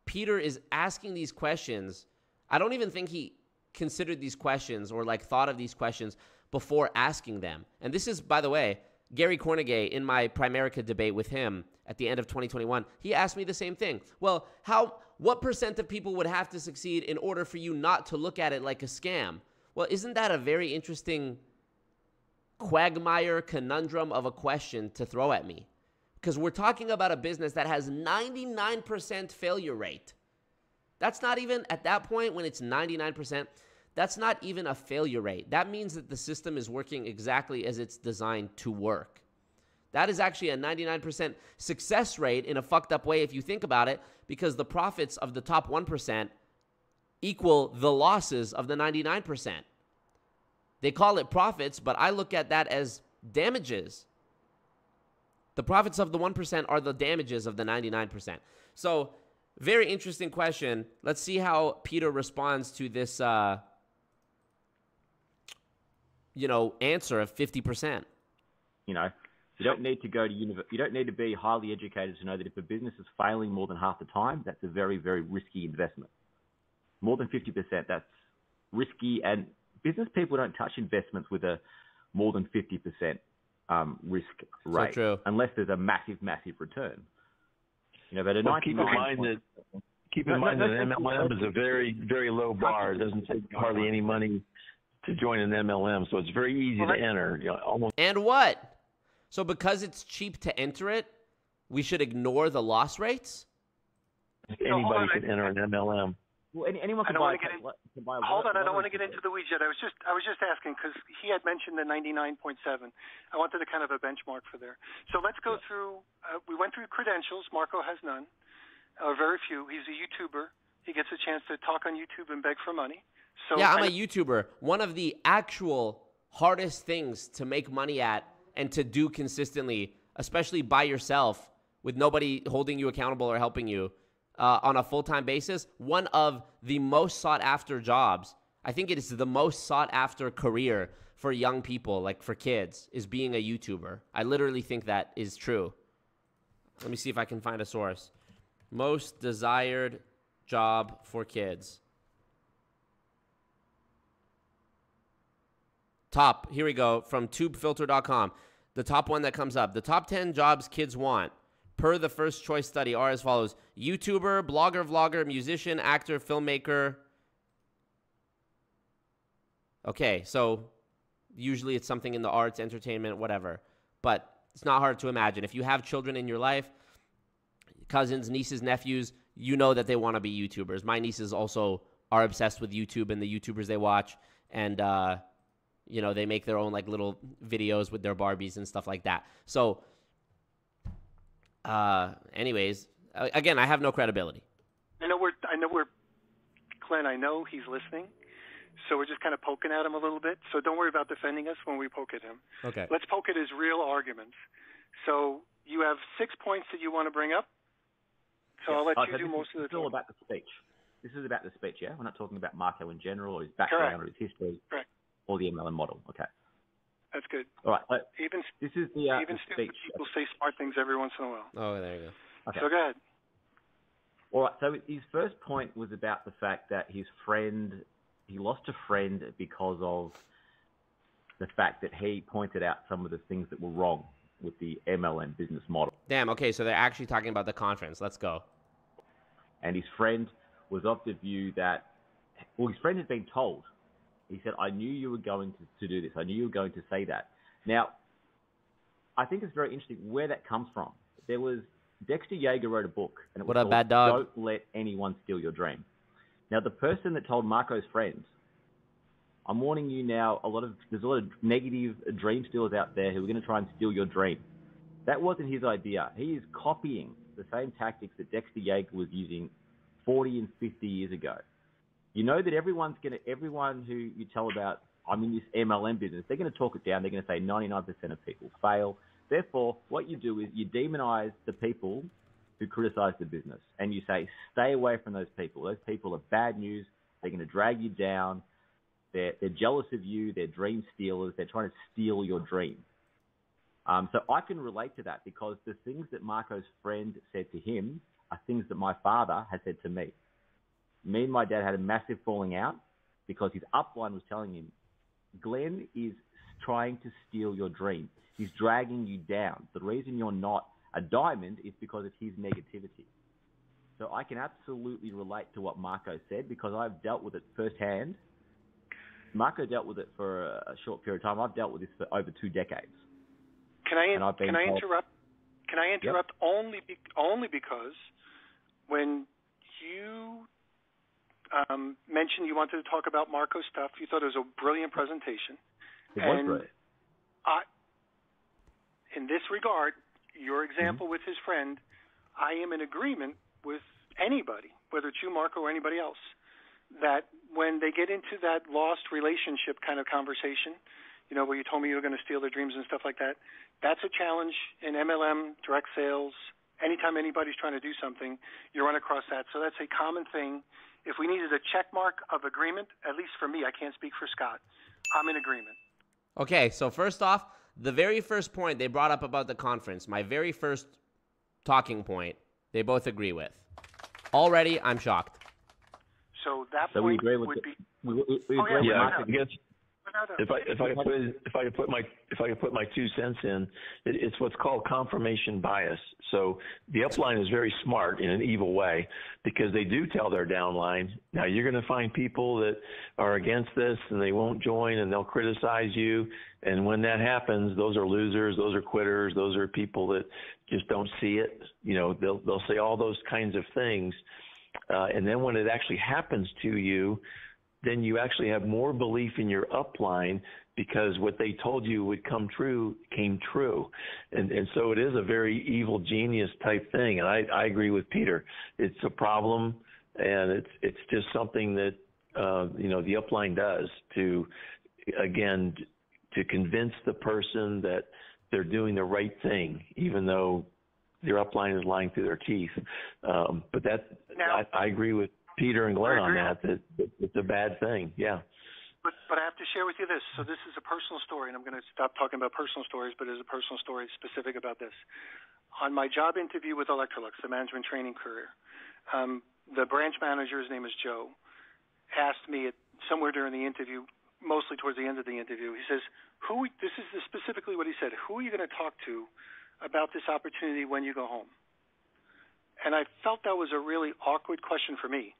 Peter is asking these questions. I don't even think he considered these questions or like thought of these questions before asking them. And this is, by the way, Gary Kornegay in my Primerica debate with him at the end of 2021. He asked me the same thing. Well, how what percent of people would have to succeed in order for you not to look at it like a scam? Well, isn't that a very interesting quagmire conundrum of a question to throw at me? Because we're talking about a business that has 99% failure rate. That's not even at that point when it's 99%, that's not even a failure rate. That means that the system is working exactly as it's designed to work. That is actually a 99% success rate in a fucked up way if you think about it, because the profits of the top 1% equal the losses of the 99%. They call it profits, but I look at that as damages. The profits of the 1% are the damages of the 99%. So, very interesting question. Let's see how Peter responds to this, uh, you know, answer of 50%. You know, you don't need to go to university. You don't need to be highly educated to know that if a business is failing more than half the time, that's a very, very risky investment. More than 50%, that's risky. And business people don't touch investments with a more than 50% um, risk rate so unless there's a massive, massive return. You know, but a well, keep in mind that keep in no, mind no, that no, MLM is a very, very low bar. It doesn't take hardly any money to join an MLM, so it's very easy to enter. You know, almost. And what? So because it's cheap to enter it, we should ignore the loss rates? Anybody can enter an MLM. Well, any, anyone can buy, get in, can buy Hold on, I don't want to get into the weeds yet. I was just I was just asking because he had mentioned the 99.7. I wanted a kind of a benchmark for there. So let's go yeah. through. Uh, we went through credentials. Marco has none, or very few. He's a YouTuber. He gets a chance to talk on YouTube and beg for money. So yeah, I'm I, a YouTuber. One of the actual hardest things to make money at and to do consistently, especially by yourself with nobody holding you accountable or helping you uh, on a full time basis, one of the most sought after jobs. I think it is the most sought after career for young people, like for kids, is being a YouTuber. I literally think that is true. Let me see if I can find a source. Most desired job for kids. Top, here we go, from tubefilter.com. The top one that comes up. The top 10 jobs kids want, per the first choice study, are as follows YouTuber, blogger, vlogger, musician, actor, filmmaker. Okay, so usually it's something in the arts, entertainment, whatever. But it's not hard to imagine. If you have children in your life, cousins, nieces, nephews, you know that they want to be YouTubers. My nieces also are obsessed with YouTube and the YouTubers they watch. And, uh, you know, they make their own like little videos with their Barbies and stuff like that. So, uh, anyways, again, I have no credibility. I know we're, I know we're, Clint, I know he's listening. So we're just kind of poking at him a little bit. So don't worry about defending us when we poke at him. Okay. Let's poke at his real arguments. So you have six points that you want to bring up. So I'll let oh, you do most of the. It's all about the speech. This is about the speech, yeah. We're not talking about Marco in general or his background Correct. or his history. Correct. or the MLM model. Okay. That's good. All right. So Even this is the, uh, even the stupid speech. people say smart things every once in a while. Oh, there you go. Okay. So go ahead. All right. So his first point was about the fact that his friend, he lost a friend because of the fact that he pointed out some of the things that were wrong with the MLM business model. Damn. Okay, so they're actually talking about the conference. Let's go. And his friend was of the view that, well, his friend had been told. He said, I knew you were going to, to do this. I knew you were going to say that. Now, I think it's very interesting where that comes from. There was Dexter Yager wrote a book, and it What was up, called Bad Dog? Don't Let Anyone Steal Your Dream. Now, the person that told Marco's friends, I'm warning you now. A lot of there's a lot of negative dream stealers out there who are going to try and steal your dream. That wasn't his idea. He is copying the same tactics that Dexter Yager was using 40 and 50 years ago. You know that everyone's going to everyone who you tell about I'm in this MLM business, they're going to talk it down. They're going to say 99% of people fail. Therefore, what you do is you demonize the people who criticize the business, and you say stay away from those people. Those people are bad news. They're going to drag you down. They're, they're jealous of you. They're dream stealers. They're trying to steal your dream. Um, so I can relate to that because the things that Marco's friend said to him are things that my father has said to me. Me and my dad had a massive falling out because his upline was telling him, Glenn is trying to steal your dream. He's dragging you down. The reason you're not a diamond is because of his negativity. So I can absolutely relate to what Marco said because I've dealt with it firsthand. Marco dealt with it for a short period of time. I've dealt with this for over two decades. Can I I've can I interrupt? Can I interrupt only be, only because when you um, mentioned you wanted to talk about Marco's stuff, you thought it was a brilliant presentation. It was and great. I, in this regard, your Mm-hmm. example with his friend, I am in agreement with anybody, whether it's you, Marco, or anybody else, that when they get into that lost relationship kind of conversation, you know, where you told me you were going to steal their dreams and stuff like that, that's a challenge in MLM, direct sales. Anytime anybody's trying to do something, you run across that. So that's a common thing. If we needed a check mark of agreement, at least for me, I can't speak for Scott. I'm in agreement. Okay, so first off, the very first point they brought up about the conference, my very first talking point, they both agree with. Already, I'm shocked. So that So we agree with would the- be. We, we, we Oh, agree yeah, with Yeah, If I if I could put if I could put my if I could put my two cents in, it, it's what's called confirmation bias. So the upline is very smart in an evil way because they do tell their downline. Now you're going to find people that are against this and they won't join and they'll criticize you. And when that happens, those are losers, those are quitters, those are people that just don't see it. You know, they'll they'll say all those kinds of things, uh, and then when it actually happens to you then you actually have more belief in your upline because what they told you would come true came true. And and so it is a very evil genius type thing. And I, I agree with Peter. It's a problem and it's it's just something that uh, you know the upline does to again to convince the person that they're doing the right thing, even though their upline is lying through their teeth. Um, but that I, I agree with Peter and Glenn on that, that that it's a bad thing. Yeah. But but I have to share with you this. So this is a personal story, and I'm going to stop talking about personal stories, but it is a personal story specific about this. On my job interview with Electrolux, the management training career, um, the branch manager, his name is Joe, asked me at, somewhere during the interview, mostly towards the end of the interview, he says, "Who? This is specifically what he said. Who are you going to talk to about this opportunity when you go home?" And I felt that was a really awkward question for me.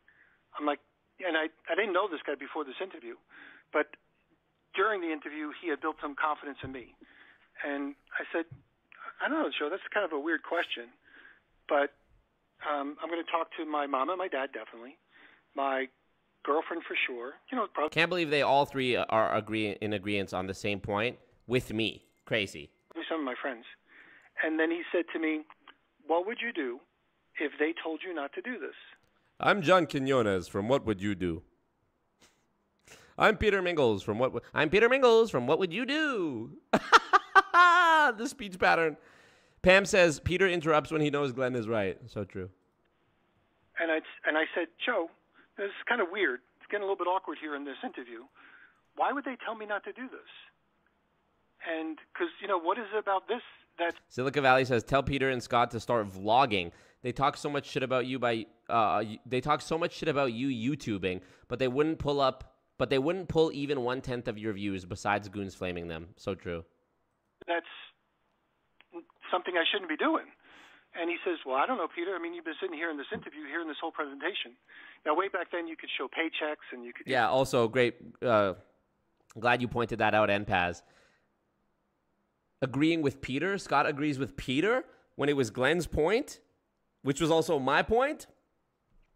I'm like, and I I didn't know this guy before this interview, but during the interview he had built some confidence in me, and I said, I don't know, Joe, that's kind of a weird question, but um, I'm going to talk to my mom and my dad definitely, my girlfriend for sure, you know, probably Can't believe they all three are agree in agreement on the same point with me. Crazy. some of my friends, and then he said to me, "What would you do if they told you not to do this?" I'm John Quinones from What Would You Do? I'm Peter Mingils from What Would I'm Peter Mingils from What Would You Do? the speech pattern. Pam says Peter interrupts when he knows Glenn is right. So true. And I and I said, Joe, this is kind of weird. It's getting a little bit awkward here in this interview. why would they tell me not to do this? And because you know what is it about this that Silica Valley says, "Tell Peter and Scott to start vlogging. They talk so much shit about you by uh, they talk so much shit about you YouTubing, but they wouldn't pull up, but they wouldn't pull even one tenth of your views. Besides goons flaming them, so true. that's something I shouldn't be doing. And he says, Well, I don't know, Peter. I mean, you've been sitting here in this interview, hearing this whole presentation. Now, way back then, you could show paychecks and you could. Yeah. Also, great. Uh, glad you pointed that out, Npaz. Agreeing with Peter, Scott agrees with Peter when it was Glenn's point, which was also my point.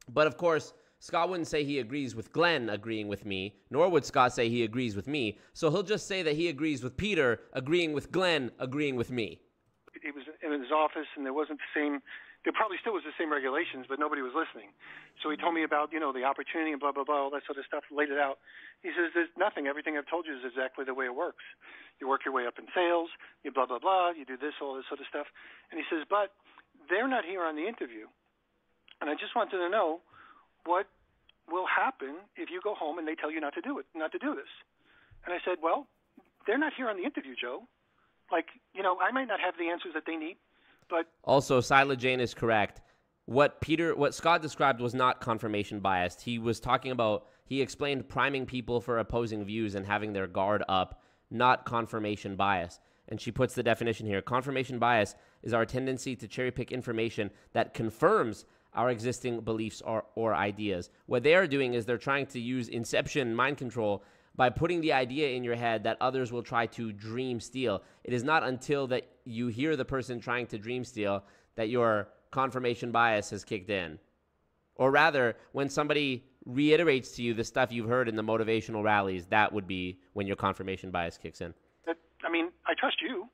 But of course, Scott wouldn't say he agrees with Glenn agreeing with me, nor would Scott say he agrees with me. So he'll just say that he agrees with Peter agreeing with Glenn agreeing with me. He was in his office, and there wasn't the same. There probably still was the same regulations, but nobody was listening. So he told me about you know the opportunity and blah blah blah, all that sort of stuff. Laid it out. He says there's nothing. Everything I've told you is exactly the way it works. You work your way up in sales. You blah blah blah. You do this, all this sort of stuff. And he says, but they're not here on the interview, and I just wanted to know what will happen if you go home and they tell you not to do it, not to do this. And I said, well, they're not here on the interview, Joe. Like, you know, I might not have the answers that they need, but Also, Sila Jane is correct. What Peter, what Scott described was not confirmation biased. He was talking about, he explained priming people for opposing views and having their guard up, not confirmation bias. And she puts the definition here. Confirmation bias is our tendency to cherry pick information that confirms our existing beliefs or, or ideas. What they are doing is they're trying to use inception mind control by putting the idea in your head that others will try to dream steal. It is not until that you hear the person trying to dream steal that your confirmation bias has kicked in. Or rather, when somebody reiterates to you the stuff you've heard in the motivational rallies, that would be when your confirmation bias kicks in. That, I trust you,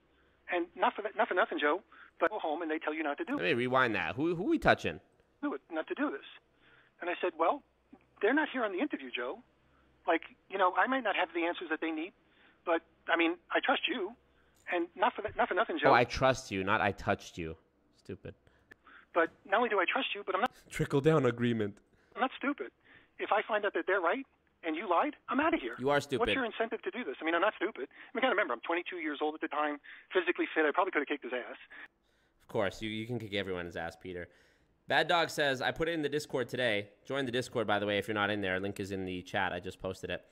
and not for not for nothing, Joe. But go home and they tell you not to do Let it, me rewind that. Who who we touching? do it, not to do this. And I said, well, they're not here on the interview, Joe. Like, you know, I might not have the answers that they need, but I mean, I trust you, and not for not for nothing, Joe. Oh, I trust you, not I touched you. Stupid. But not only do I trust you, but I'm not Trickle down agreement. I'm not stupid. If I find out that they're right and you lied, I'm out of here. You are stupid. What's your incentive to do this? I mean, I'm not stupid. I mean, gotta remember, I'm 22 years old at the time, physically fit. I probably could have kicked his ass. Of course, you, you can kick everyone's ass, Peter. Bad Dog says, I put it in the Discord today. Join the Discord, by the way, if you're not in there. Link is in the chat. I just posted it.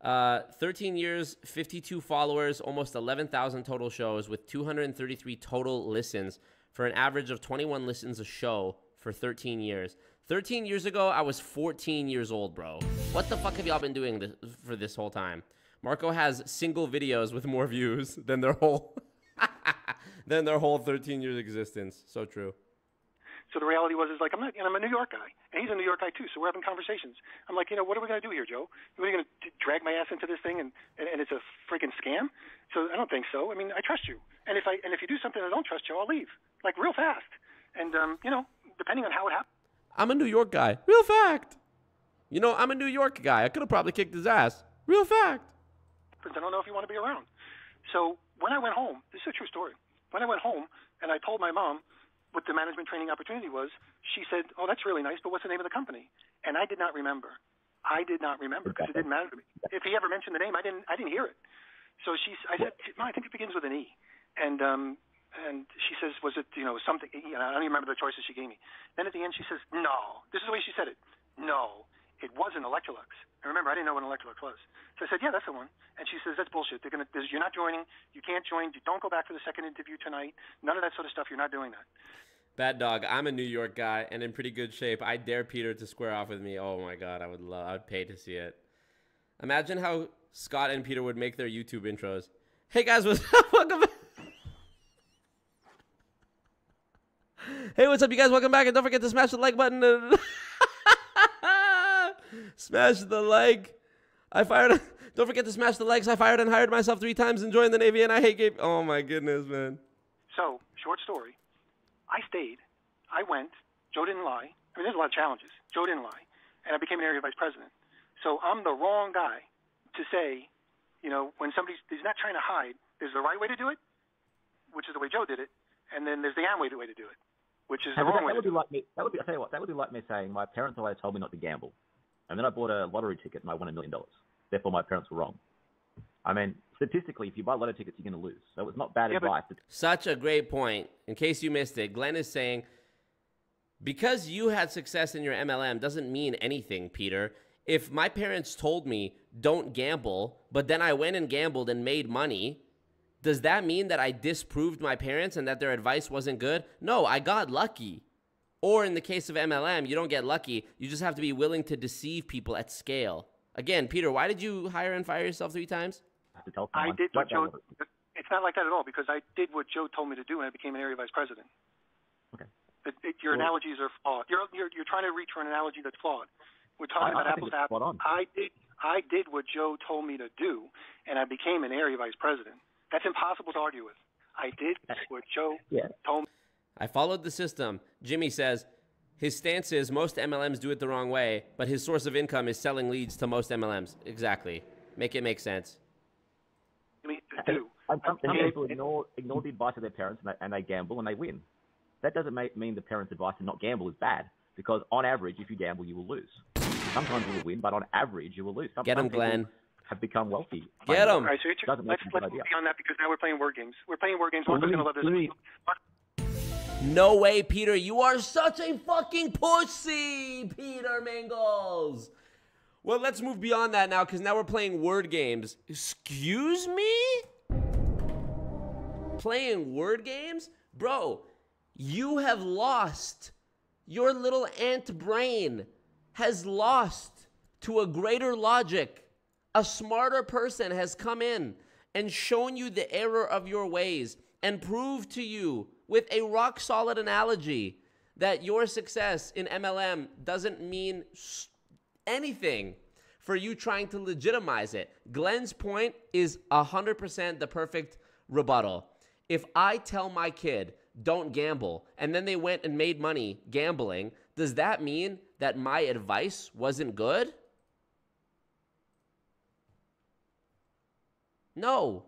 Uh, 13 years, 52 followers, almost 11,000 total shows with 233 total listens for an average of 21 listens a show for 13 years. 13 years ago, I was 14 years old, bro. What the fuck have y'all been doing this, for this whole time? Marco has single videos with more views than their whole than their whole 13 years existence. So true. So the reality was, is like I'm not, and I'm a New York guy, and he's a New York guy too. So we're having conversations. I'm like, you know, what are we going to do here, Joe? Are going to drag my ass into this thing, and, and and it's a freaking scam? So I don't think so. I mean, I trust you, and if I and if you do something I don't trust you, I'll leave like real fast. And um, you know, depending on how it happens. I'm a New York guy. Real fact. You know, I'm a New York guy. I could have probably kicked his ass. Real fact. Because I don't know if you want to be around. So when I went home, this is a true story. When I went home and I told my mom what the management training opportunity was, she said, "Oh, that's really nice, but what's the name of the company?" And I did not remember. I did not remember because it didn't matter to me. If he ever mentioned the name, I didn't. I didn't hear it. So she, I said, "Mom, I think it begins with an E." And um, and she says, "Was it you know something?" You know, I don't even remember the choices she gave me. Then at the end, she says, "No." This is the way she said it. No, it wasn't Electrolux. And remember, I didn't know what an Electrolux was. So I said, "Yeah, that's the one." And she says, "That's bullshit. They're gonna. You're not joining. You can't join. You don't go back for the second interview tonight. None of that sort of stuff. You're not doing that." Bad dog. I'm a New York guy and in pretty good shape. I dare Peter to square off with me. Oh my god, I would love. I would pay to see it. Imagine how Scott and Peter would make their YouTube intros. Hey guys, what's up? Welcome. Hey, what's up, you guys? Welcome back, and don't forget to smash the like button. smash the like. I fired. Don't forget to smash the likes. I fired and hired myself three times and joined the Navy, and I hate game. Oh my goodness, man. So, short story. I stayed. I went. Joe didn't lie. I mean, there's a lot of challenges. Joe didn't lie. And I became an area vice president. So I'm the wrong guy to say, you know, when somebody's he's not trying to hide, there's the right way to do it, which is the way Joe did it, and then there's the Amway way to do it, which is the wrong that, that would to do be like me. That would be. I tell you what. That would be like me saying my parents always told me not to gamble, and then I bought a lottery ticket and I won a million dollars. therefore my parents were wrong. I mean, statistically, if you buy lotto tickets, you're going to lose. So it's not bad Yeah, but- advice. Such a great point. In case you missed it, Glenn is saying because you had success in your MLM doesn't mean anything, Peter. If my parents told me don't gamble, but then I went and gambled and made money, does that mean that I disproved my parents and that their advice wasn't good? No, I got lucky. Or in the case of MLM, you don't get lucky. You just have to be willing to deceive people at scale. Again, Peter, why did you hire and fire yourself three times? to tell I did what Joe. It's not like that at all because I did what Joe told me to do and I became an area vice president. Okay. It, it, your Well- analogies are flawed. You're, you're you're trying to reach for an analogy that's flawed. We're talking I- about I apples think to apples. I did I did what Joe told me to do, and I became an area vice president. That's impossible to argue with. I did what Joe Yeah. told me. I followed the system. Jimmy says his stance is most MLMs do it the wrong way, but his source of income is selling leads to most MLMs. Exactly. Make it make sense. me to do. And some, some Okay. people ignore ignore the advice of their parents and they, and they gamble and they win. That doesn't make, mean the parents' advice to not gamble is bad because on average, if you gamble, you will lose. Sometimes you will win, but on average, you will lose. Some, Get some 'em, people Glenn. Have become wealthy. Get 'em. All right, so you're, Doesn't let's it a let's good move idea. beyond that because now we're playing word games. We're playing word games. Well, Marco's gonna love this. let me- No way, Peter. You are such a fucking pussy, Peter Mingils. Well, let's move beyond that now because now we're playing word games. Excuse me? Playing word games? Bro, you have lost. Your little ant brain has lost to a greater logic. A smarter person has come in and shown you the error of your ways and proved to you with a rock solid analogy that your success in MLM doesn't mean anything for you trying to legitimize it. Glenn's point is 100% the perfect rebuttal. If I tell my kid, don't gamble, and then they went and made money gambling, does that mean that my advice wasn't good? No.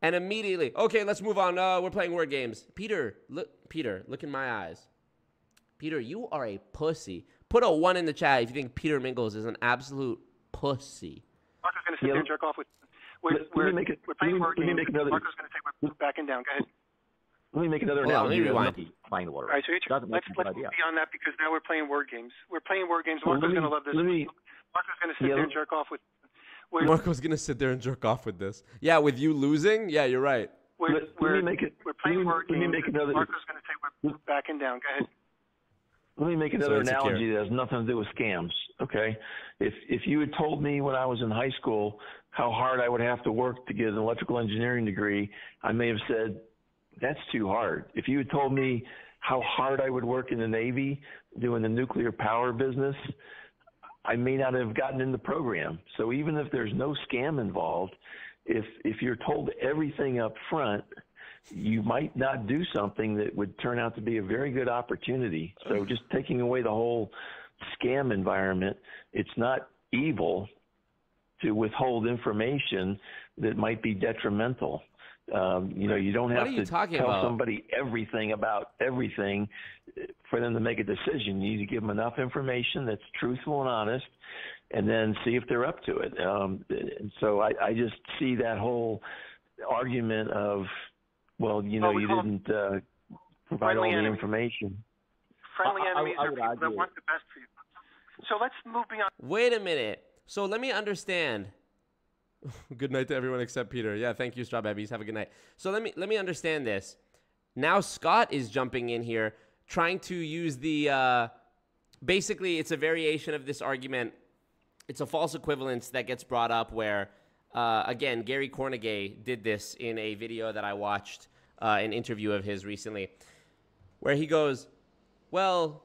And immediately, okay, let's move on. Uh, we're playing word games. Peter, look, Peter, look in my eyes. Peter, you are a pussy. Put a one in the chat if you think Peter Mingils is an absolute pussy. Marco's gonna sit Yeah, there and jerk off with. We're, let- let we're, me make it- we're playing let me- word let me games. make another- Marco's gonna say we're backing down. Go ahead. Let me make another Hold on, let analogy. me rewind. not- Playing the All lottery. right, so you're, Doesn't make let's it a let's good move idea. beyond that because now we're playing word games. We're playing word games. Marco's let me- gonna love this. me- Marco's gonna sit Yeah, there and jerk off with. We're, Marco's gonna sit there and jerk off with this. Yeah, with you losing? Yeah, you're right. we're, let- let we're, me make it- we're playing let me- word let me make another- Marco's gonna say we're backing down. Go ahead. Let me make another insecure. analogy that has nothing to do with scams. Okay, if if you had told me when I was in high school how hard I would have to work to get an electrical engineering degree, I may have said that's too hard. If you had told me how hard I would work in the Navy doing the nuclear power business, I may not have gotten in the program. So even if there's no scam involved, if if you're told everything up front, you might not do something that would turn out to be a very good opportunity. So mm-hmm. just taking away the whole scam environment, it's not evil to withhold information that might be detrimental. Um, you know, you don't have you to talking tell about? somebody everything about everything uh, for them to make a decision. You need to give them enough information that's truthful and honest, and then see if they're up to it. Um, and so I, I just see that whole argument of, well, you know, Well, we you didn't uh, provide all friendly the enemies. information. Friendly I- I- enemies I are people that want the best for you. So let's move beyond. Wait a minute. So let me understand. good night to everyone except Peter. Yeah, thank you, Straw Babies. Have a good night. So let me let me understand this. Now Scott is jumping in here, trying to use the. Uh, basically, it's a variation of this argument. It's a false equivalence that gets brought up where, uh, again, Gary Kornegay did this in a video that I watched, uh, an interview of his recently, where he goes, "Well,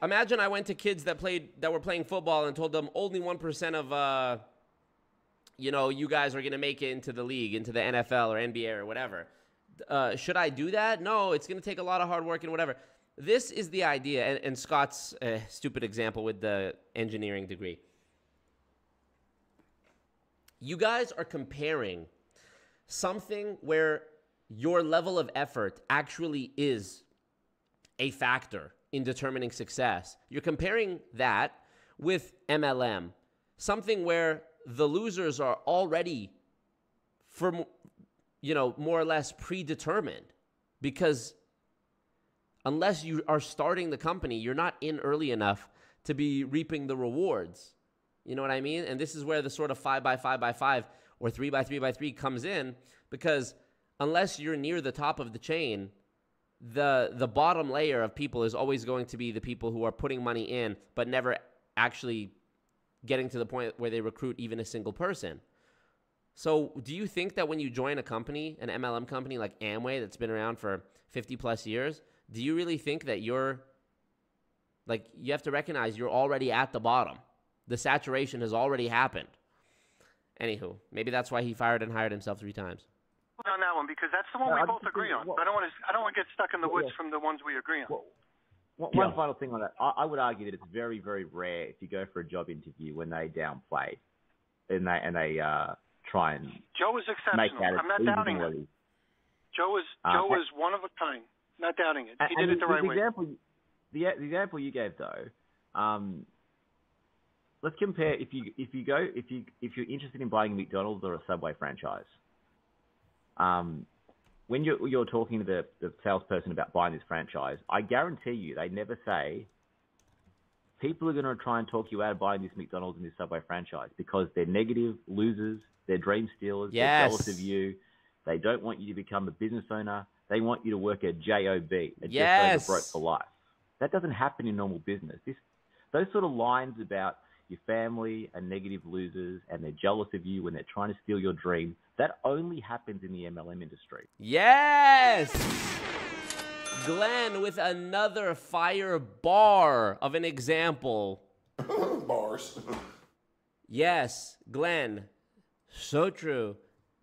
imagine I went to kids that played that were playing football and told them only one percent of uh, you know, you guys are gonna make it into the league, into the NFL or NBA or whatever. Uh, should I do that? No, it's gonna take a lot of hard work and whatever. This is the idea, and, and Scott's uh, stupid example with the engineering degree. You guys are comparing something where your level of effort actually is a factor in determining success. You're comparing that with MLM, something where the losers are already from you know more or less predetermined because unless you are starting the company, you're not in early enough to be reaping the rewards. You know what I mean? And this is where the sort of five by five by five or three by three by three comes in because unless you're near the top of the chain, the the bottom layer of people is always going to be the people who are putting money in but never actually getting to the point where they recruit even a single person. So, do you think that when you join a company, an MLM company like Amway that's been around for 50 plus years, do you really think that you're like you have to recognize you're already at the bottom? The saturation has already happened. Anywho, maybe that's why he fired and hired himself three times. On that one because that's the one No, we I both agree on. well- I don't want to. I don't want to get stuck in the Well, woods yeah. from the ones we agree on. One, Yeah. one final thing on that, I, I would argue that it's very, very rare if you go for a job interview when they downplay and they and they uh, try and Joe was exceptional. out as I'm not doubting than what it. it is. Joe was Uh, Joe and- was one of a kind. Not doubting it. He did it the right way. example, the, the example you gave though, um, let's compare. If you if you go if you if you're interested in buying a McDonald's or a Subway franchise, um, when you're you're talking to the, the salesperson about buying this franchise, I guarantee you they never say people are going to try and talk you out of buying this McDonald's and this Subway franchise because they're negative losers, they're dream stealers, they're jealous of you. They don't want you to become a business owner. They want you to work a job, a Yes. just over broke for life. That doesn't happen in normal business. This, those sort of lines about your family are negative losers and they're jealous of you when they're trying to steal your dream. That only happens in the MLM industry. Yes! Glenn with another fire bar of an example. Bars. Yes, Glenn. So true.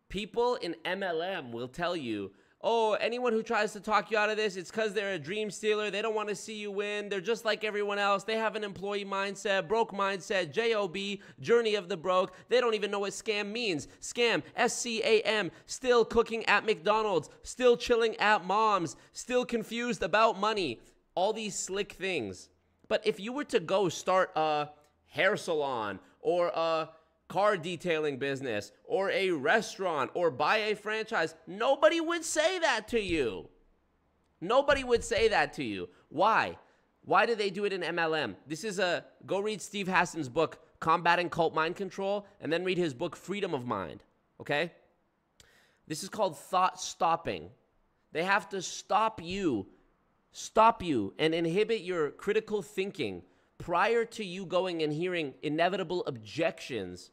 People in MLM will tell you, oh, anyone who tries to talk you out of this, it's because they're a dream stealer. They don't want to see you win. They're just like everyone else. They have an employee mindset, broke mindset, JOB, journey of the broke. They don't even know what scam means. Scam, S C A M, still cooking at McDonald's, still chilling at mom's, still confused about money. All these slick things. But if you were to go start a hair salon or a car detailing business or a restaurant or buy a franchise, nobody would say that to you. Nobody would say that to you. Why? Why do they do it in MLM? This is a go read Steve Hassan's book, Combating Cult Mind Control, and then read his book, Freedom of Mind. Okay? This is called thought stopping. They have to stop you, stop you, and inhibit your critical thinking prior to you going and hearing inevitable objections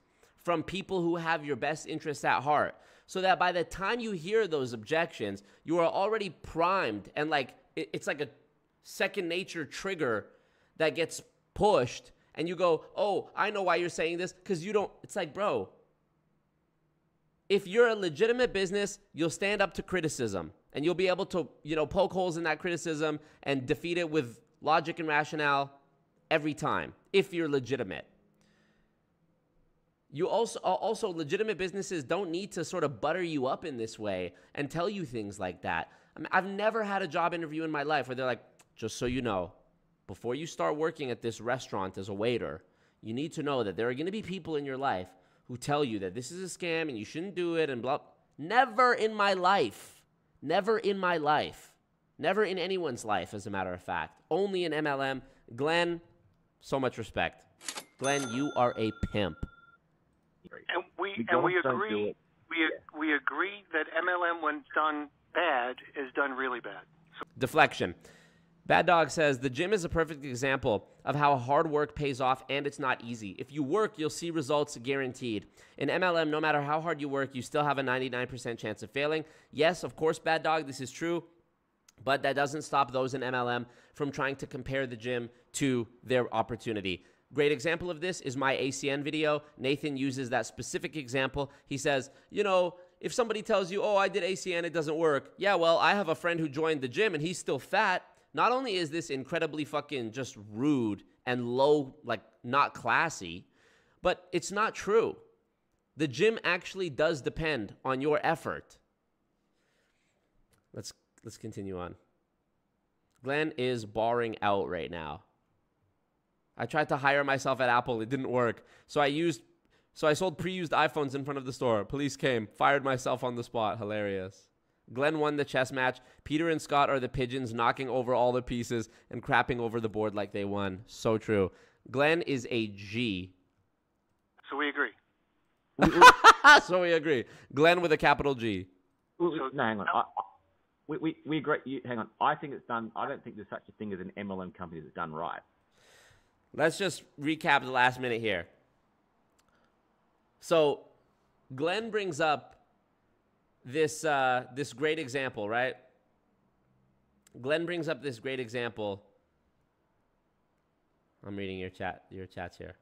from people who have your best interests at heart. So that by the time you hear those objections, you are already primed and like it's like a second nature trigger that gets pushed and you go, "Oh, I know why you're saying this cuz you don't It's like, "Bro, if you're a legitimate business, you'll stand up to criticism and you'll be able to, you know, poke holes in that criticism and defeat it with logic and rationale every time if you're legitimate. You also also legitimate businesses don't need to sort of butter you up in this way and tell you things like that. I mean, I've never had a job interview in my life where they're like, "Just so you know, before you start working at this restaurant as a waiter, you need to know that there are going to be people in your life who tell you that this is a scam and you shouldn't do it and blah." Never in my life. Never in my life. Never in anyone's life, as a matter of fact. Only in MLM. Glenn, so much respect. Glenn, you are a pimp. And we We and we agree it. we we agree that MLM when done bad is done really bad. Deflection. Bad Dog says the gym is a perfect example of how hard work pays off and it's not easy. If you work, you'll see results guaranteed. In MLM, no matter how hard you work, you still have a 99% chance of failing. Yes, of course, Bad Dog, this is true. But that doesn't stop those in MLM from trying to compare the gym to their opportunity. Great example of this is my ACN video. Nathan uses that specific example. He says, you know, if somebody tells you, oh, I did ACN, it doesn't work. Yeah, well, I have a friend who joined the gym and he's still fat. Not only is this incredibly fucking just rude and low, like not classy, but it's not true. The gym actually does depend on your effort. Let's let's continue on. Glenn is barring out right now. I tried to hire myself at Apple. It didn't work. So I used so I sold pre-used iPhones in front of the store. Police came, fired myself on the spot. Hilarious. Glenn won the chess match. Peter and Scott are the pigeons knocking over all the pieces and crapping over the board like they won. So true. Glenn is a G. So we agree. so we agree. Glenn with a capital G. no, hang on. I, I, we, we, we agree. You, hang on. I think it's done. I don't think there's such a thing as an MLM company that's done right. Let's just recap the last minute here. So, Glenn brings up this uh, this great example, right? Glenn brings up this great example. I'm reading your chat, your chats here.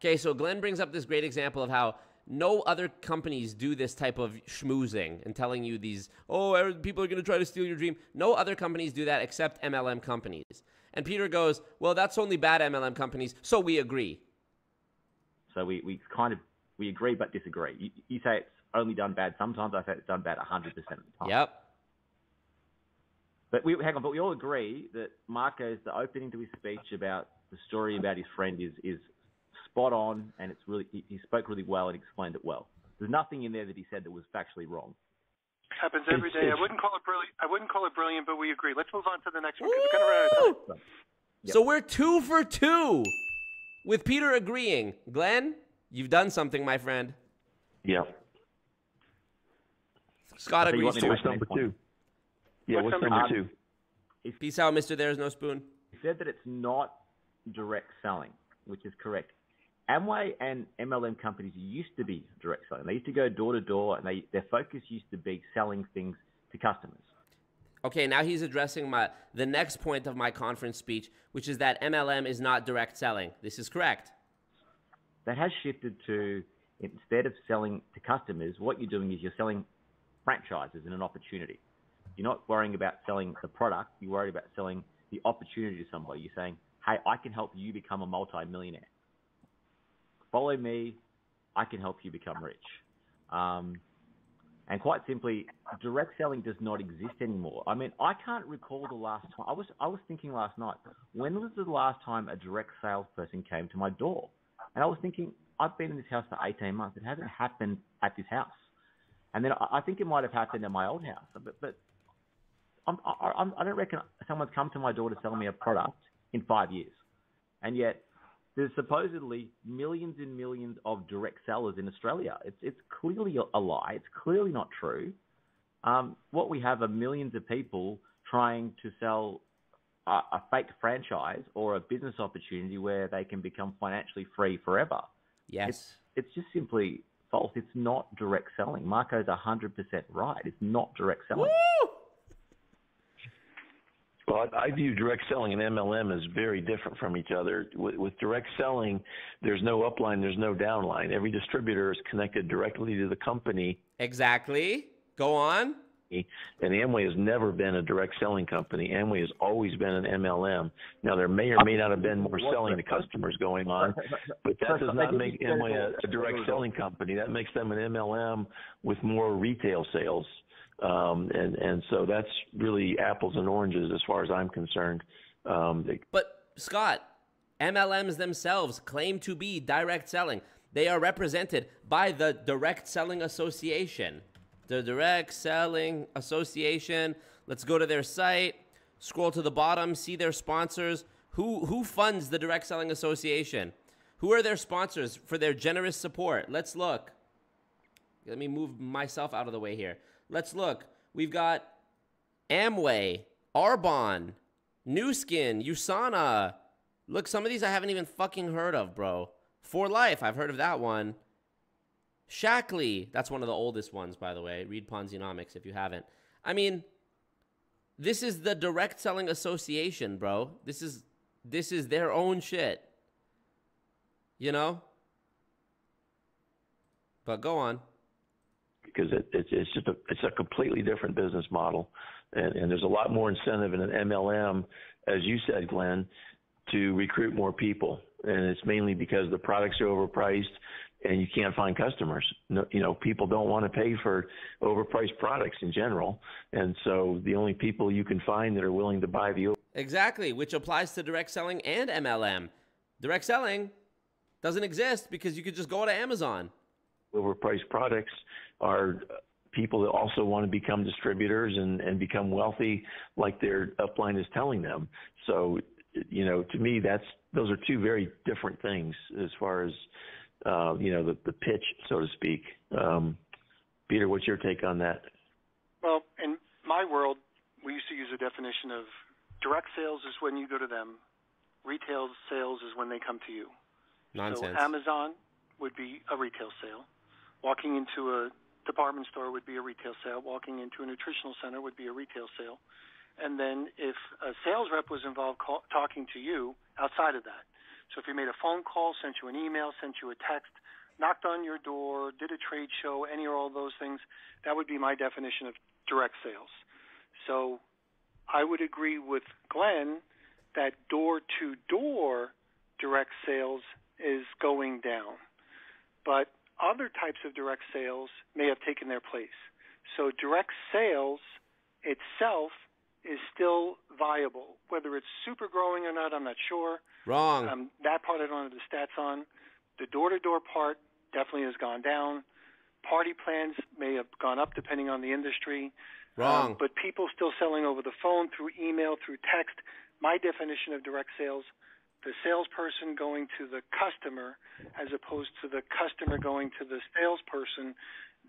Okay, so Glenn brings up this great example of how no other companies do this type of schmoozing and telling you these, oh, people are going to try to steal your dream. No other companies do that except MLM companies. And Peter goes, well, that's only bad MLM companies, so we agree. So we, we kind of we agree but disagree. You, you say it's only done bad sometimes. I say it's done bad 100% of the time. Yep. But we hang on, but we all agree that Marco's the opening to his speech about the story about his friend is is spot on, and it's really he, he spoke really well and explained it well. There's nothing in there that he said that was factually wrong. Happens every day. I wouldn't call it brilliant. I wouldn't call it brilliant, but we agree. Let's move on to the next one because we're going to run out of time. Yep. So we're two for two, with Peter agreeing. Glenn, You've done something, my friend. Yeah. Scott agrees too. What's number two? Yeah, what's, what's number, number two? Peace out, Mister. There's no spoon. He said that it's not direct selling, which is correct. Amway and MLM companies used to be direct selling. They used to go door to door, and they, their focus used to be selling things to customers. Okay, now he's addressing my the next point of my conference speech, which is that MLM is not direct selling. This is correct that has shifted to instead of selling to customers, what you're doing is you're selling franchises and an opportunity. You're not worrying about selling the product, you're worried about selling the opportunity to somebody. You're saying, hey, I can help you become a multi-millionaire. Follow me, I can help you become rich. Um, and quite simply, direct selling does not exist anymore. I mean, I can't recall the last time. I was I was thinking last night. When was the last time a direct salesperson came to my door? And I was thinking, I've been in this house for 18 months. It hasn't happened at this house. And then I, think it might have happened at my old house. But, but I'm, I, I don't reckon someone's come to my door to sell me a product in five years. And yet, there's supposedly millions and millions of direct sellers in Australia. It's, it's clearly a lie. It's clearly not true. Um, what we have are millions of people trying to sell a, a fake franchise or a business opportunity where they can become financially free forever. Yes. It's, it's just simply false. It's not direct selling. Marco's 100% right. It's not direct selling. Woo! Well, I, view direct selling and MLM as very different from each other. With, with, direct selling, there's no upline, there's no downline. Every distributor is connected directly to the company. Exactly. Go on. And Amway has never been a direct selling company. Amway has always been an MLM. Now there may or may not have been more selling to customers going on, but that does not make Amway a, a direct selling company. That makes them an MLM with more retail sales. Um, and and so that's really apples and oranges as far as I'm concerned. Um, they, but Scott, MLMs themselves claim to be direct selling. They are represented by the Direct Selling Association the Direct Selling Association. Let's go to their site, scroll to the bottom, see their sponsors. Who, who funds the Direct Selling Association? Who are their sponsors for their generous support? Let's look. Let me move myself out of the way here. Let's look. We've got Amway, Arbonne, Nu Skin, USANA. Look, some of these I haven't even fucking heard of, bro. For Life, I've heard of that one. Shaklee, that's one of the oldest ones, by the way. Read Ponzinomics if you haven't. I mean, this is the direct selling association, bro. This is this is their own shit. You know? But go on. Because it, it, it's just a it's a completely different business model, and, and there's a lot more incentive in an MLM, as you said, Glenn, to recruit more people, and it's mainly because the products are overpriced and you can't find customers. No, you know, people don't want to pay for overpriced products in general, and so the only people you can find that are willing to buy the Exactly, which applies to direct selling and MLM. Direct selling doesn't exist because you could just go to Amazon. Overpriced products are people that also want to become distributors and, and become wealthy like their upline is telling them. So, you know, to me, that's those are two very different things as far as, uh, you know, the, the pitch, so to speak. Um, Peter, what's your take on that? Well, in my world, we used to use a definition of direct sales is when you go to them, retail sales is when they come to you. Nonsense. So Amazon would be a retail sale. Walking into a department store would be a retail sale. Walking into a nutritional center would be a retail sale. And then if a sales rep was involved call, talking to you outside of that, so if you made a phone call, sent you an email, sent you a text, knocked on your door, did a trade show, any or all those things, that would be my definition of direct sales. So I would agree with Glenn that door to door direct sales is going down. But other types of direct sales may have taken their place. So direct sales itself is still viable. Whether it's super growing or not, I'm not sure. Wrong. Um, that part I don't have the stats on. The door to door part definitely has gone down. Party plans may have gone up depending on the industry. Wrong. Um, but people still selling over the phone, through email, through text. My definition of direct sales the salesperson going to the customer as opposed to the customer going to the salesperson,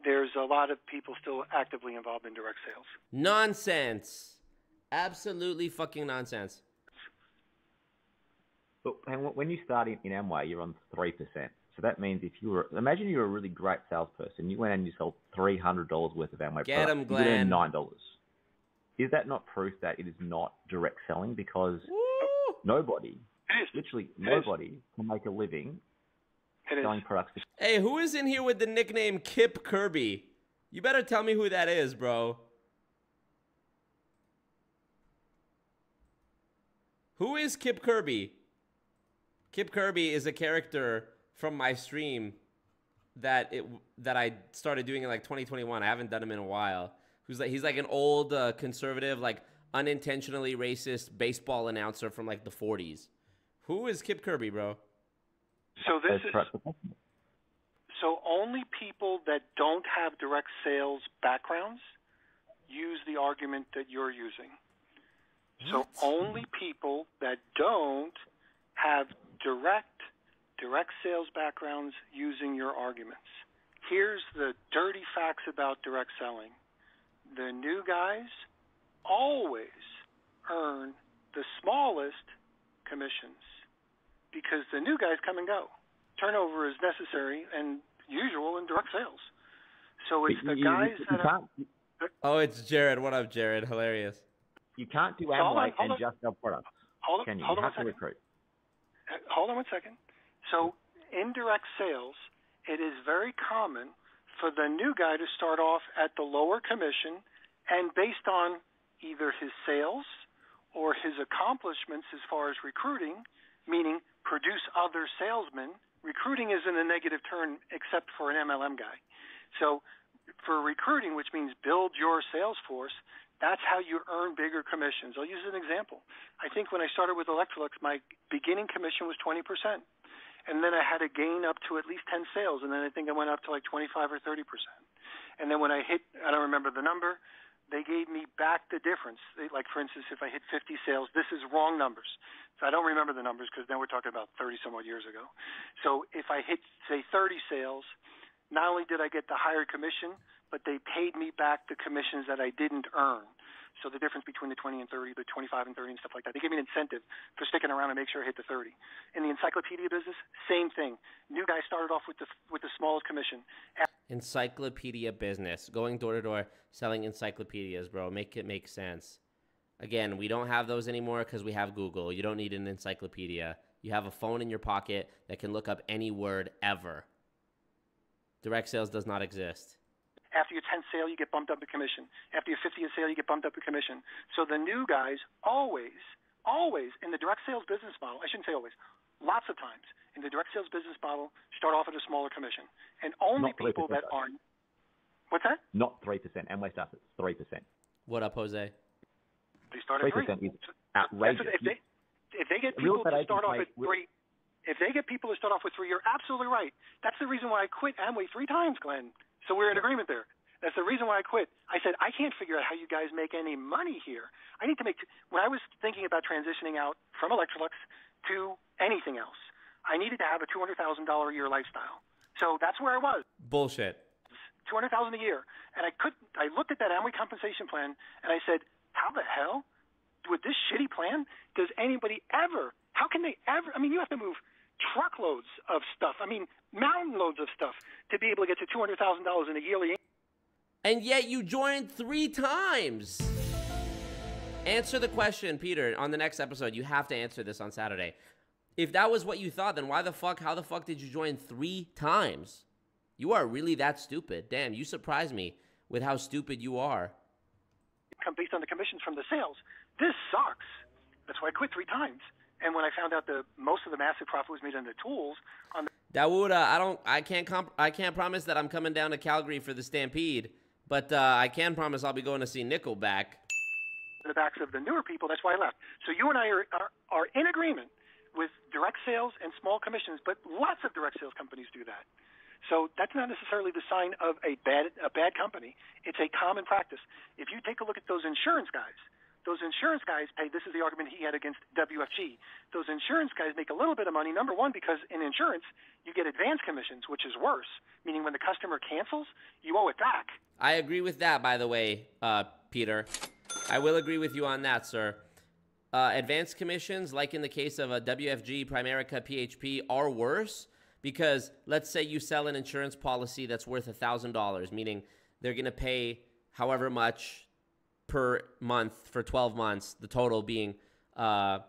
there's a lot of people still actively involved in direct sales. Nonsense. Absolutely fucking nonsense. But when you start in, in Amway, you're on three percent. So that means if you were, imagine you're a really great salesperson, you went and you sold three hundred dollars worth of Amway Get products, 'em, you could earn Glenn. nine dollars. Is that not proof that it is not direct selling? Because nobody, literally nobody, can make a living selling products. To Hey, who is in here with the nickname Kip Kirby? You better tell me who that is, bro. Who is Kip Kirby? Kip Kirby is a character from my stream that it that I started doing in like 2021. I haven't done him in a while. Who's like he's like an old uh, conservative, like unintentionally racist baseball announcer from like the 40s. Who is Kip Kirby, bro? So this is so only people that don't have direct sales backgrounds use the argument that you're using. So only people that don't have direct direct sales backgrounds using your arguments. Here's the dirty facts about direct selling. The new guys always earn the smallest commissions because the new guys come and go. Turnover is necessary and usual in direct sales. So it's the You- you- guys you that are Oh, it's Jared. What up, Jared? Hilarious. you can't do So hold on, Amway hold and on. just sell products. Hold on- can you? hold you on have one to second. recruit. Uh, hold on one second. So, indirect sales, it is very common for the new guy to start off at the lower commission and based on either his sales or his accomplishments as far as recruiting, meaning produce other salesmen. Recruiting isn't a negative term except for an MLM guy. So, for recruiting, which means build your sales force, that's how you earn bigger commissions. I'll use an example. I think when I started with Electrolux, my beginning commission was 20%. And then I had to gain up to at least 10 sales. And then I think I went up to like 25 or 30%. And then when I hit, I don't remember the number, they gave me back the difference. They, like, for instance, if I hit 50 sales, this is wrong numbers. So I don't remember the numbers because then we're talking about 30 some odd years ago. So if I hit, say, 30 sales, not only did I get the higher commission, but they paid me back the commissions that I didn't earn. So the difference between the 20 and 30, the 25 and 30 and stuff like that. They give me an incentive for sticking around and make sure I hit the 30. In the encyclopedia business, same thing. New guy started off with the with the smallest commission. Encyclopedia business. Going door to door selling encyclopedias, bro. Make it make sense. Again, we don't have those anymore because we have Google. You don't need an encyclopedia. You have a phone in your pocket that can look up any word ever. Direct sales does not exist. After your 10th sale, you get bumped up a commission. After your 50th sale, you get bumped up a commission. So the new guys always, always in the direct sales business model, I shouldn't say always, lots of times in the direct sales business model, start off at a smaller commission. And only people that are. What's that? Not three percent. Amway stuff. It's three percent. What up, Jose? They start Three at three. percent is outrageous. That's what- if they if they get people to start off make at three, if they get people to start off with three, you're absolutely right. That's the reason why I quit Amway three times, Glenn. So we're in agreement there. That's the reason why I quit. I said I can't figure out how you guys make any money here. I need to make. When I was thinking about transitioning out from Electrolux to anything else, I needed to have a two hundred thousand dollar a year lifestyle. So that's where I was. Bullshit. two hundred thousand a year, and I could I looked at that Amway compensation plan and I said, how the hell with this shitty plan does anybody ever? How can they ever? I mean, you have to move truckloads of stuff. I mean, mountain loads of stuff to be able to get to two hundred thousand dollars in a yearly. And yet you joined three times. Answer the question, Peter, on the next episode. You have to answer this on Saturday. If that was what you thought, then why the fuck, how the fuck did you join three times? You are really that stupid. Damn, you surprise me with how stupid you are. income based on the commissions from the sales. This sucks. That's why I quit three times. And when I found out the most of the massive profit was made on the tools, on the Dawood, uh, I don't, I can't, comp- I can't promise that I'm coming down to Calgary for the Stampede, but uh, I can promise I'll be going to see Nickelback. the backs of the newer people. That's why I left. So you and I are, are, are in agreement with direct sales and small commissions, but lots of direct sales companies do that. So that's not necessarily the sign of a bad a bad company. It's a common practice. If you take a look at those insurance guys, those insurance guys pay. This is the argument he had against WFG. Those insurance guys make a little bit of money. Number one, because in insurance you get advance commissions, which is worse. Meaning when the customer cancels, you owe it back. I agree with that, by the way, uh, Peter. I will agree with you on that, sir. Uh, advanced commissions, like in the case of a WFG, Primerica, PHP, are worse because let's say you sell an insurance policy that's worth a $1,000, meaning they're going to pay however much per month for 12 months, the total being uh,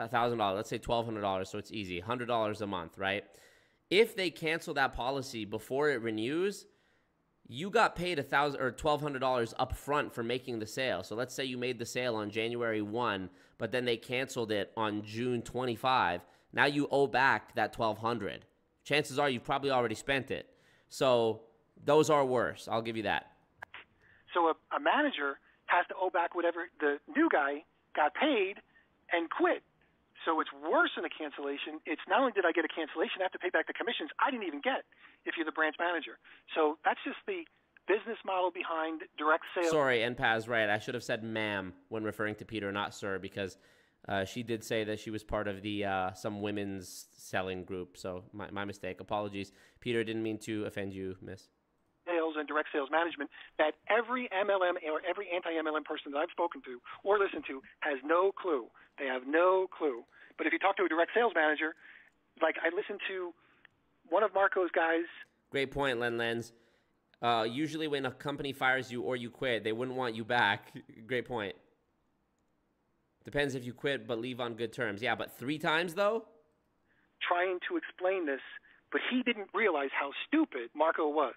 $1,000. Let's say $1,200, so it's easy. $100 a month, right? If they cancel that policy before it renews, you got paid a thousand or twelve hundred dollars up front for making the sale. So let's say you made the sale on January one, but then they canceled it on June twenty five. Now you owe back that twelve hundred. Chances are you've probably already spent it. So those are worse. I'll give you that. So a, a manager has to owe back whatever the new guy got paid and quit. So it's worse than a cancellation. It's not only did I get a cancellation, I have to pay back the commissions I didn't even get if you're the branch manager. So that's just the business model behind direct sales. Sorry, NPA's right. I should have said ma'am when referring to Peter, not sir, because uh, she did say that she was part of the uh, some women's selling group. So my, my mistake. Apologies. Peter didn't mean to offend you, miss. And direct sales management that every MLM or every anti-MLM person that I've spoken to or listened to has no clue. They have no clue. But if you talk to a direct sales manager, like I listened to one of Marco's guys Great point, Len Lenz. Uh, usually, when a company fires you or you quit, they wouldn't want you back. Great point. Depends if you quit but leave on good terms. Yeah, but three times though? trying to explain this, but he didn't realize how stupid Marco was.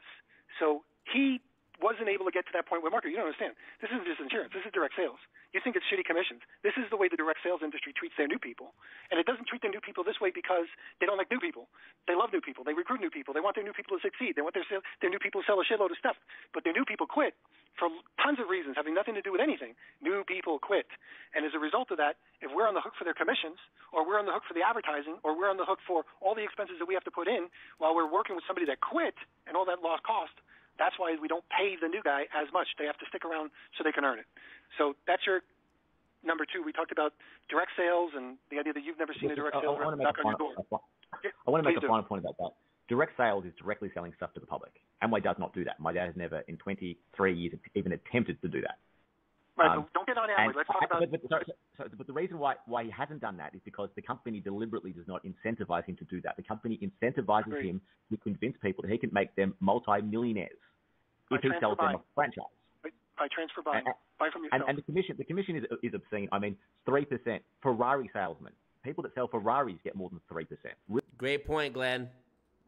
So he wasn't able to get to that point where Marco, you don't understand. This isn't just insurance. This is direct sales. You think it's shitty commissions. This is the way the direct sales industry treats their new people. And it doesn't treat their new people this way because they don't like new people. They love new people. They recruit new people. They want their new people to succeed. They want their, their new people to sell a shitload of stuff. But their new people quit for tons of reasons having nothing to do with anything. New people quit. And as a result of that, if we're on the hook for their commissions, or we're on the hook for the advertising, or we're on the hook for all the expenses that we have to put in while we're working with somebody that quit and all that lost cost, that's why we don't pay the new guy as much. They have to stick around so they can earn it. So that's your number two. We talked about direct sales and the idea that you've never seen a direct I, sales I want rep to make knock a on your door. I want to make please a do. final point about that. Direct sales is directly selling stuff to the public. Amway does not do that. My dad has never, in 23 years, even attempted to do that. Right, Um, but don't get on and- Amway. Let's talk about. but, but, so, so- but the reason why, why he hasn't done that is because the company deliberately does not incentivize him to do that. The company incentivizes Agreed. him to convince people that he can make them multi-millionaires By if he transfer sells them a franchise. by transfer buying. And- Buy from And, yourself. and the commission, the commission is, is obscene. I mean, three percent. Ferrari salesmen, people that sell Ferraris get more than three percent. Great point, Glenn.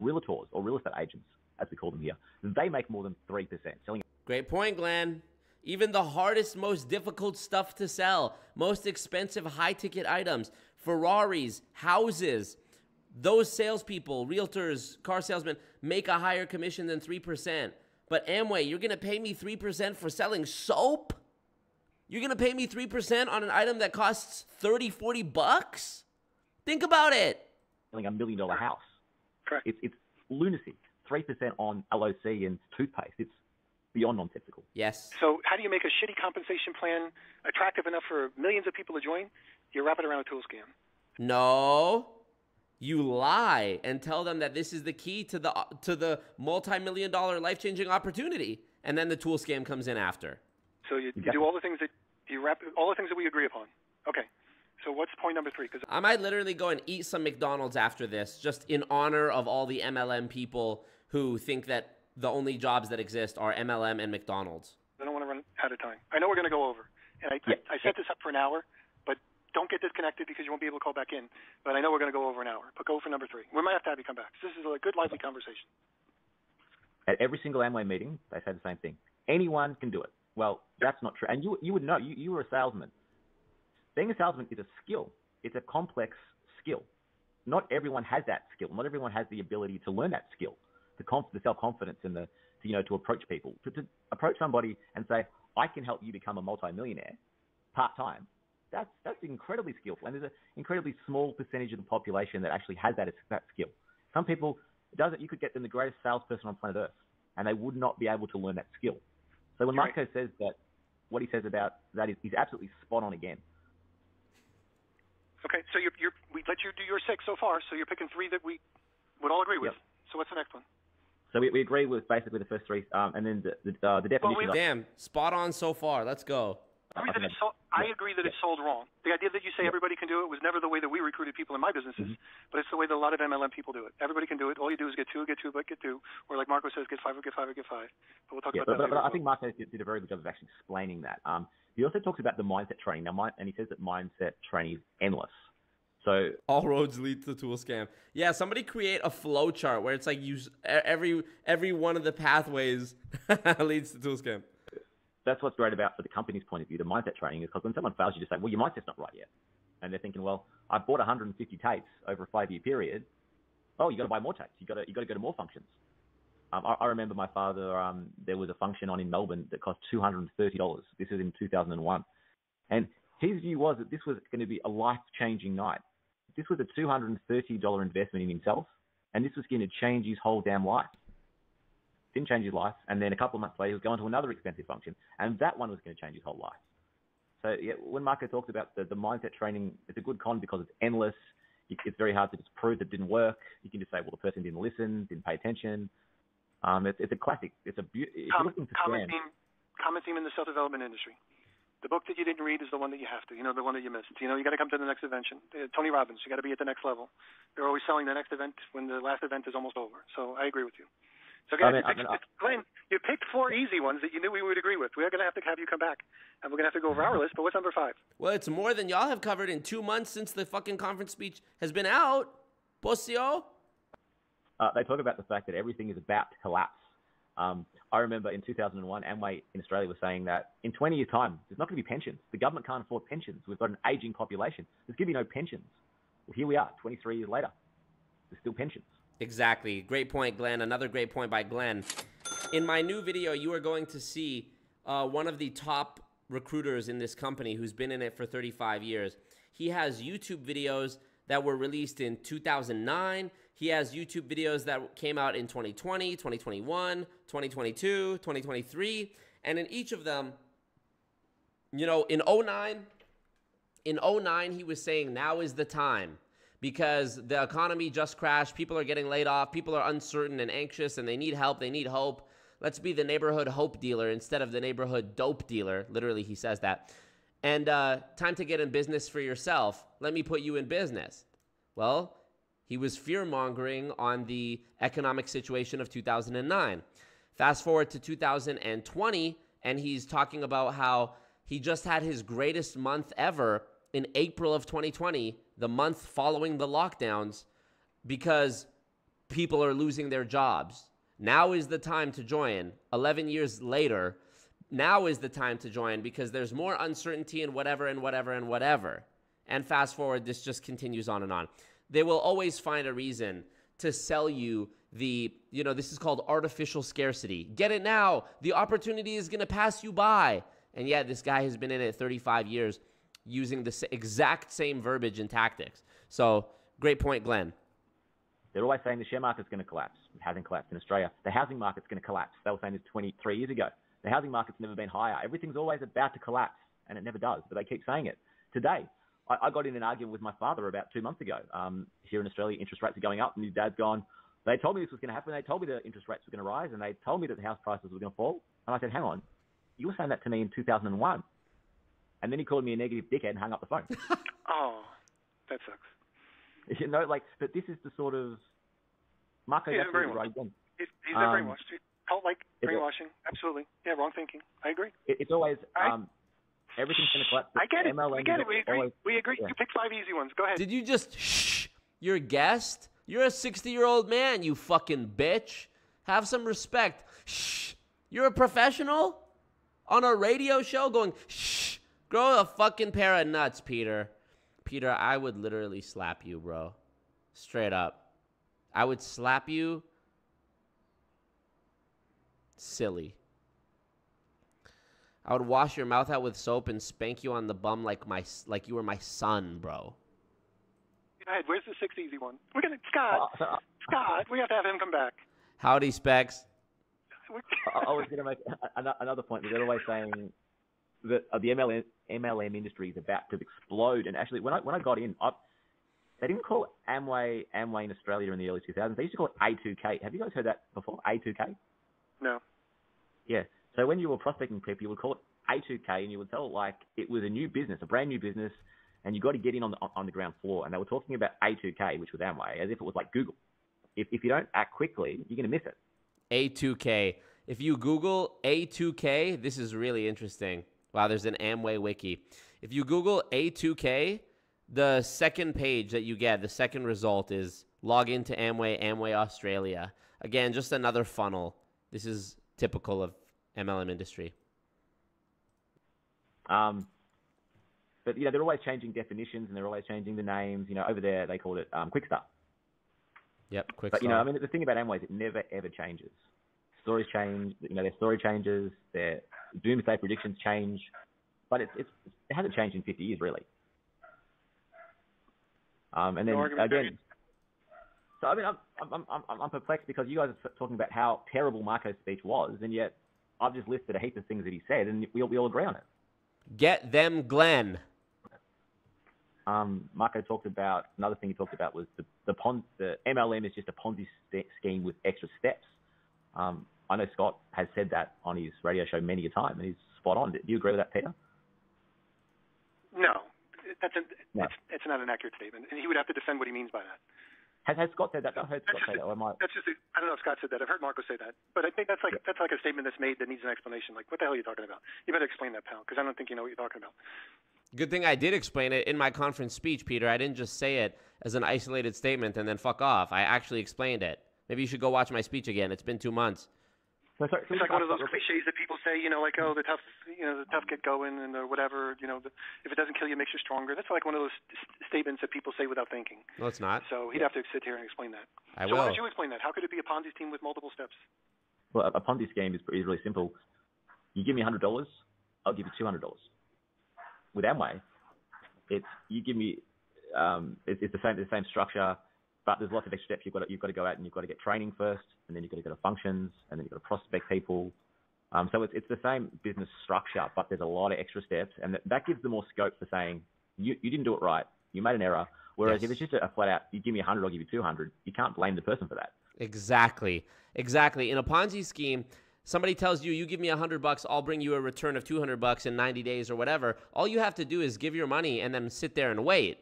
Realtors or real estate agents, as we call them here, they make more than three percent selling. Great point, Glenn. Even the hardest, most difficult stuff to sell, most expensive high ticket items, Ferraris, houses, those salespeople, realtors, car salesmen make a higher commission than 3%. But Amway, you're going to pay me 3% for selling soap? You're going to pay me 3% on an item that costs 30, 40 bucks? Think about it. Like a million dollar house. Correct. It's, it's lunacy. 3% on LOC and toothpaste. It's beyond nonsensical. Yes. So how do you make a shitty compensation plan attractive enough for millions of people to join? You wrap it around a tool scam. No. You lie and tell them that this is the key to the to the multi-million dollar life-changing opportunity, and then the tool scam comes in after. So you, you do all the things that you wrap all the things that we agree upon. Okay. So what's point number three? Because I might literally go and eat some McDonald's after this, just in honor of all the MLM people who think that the only jobs that exist are MLM and McDonald's. I don't want to run out of time. I know we're going to go over, and I, Yeah. I, I set this up for an hour, but don't get disconnected because you won't be able to call back in. But I know we're going to go over an hour. But go for number three. We might have to have you come back. This is a good, lively conversation. At every single Amway meeting, they say the same thing. Anyone can do it. Well, that's not true. And you you would know. You you were a salesman. Being a salesman is a skill. It's a complex skill. Not everyone has that skill. Not everyone has the ability to learn that skill, the conf- the self confidence and the to, you know to approach people, to, to approach somebody and say, I can help you become a multimillionaire part time. That's that's incredibly skillful, and there's an incredibly small percentage of the population that actually has that that skill. Some people it doesn't. You could get them the greatest salesperson on planet Earth, and they would not be able to learn that skill. So when Right. Marco says that, what he says about that is he's absolutely spot on again. Okay. So you're, you're we let you do your six so far. So you're picking three that we would all agree with. Yep. So what's the next one? So we, we agree with basically the first three, um, and then the the, uh, the definition. of, Damn, spot on so far. Let's go. I agree that it's sold, I agree that it's sold wrong. The idea that you say everybody can do it was never the way that we recruited people in my businesses, Mm-hmm. but it's the way that a lot of MLM people do it. Everybody can do it. All you do is get two, get two, but get two, or like Marco says, get five, or get five, or get five. But we'll talk Yeah, about but, that but, later. but I think Marco did, did a very good job of actually explaining that. Um, he also talks about the mindset training now, mind, and he says that mindset training is endless. So All roads lead to tool scam. Yeah, somebody create a flow chart where it's like you s- e- every every one of the pathways leads to tool scam. that's what's great about for the company's point of view, the mindset training is because when someone fails, you just say, well, your mindset's not right yet. And they're thinking, well, I bought 150 tapes over a five year period. Oh, you got to buy more tapes. You got to you got to go to more functions. Um, I, I remember my father. Um, there was a function on in Melbourne that cost $230. This is in 2001, and his view was that this was going to be a life changing night. This was a $230 investment in himself, and this was going to change his whole damn life didn't change his life, and then a couple of months later, he was going to another expensive function, and that one was going to change his whole life. So yeah, when Marco talks about the, the mindset training, it's a good con because it's endless. It- It's very hard to just prove it didn't work. You can just say, well, the person didn't listen, didn't pay attention. Um, it's, it's a classic. It's a be- common, common theme, common theme in the self-development industry. The book that you didn't read is the one that you have to. You know, the one that you missed. You know, you got to come to the next invention. Uh, Tony Robbins, you got to be at the next level. They're always selling the next event when the last event is almost over. So I agree with you. So I guys, mean, you, I picked, mean, I- Glenn, you picked four easy ones that you knew we would agree with. We're going to have to have you come back, and we're going to have to go over our list. But what's number five? Well, it's more than y'all have covered in two months since the fucking conference speech has been out. Bossio. uh, they talk about the fact that everything is about to collapse. Um, I remember in 2001, Amway in Australia was saying that in 20 years' time, there's not going to be pensions. The government can't afford pensions. We've got an aging population. There's going to be no pensions. Well, here we are, 23 years later. There's still pensions. Exactly. Great point, Glenn. Another great point by Glenn. In my new video, you are going to see uh, one of the top recruiters in this company who's been in it for 35 years. He has YouTube videos that were released in 2009. He has YouTube videos that came out in 2020, 2021, 2022, 2023. And in each of them, you know, in 09, in 09, he was saying now is the time because the economy just crashed. People are getting laid off. People are uncertain and anxious and they need help. They need hope. Let's be the neighborhood hope dealer instead of the neighborhood dope dealer. Literally, he says that. And uh, time to get in business for yourself. Let me put you in business. Well, he was fear mongering on the economic situation of 2009. Fast forward to 2020, and he's talking about how he just had his greatest month ever in April of 2020, the month following the lockdowns, because people are losing their jobs. Now is the time to join. 11 years later, now is the time to join because there's more uncertainty and whatever and whatever and whatever. And fast forward, this just continues on and on. They will always find a reason to sell you the, you know, this is called artificial scarcity. Get it now. The opportunity is going to pass you by. And yet, this guy has been in it 35 years using the exact same verbiage and tactics. So, great point, Glenn. They're always saying the share market's going to collapse. It hasn't collapsed in Australia. The housing market's going to collapse. They were saying this 23 years ago. The housing market's never been higher. Everything's always about to collapse, and it never does. But they keep saying it. Today, I, I got in an argument with my father about two months ago. Um, here in Australia, interest rates are going up, and his dad's gone. They told me this was going to happen. They told me the interest rates were going to rise, and they told me that the house prices were going to fall. And I said, "Hang on, you were saying that to me in 2001." And then he called me a negative dickhead and hung up the phone. Oh, that sucks. you know, like, but this is the sort of Marco. Yeah, that's very really much. right again. He's, he's been Um, brainwashed. He felt like brainwashing. Absolutely. Yeah, wrong thinking. I agree. It, it's always I- um, everything's going to collapse. I get it. MLM we get it. We agree. always- we agree. yeah. You pick five easy ones. Go ahead. Did you just shh You're a guest? You're a 60 year old man, you fucking bitch. Have some respect. Shh. You're a professional on a radio show going shh. Grow a fucking pair of nuts, Peter. Peter, I would literally slap you, bro. Straight up. I would slap you silly. I would wash your mouth out with soap and spank you on the bum like my like you were my son, bro. Go ahead. Where's the sixth easy one? We're gonna Scott. Uh, uh, Scott, we have to have him come back. Howdy, Specs. I, I was going to make a- a- another point. that They're always saying that uh, the MLM, MLM industry is about to explode. And actually, when I when I got in, I, they didn't call it Amway Amway in Australia in the early 2000s. They used to call it A2K. Have you guys heard that before? A2K? No. Yeah. So when you were prospecting people, you would call it A2K, and you would tell it like it was a new business, a brand new business, and you got to get in on the on the ground floor. And they were talking about A2K, which was Amway, as if it was like Google. If if you don't act quickly, you're going to miss it. A2K. If you Google A2K, this is really interesting. Wow, there's an Amway wiki. If you Google A2K, the second page that you get, the second result is log into Amway, Amway Australia. Again, just another funnel. This is typical of MLM industry. Um, but you know they're always changing definitions and they're always changing the names. You know, over there they called it um, Quick Start. Yep, quick But you know. I mean, the thing about Amway is it never ever changes. Stories change. You know, their story changes. Their doomsday predictions change. But it's, it's it hasn't changed in 50 years really. Um, and then No again, so I mean, I'm, I'm I'm I'm I'm perplexed because you guys are talking about how terrible Marco's speech was, and yet I've just listed a heap of things that he said, and we all, we all agree on it. Get them, Glenn. Um, Marco talked about another thing he talked about was the the, pon, the MLM is just a Ponzi st- scheme with extra steps. Um, I know Scott has said that on his radio show many a time, and he's spot on. Do you agree with that, Peter? No. That's a, No. It's, it's not an accurate statement, and he would have to defend what he means by that. Has, has Scott said that? I've heard Scott say that. Or am I? That's just. A, I don't know if Scott said that. I've heard Marco say that, but I think that's like that's like a statement that's made that needs an explanation. Like, what the hell are you talking about? You better explain that, pal, because I don't think you know what you're talking about. Good thing I did explain it in my conference speech, Peter. I didn't just say it as an isolated statement and then fuck off. I actually explained it. Maybe you should go watch my speech again. It's been two months. So, sorry, It's like one of those cliches that people say, you know, like oh, the tough, you know, the tough get going and or whatever, you know, the, if it doesn't kill you, it makes you stronger. That's like one of those st- statements that people say without thinking. No, it's not. So he'd have to sit here and explain that. I so why will. don't you explain that? How could it be a Ponzi scheme with multiple steps? Well, a Ponzi scheme is, is really simple. You give me hundred dollars, I'll give you two hundred dollars. With Amway, it's you give me, um, it's, it's the same the same structure, but there's lots of extra steps. You've got to, you've got to go out and you've got to get training first, and then you've got to go to functions, and then you've got to prospect people. Um, so it's it's the same business structure, but there's a lot of extra steps, and that, that gives them more scope for saying you you didn't do it right, you made an error. Whereas Yes. if it's just a, a flat out, you give me a hundred, I'll give you two hundred, you can't blame the person for that. Exactly. Exactly. In a Ponzi scheme, somebody tells you, you give me a hundred bucks, I'll bring you a return of 200 bucks in 90 days or whatever. All you have to do is give your money and then sit there and wait.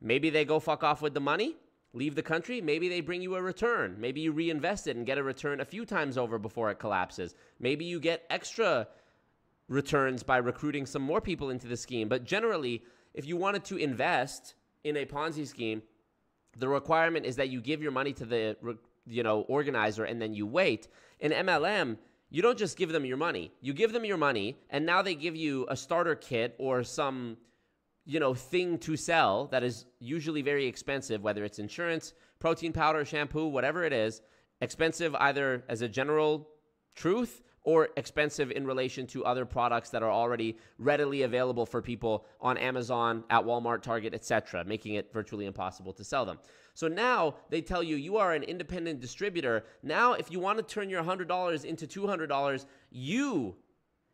Maybe they go fuck off with the money, leave the country. Maybe they bring you a return. Maybe you reinvest it and get a return a few times over before it collapses. Maybe you get extra returns by recruiting some more people into the scheme. But generally, if you wanted to invest in a Ponzi scheme, the requirement is that you give your money to the you know organizer and then you wait. In MLM, you don't just give them your money. You give them your money and now they give you a starter kit or some you know thing to sell that is usually very expensive whether it's insurance, protein powder, shampoo, whatever it is, expensive either as a general truth or expensive in relation to other products that are already readily available for people on Amazon, at Walmart, Target, etc., making it virtually impossible to sell them. So now they tell you you are an independent distributor. Now, if you want to turn your $100 into $200, you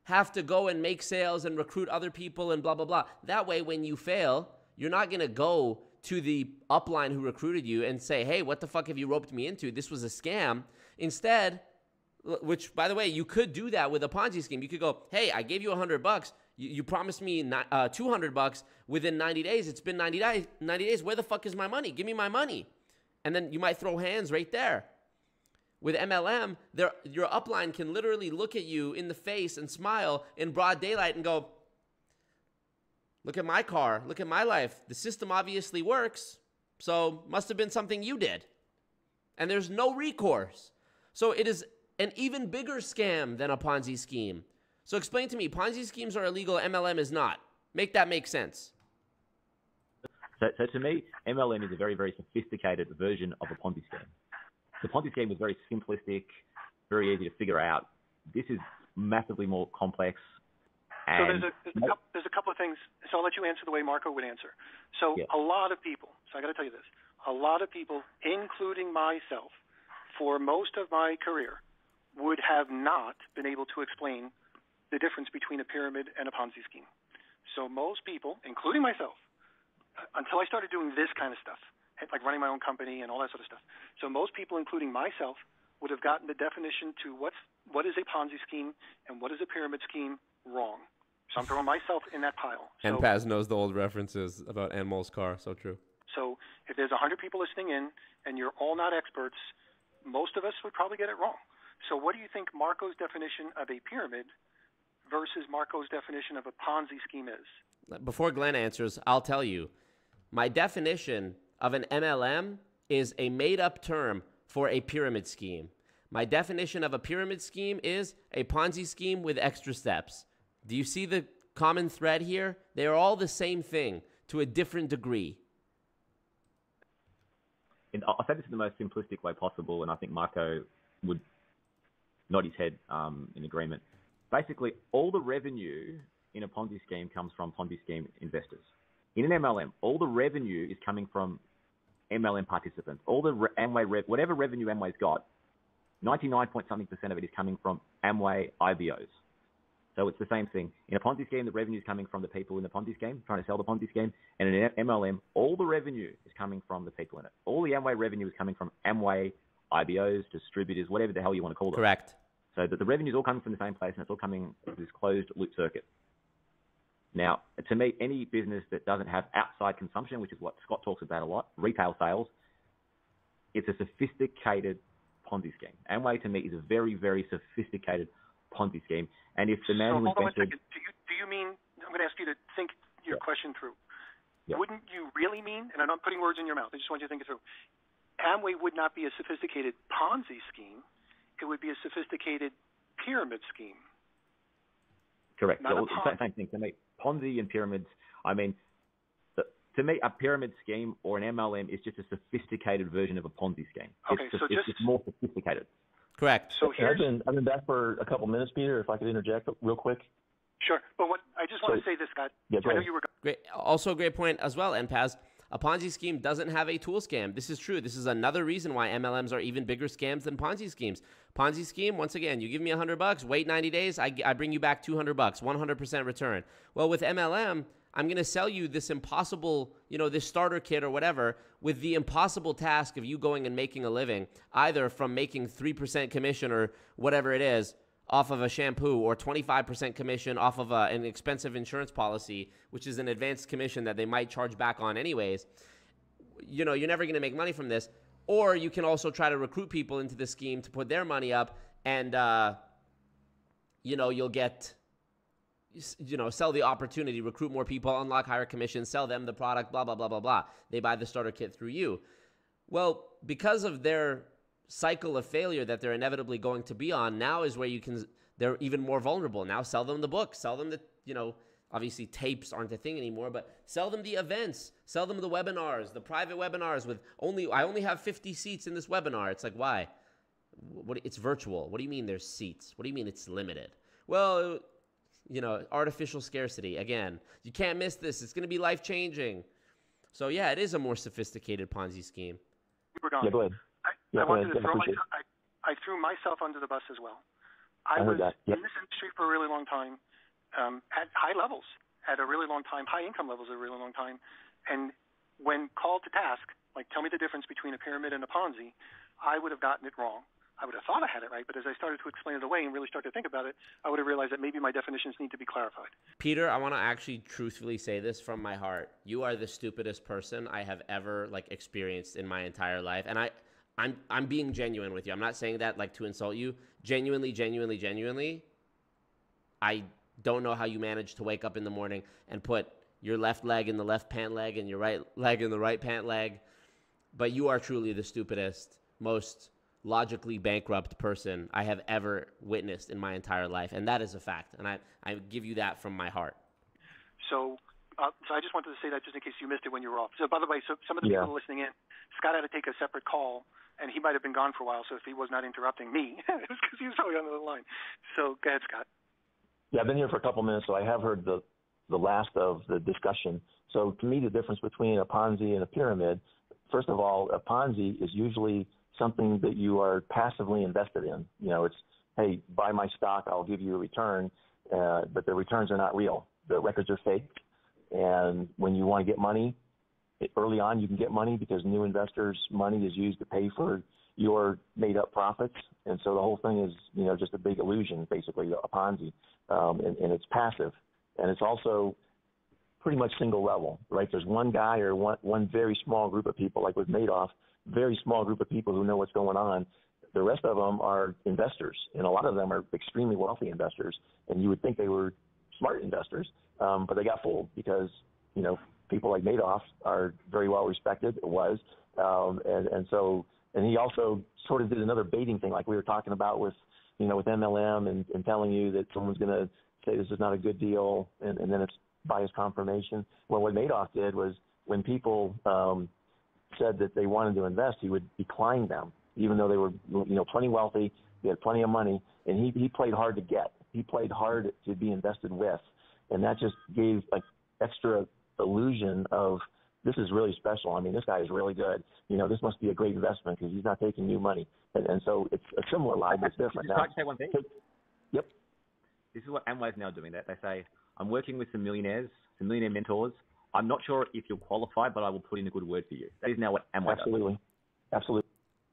have to go and make sales and recruit other people and blah, blah, blah. That way, when you fail, you're not going to go to the upline who recruited you and say, hey, what the fuck have you roped me into? This was a scam. Instead, which by the way you could do that with a ponzi scheme. You could go hey i gave you 100 bucks. You, you promised me uh, 200 bucks within 90 days. It's been 90 days 90 days. Where the fuck is my money? Give me my money. And then you might throw hands right there with mlm your upline can literally look at you in the face and smile in broad daylight and go look at my car look at my life the system obviously works so must have been something you did and there's no recourse so it is an even bigger scam than a Ponzi scheme. So explain to me, Ponzi schemes are illegal, MLM is not. Make that make sense. So, so to me, MLM is a very, very sophisticated version of a Ponzi scheme. The Ponzi scheme was very simplistic, very easy to figure out. This is massively more complex. so there's a, there's, a couple, there's a couple of things. So I'll let you answer the way Marco would answer. So yeah. a lot of people, so I got to tell you this, a lot of people, including myself, for most of my career, would have not been able to explain the difference between a pyramid and a Ponzi scheme. So most people, including myself, uh, until I started doing this kind of stuff, like running my own company and all that sort of stuff. So most people, including myself, would have gotten the definition to what's what is a Ponzi scheme and what is a pyramid scheme wrong. So I'm throwing myself in that pile. And Paz knows the old references about Anmol's car. So true. So if there's 100 people listening in and you're all not experts, most of us would probably get it wrong. So, what do you think Marco's definition of a pyramid versus Marco's definition of a Ponzi scheme is? Before Glenn answers, I'll tell you. My definition of an MLM is a made up term for a pyramid scheme. My definition of a pyramid scheme is a Ponzi scheme with extra steps. Do you see the common thread here? They are all the same thing to a different degree. And I'll say this in the most simplistic way possible, and I think Marco would nod his head um, in agreement. Basically, all the revenue in a Ponzi scheme comes from Ponzi scheme investors. In an MLM, all the revenue is coming from MLM participants. All the Amway, rev- whatever revenue Amway's got, 99 point something percent of it is coming from Amway IBOs. So it's the same thing. In a Ponzi scheme, the revenue is coming from the people in the Ponzi scheme, trying to sell the Ponzi scheme. And in an MLM, all the revenue is coming from the people in it. All the Amway revenue is coming from Amway IBOs, distributors, whatever the hell you want to call them. Correct. So that the revenue is all coming from the same place and it's all coming through this closed loop circuit. Now, to me, any business that doesn't have outside consumption, which is what Scott talks about a lot, retail sales, it's a sophisticated Ponzi scheme. Amway to me is a very, very sophisticated Ponzi scheme. And if the man so, hold invented, on a second. Do you do you mean? I'm going to ask you to think your yeah. question through. Yeah. Wouldn't you really mean? And I'm not putting words in your mouth. I just want you to think it through. Amway would not be a sophisticated Ponzi scheme it would be a sophisticated pyramid scheme. Correct. Not So, same thing to me. Ponzi and pyramids. I mean, to me, a pyramid scheme or an MLM is just a sophisticated version of a Ponzi scheme. Okay, it's, so it's, just it's more sophisticated. Correct. So I've been I've been back for a couple minutes, Peter. If I could interject real quick. Sure, but what I just want so, to say this, Scott. Yeah, I know you were. Great. Also, a great point as well, and Paz. A Ponzi scheme doesn't have a tool scam. This is true. This is another reason why MLMs are even bigger scams than Ponzi schemes. Ponzi scheme, once again, you give me 100 bucks, wait 90 days, I, I bring you back 200 bucks, 100% return. Well, with MLM, I'm going to sell you this impossible, you know, this starter kit or whatever with the impossible task of you going and making a living, either from making 3% commission or whatever it is off of a shampoo or 25% commission off of a, an expensive insurance policy, which is an advanced commission that they might charge back on anyways. You know, you're never going to make money from this. Or you can also try to recruit people into the scheme to put their money up and, uh, you know, you'll get, you know, sell the opportunity, recruit more people, unlock higher commissions, sell them the product, blah, blah, blah, blah, blah. They buy the starter kit through you. Well, because of their cycle of failure that they're inevitably going to be on now is where you can they're even more vulnerable now sell them the book sell them the you know obviously tapes aren't a thing anymore but sell them the events sell them the webinars the private webinars with only i only have 50 seats in this webinar it's like why what it's virtual. What do you mean there's seats? What do you mean it's limited? Well, you know, artificial scarcity. Again, you can't miss this. It's going to be life changing. So yeah, it is a more sophisticated Ponzi scheme. We're gone. Yeah, go ahead. I, I wanted to throw myself. I, I threw myself under the bus as well. I, I was that. Yep. in this industry for a really long time, um, at high levels, at a really long time, high income levels at a really long time, and when called to task, like tell me the difference between a pyramid and a Ponzi, I would have gotten it wrong. I would have thought I had it right, but as I started to explain it away and really start to think about it, I would have realized that maybe my definitions need to be clarified. Peter, I want to actually truthfully say this from my heart. You are the stupidest person I have ever like experienced in my entire life, and I, I'm I'm being genuine with you. I'm not saying that like to insult you. Genuinely, genuinely, genuinely. I don't know how you manage to wake up in the morning and put your left leg in the left pant leg and your right leg in the right pant leg, but you are truly the stupidest, most logically bankrupt person I have ever witnessed in my entire life, and that is a fact. And I, I give you that from my heart. So, uh, so I just wanted to say that just in case you missed it when you were off. So, by the way, so some of the Yeah. people listening in, Scott had to take a separate call, and he might have been gone for a while. So, if he was not interrupting me, it was because he was probably on the line. So, go ahead, Scott. Yeah, I've been here for a couple minutes, so I have heard the the last of the discussion. So to me, the difference between a Ponzi and a pyramid, first of all, a Ponzi is usually something that you are passively invested in. You know, it's hey, buy my stock, I'll give you a return, uh, but the returns are not real. The records are fake, and when you want to get money, early on you can get money because new investors' money is used to pay for your made up profits. And so the whole thing is, you know, just a big illusion, basically, a Ponzi. Um, and, and it's passive. And it's also pretty much single level, right? There's one guy or one, one very small group of people, like with Madoff, very small group of people who know what's going on. The rest of them are investors, and a lot of them are extremely wealthy investors. And you would think they were smart investors, um, but they got fooled because, you know, people like Madoff are very well respected, It was. Um, and, and so and he also sort of did another baiting thing, like we were talking about with, you know, with MLM and, and telling you that someone's going to say this is not a good deal, and, and then it's bias confirmation. Well, what Madoff did was when people um, said that they wanted to invest, he would decline them, even though they were, you know, plenty wealthy, they had plenty of money, and he he played hard to get. He played hard to be invested with, and that just gave like extra illusion of this is really special. I mean, this guy is really good. You know, this must be a great investment because he's not taking new money. And, and so it's a similar lie, but it's different. Just Now, like to say one thing. Yep. This is what Amway's now doing. That they say, I'm working with some millionaires, some millionaire mentors. I'm not sure if you're qualified, but I will put in a good word for you. That is now what Amway does. absolutely, absolutely.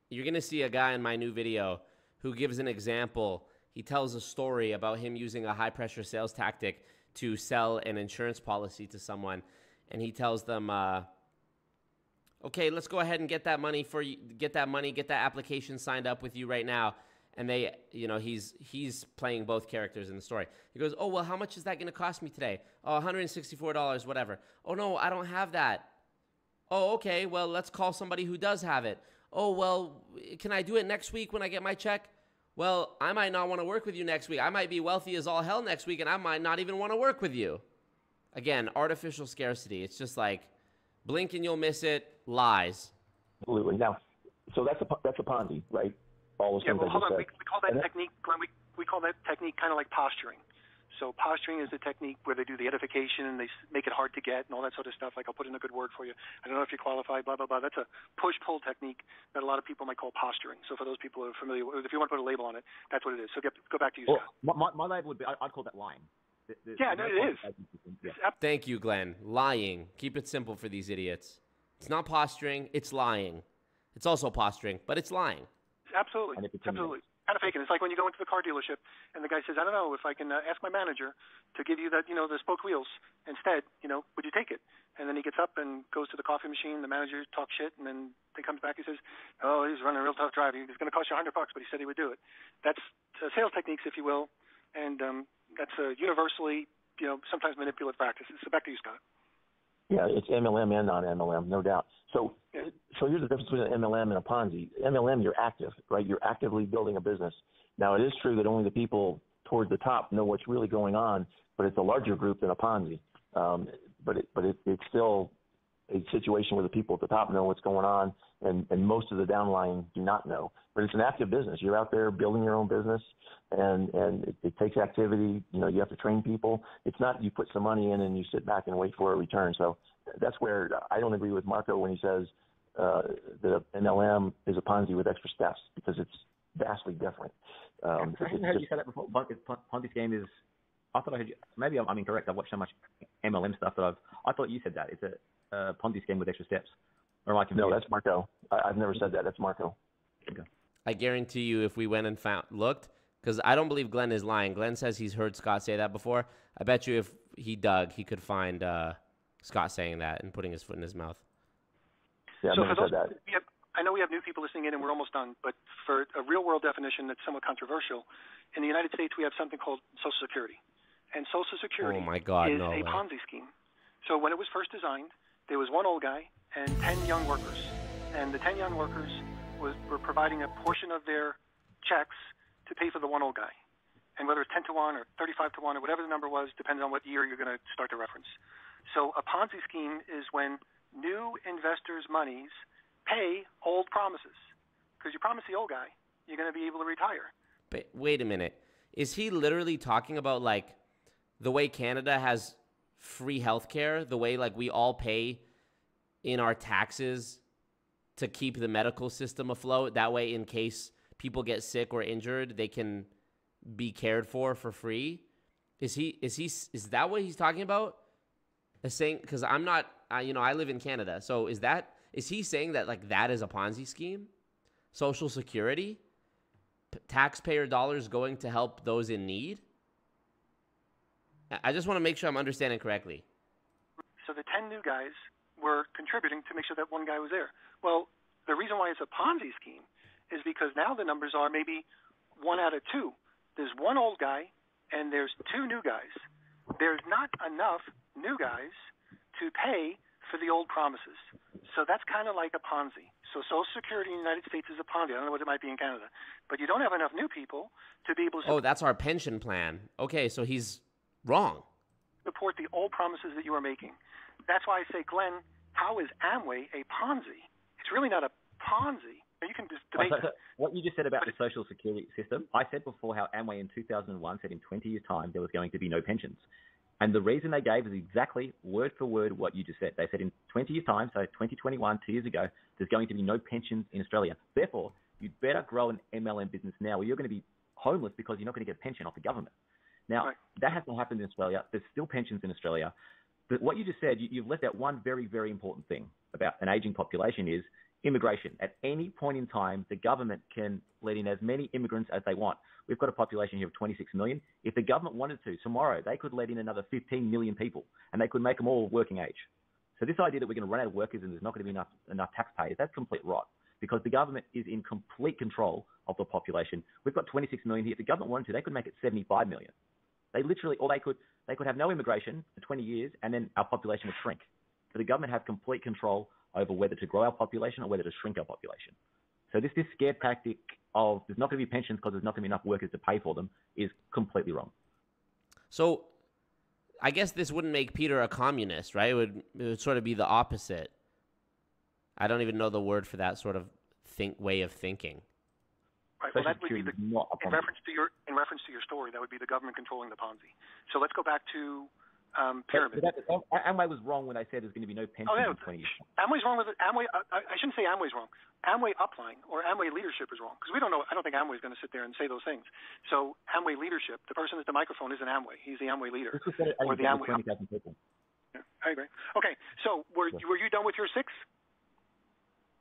You're going to see a guy in my new video who gives an example. He tells a story about him using a high pressure sales tactic to sell an insurance policy to someone. And he tells them, uh, okay, let's go ahead and get that money for you, get that money, get that application signed up with you right now. And they, you know, he's he's playing both characters in the story. He goes, "Oh well, how much is that going to cost me today? Oh, 164 dollars, whatever. Oh no, I don't have that. Oh, okay. Well, let's call somebody who does have it. Oh, well, can I do it next week when I get my check? Well, I might not want to work with you next week. I might be wealthy as all hell next week, and I might not even want to work with you. Again, artificial scarcity. It's just like blink and you'll miss it. Lies. Absolutely. Now, so that's a that's a Ponzi, right? All those Yeah, things well, hold on. We, we call that And technique, Glenn, we, we call that technique kind of like posturing. So posturing is the technique where they do the edification and they make it hard to get and all that sort of stuff. Like I'll put in a good word for you. I don't know if you qualify, blah blah blah. That's a push-pull technique that a lot of people might call posturing. So for those people who are familiar, if you want to put a label on it, that's what it is. So get, go back to you, Well, Scott. my, my, my label would be, I, I'd call that lying. The- the- Yeah, the no, no it point is. Yeah. Thank you, Glenn. Lying. Keep it simple for these idiots. It's not posturing, it's lying. It's also posturing, but it's lying. Absolutely, it's absolutely. Kind of faking. It's like when you go into the car dealership and the guy says, "I don't know if I can uh, ask my manager to give you that, you know, the spoke wheels instead. You know, would you take it?" And then he gets up and goes to the coffee machine. The manager talks shit, and then he comes back. He says, "Oh, he's running a real tough drive. He's going to cost you a hundred bucks, but he said he would do it." That's uh, sales techniques, if you will, and um, that's uh, universally, you know, sometimes manipulative practices. So back to you, Scott. Yeah, it's MLM and non-MLM, no doubt. So, so here's the difference between an MLM and a Ponzi. MLM, you're active, right? You're actively building a business. Now, it is true that only the people towards the top know what's really going on, but it's a larger group than a Ponzi. Um, but it, but it, it's still a situation where the people at the top know what's going on, and and most of the downline do not know. But it's an active business. You're out there building your own business, and and it, it takes activity. You know, you have to train people. It's not you put some money in and you sit back and wait for a return. So that's where I don't agree with Marco when he says uh, that an MLM is a Ponzi with extra steps because it's vastly different. Um, I haven't heard you say that before. Pon- Ponzi scheme is. I thought I heard you. Maybe I'm, I'm incorrect. I've watched so much MLM stuff that I've. I thought you said that it's a, a Ponzi scheme with extra steps. Or am I confused? no, that's Marco. I, I've never said that. That's Marco. I guarantee you, if we went and found looked, because I don't believe Glenn is lying. Glenn says he's heard Scott say that before. I bet you, if he dug, he could find uh, Scott saying that and putting his foot in his mouth. Yeah, I've so never for those, that. we have, I know we have new people listening in, and we're almost done. But for a real world definition that's somewhat controversial, in the United States we have something called Social Security, and Social Security Oh my God, is no a way. Ponzi scheme. So when it was first designed, there was one old guy and ten young workers, and the ten young workers was were providing a portion of their checks to pay for the one old guy. And whether it's 10 to 1 or 35 to 1 or whatever the number was, depends on what year you're going to start the reference. So a Ponzi scheme is when new investors' monies pay old promises. Because you promise the old guy you're going to be able to retire. But wait a minute. Is he literally talking about like the way Canada has free healthcare, the way like we all pay in our taxes to keep the medical system afloat? That way, in case people get sick or injured, they can be cared for for free. Is he? Is he? Is that what he's talking about? Is saying because I'm not. I, you know, I live in Canada, so is that? Is he saying that like that is a Ponzi scheme? Social Security, P- taxpayer dollars going to help those in need. I- just want to make sure I'm understanding correctly. So the 10 new guys were contributing to make sure that one guy was there. Well, the reason why it's a Ponzi scheme is because now the numbers are maybe one out of two. There's one old guy and there's two new guys. There's not enough new guys to pay for the old promises. So that's kind of like a Ponzi. So Social Security in the United States is a Ponzi. I don't know what it might be in Canada. But you don't have enough new people to be able to Oh, that's our pension plan. Okay, so he's wrong. support the old promises that you are making. That's why I say, Glenn, how is Amway a Ponzi? It's really not a Ponzi. You can just debate. So- so what you just said about the social security system, I said before how Amway in 2001 said in 20 years' time there was going to be no pensions. And the reason they gave is exactly word for word what you just said. They said in 20 years' time, so 2021, two years ago, there's going to be no pensions in Australia. Therefore, you'd better grow an MLM business now or you're going to be homeless because you're not going to get a pension off the government. Now, that hasn't happened in Australia. There's still pensions in Australia. But what you just said, you, you've left out one very, very important thing about an aging population is immigration. At any point in time, the government can let in as many immigrants as they want. We've got a population here of 26 million. If the government wanted to, tomorrow they could let in another 15 million people, and they could make them all working age. So this idea that we're going to run out of workers and there's not going to be enough enough taxpayers, that's complete rot. Because the government is in complete control of the population. We've got 26 million here. If the government wanted to, they could make it 75 million. They literally, or they could, they could have no immigration for 20 years, and then our population would shrink. So the government have complete control over whether to grow our population or whether to shrink our population. So this this scare tactic of there's not going to be pensions because there's not going to be enough workers to pay for them is completely wrong. So, I guess this wouldn't make Peter a communist, right? It would, it would sort of be the opposite. I don't even know the word for that sort of think way of thinking. Right. Well, that would be the, not in reference to your in reference to your story. That would be the government controlling the Ponzi. So let's go back to um, But- pyramid. but that- Amway was wrong when they said there's going to be no pensions Oh, yeah. in 20 years. Amway's wrong with it. Amway. Uh, I I shouldn't say Amway's wrong. Amway upline or Amway leadership is wrong because we don't know. I don't think Amway's going to sit there and say those things. So Amway leadership, the person at the microphone isn't Amway. He's the Amway leader Let's just say or the Amway. 20,000 people. I agree. Okay. So were were you done with your six?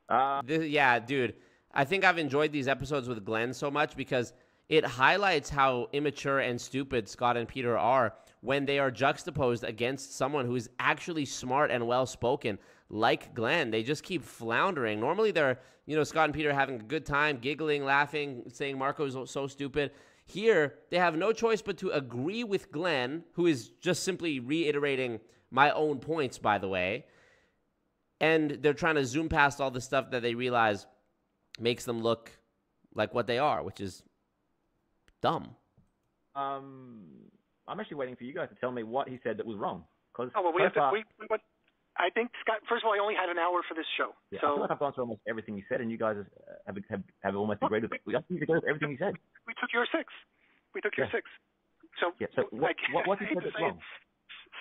Uh, This, yeah, dude. I think I've enjoyed these episodes with Glenn so much because it highlights how immature and stupid Scott and Peter are when they are juxtaposed against someone who is actually smart and well spoken, like Glenn. They just keep floundering. Normally, they're, you know, Scott and Peter having a good time, giggling, laughing, saying Marco's so stupid. Here, they have no choice but to agree with Glenn, who is just simply reiterating my own points, by the way and they're trying to zoom past all the stuff that they realize makes them look like what they are, which is dumb. um, I'm actually waiting for you guys to tell me what he said that was wrong. Because Oh well, we so have to. We, we went. I think Scott. First of all, I only had an hour for this show, Yeah, I feel like I've gone through almost everything you said, and you guys have have, have, have almost agreed with it. I think with everything you said. we took your six. We took your Yeah. six. So, Yeah. So what, like, what, what's I he said to that's say wrong?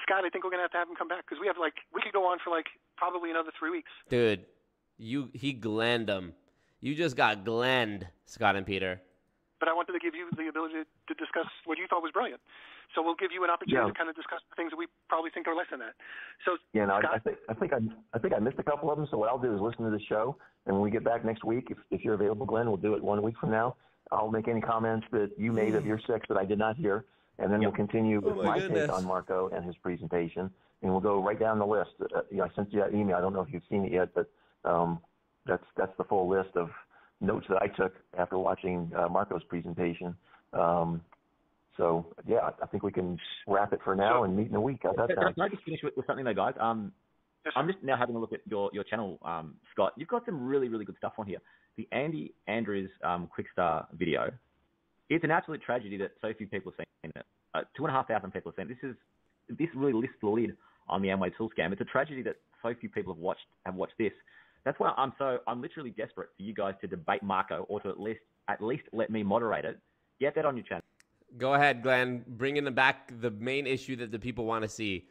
Scott, I think we're gonna have to have him come back because we have like we could go on for like probably another three weeks. Dude, you he glenned him. You just got glenned, Scott and Peter. But I wanted to give you the ability to, to discuss what you thought was brilliant. So we'll give you an opportunity Yeah. to kind of discuss the things that we probably think are less than that. So Yeah, no, I, I think I think I I think I missed a couple of them. So what I'll do is listen to the show, and when we get back next week, if if you're available, Glenn, we'll do it one week from now. I'll make any comments that you made of your six that I did not hear, and then we'll continue with Oh, my my goodness. take on Marco and his presentation, and we'll go right down the list. Uh, you know, I sent you that email. I don't know if you've seen it yet, but um, that's that's the full list of notes that I took after watching uh, Marco's presentation. Um, so yeah, I think we can wrap it for now and meet in a week. How's that Can, can I just finish with, with something though, guys? Um, Yes, I'm just now having a look at your, your channel, um, Scott. You've got some really, really good stuff on here. The Andy Andrews um, Quixtar video. It's an absolute tragedy that so few people have seen it. Uh, two and a half thousand people have seen it. This is this really lifts the lid on the Amway tool scam. It's a tragedy that so few people have watched have watched this. That's why I'm so I'm literally desperate for you guys to debate Marco or to at least at least let me moderate it. Get that on your channel. Go ahead, Glenn. Bring in the back the main issue that the people want to see.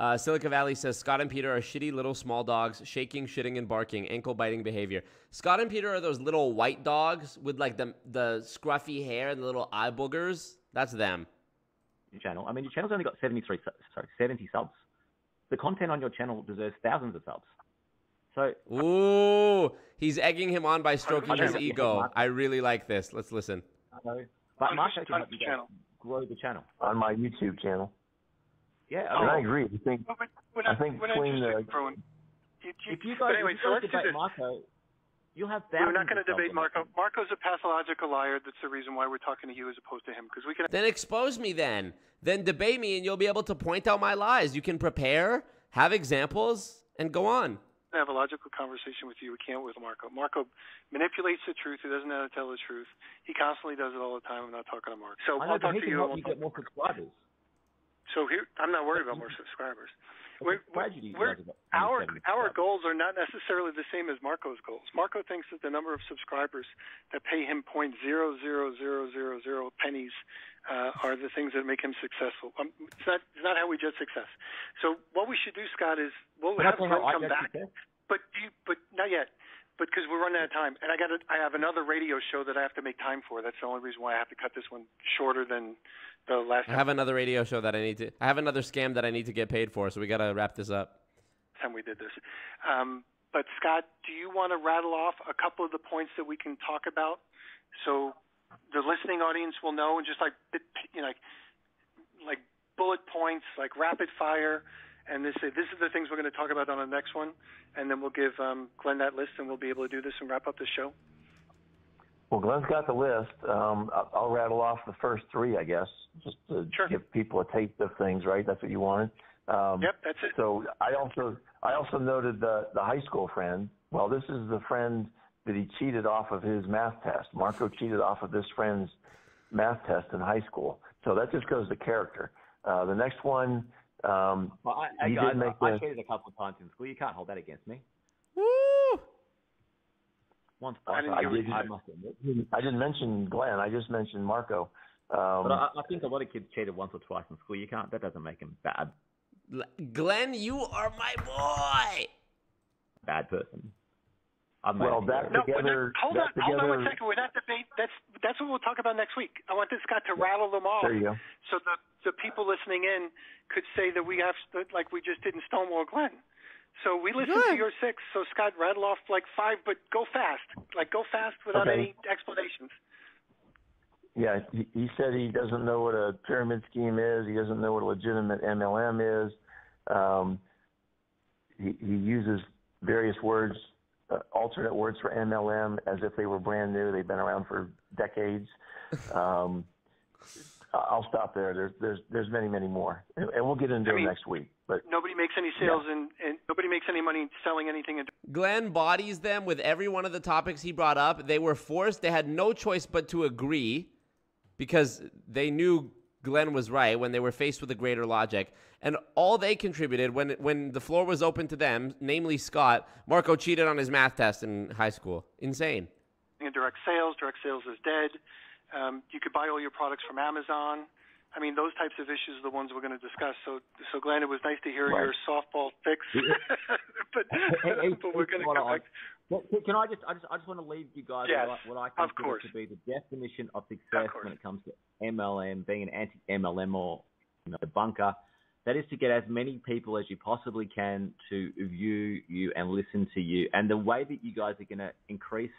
Uh, Silica Valley says Scott and Peter are shitty little small dogs, shaking, shitting, and barking, ankle biting behavior. Scott and Peter are those little white dogs with like the the scruffy hair and the little eye boogers. That's them. your channel. I mean, your channel's only got 73, su- sorry, 70 subs. The content on your channel deserves thousands of subs. So, Ooh, he's egging him on by stroking his that you have ego. I really like this. Let's listen. so but On Marco can help you channel? grow the channel. on my YouTube channel. Yeah, And I I agree. I think Well, but we're I think we're not between interested the- uh, in throwing. You, you, if you guys, anyway, if you so let's debate. Marco, you'll have We're not going to debate Marco. Marco's a pathological liar. That's the reason why we're talking to you as opposed to him, because we can Then expose me then. Then debate me and you'll be able to point out my lies. You can prepare, have examples, and go on. Have a logical conversation with you. We can't with Marco. Marco manipulates the truth. He doesn't know how to tell the truth. He constantly does it all the time. I'm not talking to Marco. So I I'll talk to you. help you get more subscribers. So here, I'm not worried about more subscribers. We're, we're, guys have got our our goals are not necessarily the same as Marco's goals. Marco thinks that the number of subscribers that pay him point zero zero zero zero zero pennies uh, are the things that make him successful. Um, it's not it's not how we judge success. So what we should do, Scott, is we'll I have tell you how Glenn come back. success? But do you, but not yet. But because we're running out of time, and I got I have another radio show that I have to make time for. That's the only reason why I have to cut this one shorter than the last I have another radio show that I need to. I have another scam that I need to get paid for. So we gotta wrap this up. time we did this. Um, but Scott, do you want to rattle off a couple of the points that we can talk about, so the listening audience will know, and just like you know, like, like bullet points, like rapid fire, and this this is the things we're going to talk about on the next one, and then we'll give um, Glenn that list, and we'll be able to do this and wrap up the show. Well, Glenn's got the list. Um, I'll, I'll rattle off the first three, I guess, just to give people a taste of things. Right? That's what you wanted. Um, Yep, that's it. So I also I also noted the the high school friend. Well, this is the friend that he cheated off of his math test. Marco cheated off of this friend's math test in high school. So that just goes to character. Uh, the next one, um, Well, I, I, he guys, did make I, I cheated a couple of times in school. You can't hold that against me. Woo! Once, I, I, did, I, I, didn't mention Glenn. I just mentioned Marco. Um, But I, I think a lot of kids cheated once or twice in school. You can't. That doesn't make them bad. L- Glenn, you are my boy. Bad person. I've made well, it that No, but together, hold that on, hold on one together. second. We're not debate. That's that's what we'll talk about next week. I want this guy to rattle them off. There you go. so the the people listening in could say that we have like we just did in Stonewall Glenn. So we listened to your six. So Scott, rattle off like five, but go fast. Like go fast without Okay. any explanations. Yeah, he, he said he doesn't know what a pyramid scheme is. He doesn't know what a legitimate MLM is. Um, he, he uses various words, uh, alternate words for MLM, as if they were brand new. They've been around for decades. Um, I'll stop there. There's there's there's many many more, and, and we'll get into I them next week. But Nobody makes any sales and, and nobody makes any money selling anything. And Glenn bodies them with every one of the topics he brought up. They were forced, they had no choice but to agree because they knew Glenn was right when they were faced with a greater logic. And all they contributed when when the floor was open to them, namely Scott, Marco cheated on his math test in high school. Insane. And direct sales, direct sales is dead. Um, you could buy all your products from Amazon. I mean, those types of issues are the ones we're going to discuss. So, so Glenn, it was nice to hear Right. your softball fix. but, Hey, hey, but we're going to come back. Well, Can I just, I just, I just want to leave you guys Yes, with what I consider to be the definition of success when it comes to MLM, being an anti-MLM or you know, bunker. That is to get as many people as you possibly can to view you and listen to you. And the way that you guys are going to increase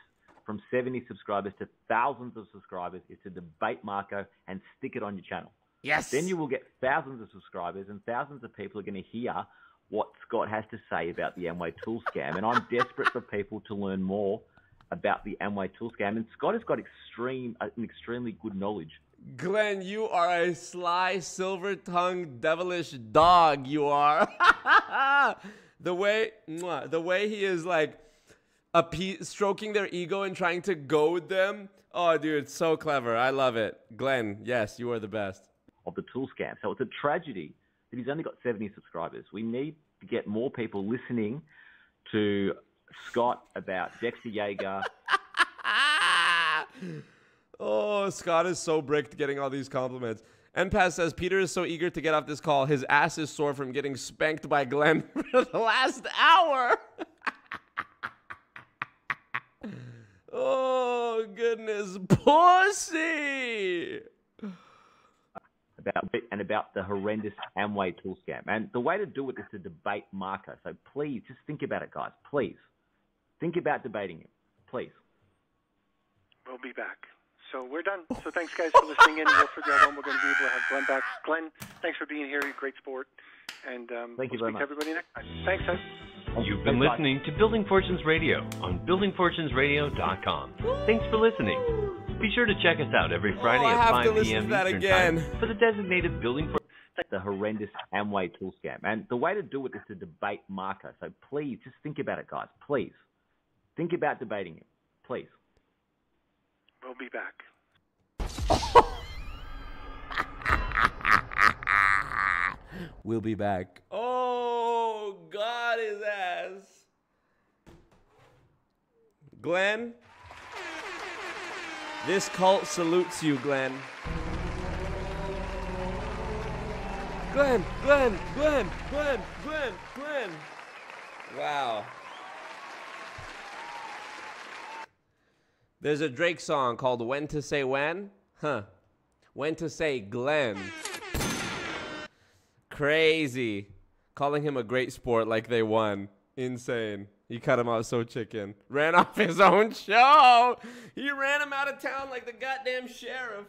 from 70 subscribers to thousands of subscribers is to debate Marco and stick it on your channel. Yes. Then you will get thousands of subscribers and thousands of people are going to hear what Scott has to say about the Amway tool scam. And I'm desperate for people to learn more about the Amway tool scam. And Scott has got extreme, uh, an extremely good knowledge. Glenn, you are a sly, silver tongued, devilish dog. You are. the way, the way he is like, appe- stroking their ego and trying to goad them. Oh, dude, so clever. I love it. Glenn, yes, you are the best. of the tool scam. So it's a tragedy that he's only got 70 subscribers. We need to get more people listening to Scott about Dexter Yager. Oh, Scott is so bricked getting all these compliments. Npass says Peter is so eager to get off this call, his ass is sore from getting spanked by Glenn for the last hour. Oh goodness, pussy. about and about the horrendous Amway tool scam. And the way to do it is to debate Marco. So please, just think about it, guys. Please. Think about debating it. Please. We'll be back. So we're done. So thanks, guys, for listening in. We'll figure out when we're going to be able to have Glenn back. Glenn, thanks for being here. You're a great sport. And um, Thank you we'll very speak to everybody next time. Thanks, guys. You've been listening to Building Fortunes Radio on buildingfortunesradio.com. Thanks for listening. Be sure to check us out every Friday oh, I at 5 p.m. Eastern again. Time for the designated Building Fortunes The horrendous Amway tool scam. And the way to do it is to debate Marco. So please, just think about it, guys. Please. Think about debating it. Please. We'll be back. We'll be back. Oh, God, his ass. Glenn, this cult salutes you, Glenn. Glenn, Glenn, Glenn, Glenn, Glenn, Glenn. Wow. There's a Drake song called When to Say When? Huh. When to Say Glenn. Crazy. Calling him a great sport like they won. Insane. He cut him off so chicken. Ran off his own show. He ran him out of town like the goddamn sheriff.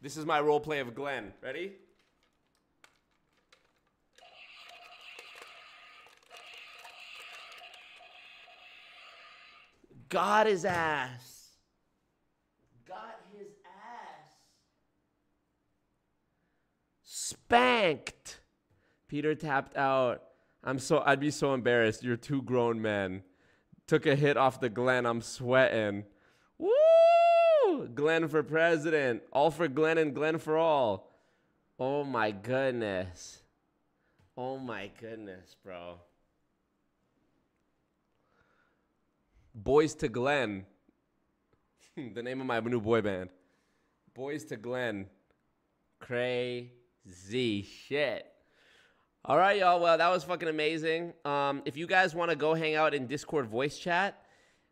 This is my role play of Glenn. Ready? God his ass. Got his ass. Spanked. Peter tapped out. I'm so I'd be so embarrassed. You're two grown men. Took a hit off the Glen. I'm sweating. Woo! Glenn for president. All for Glenn and Glenn for all. Oh my goodness. Oh my goodness, bro. Boys to Glenn. the name of my new boy band. Boys to Glen. Glenn. Crazy shit. All right, y'all. Well, that was fucking amazing. Um, if you guys want to go hang out in Discord voice chat,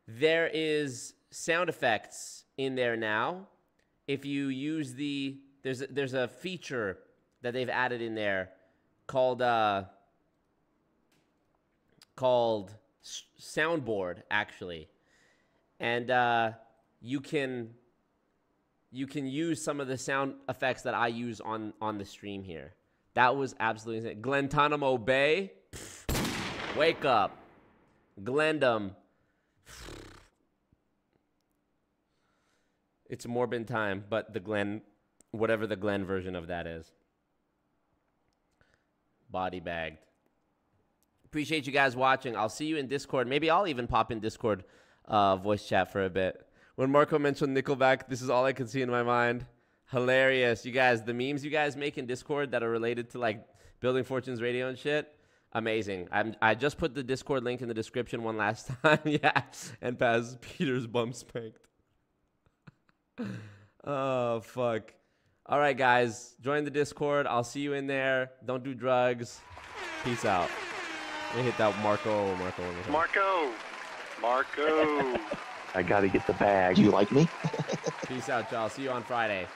there is sound effects in there now. If you use the there's a, there's a feature that they've added in there called uh called soundboard actually, and uh, you can you can use some of the sound effects that I use on on the stream here. That was absolutely insane. Guantanamo Bay, wake up. Glendom, it's Morbin time, but the Glen, whatever the Glen version of that is. Body bagged. Appreciate you guys watching. I'll see you in Discord. Maybe I'll even pop in Discord uh, voice chat for a bit. When Marco mentioned Nickelback, this is all I could see in my mind. Hilarious. You guys, the memes you guys make in Discord that are related to like Building Fortunes Radio and shit. Amazing. I'm, I just put the Discord link in the description one last time. yeah. And Paz Peter's bum spanked. oh, fuck. All right, guys. Join the Discord. I'll see you in there. Don't do drugs. Peace out. Let me hit that Marco. Marco. one more time. Marco. Marco. I got to get the bag. You like me? Peace out, y'all. See you on Friday.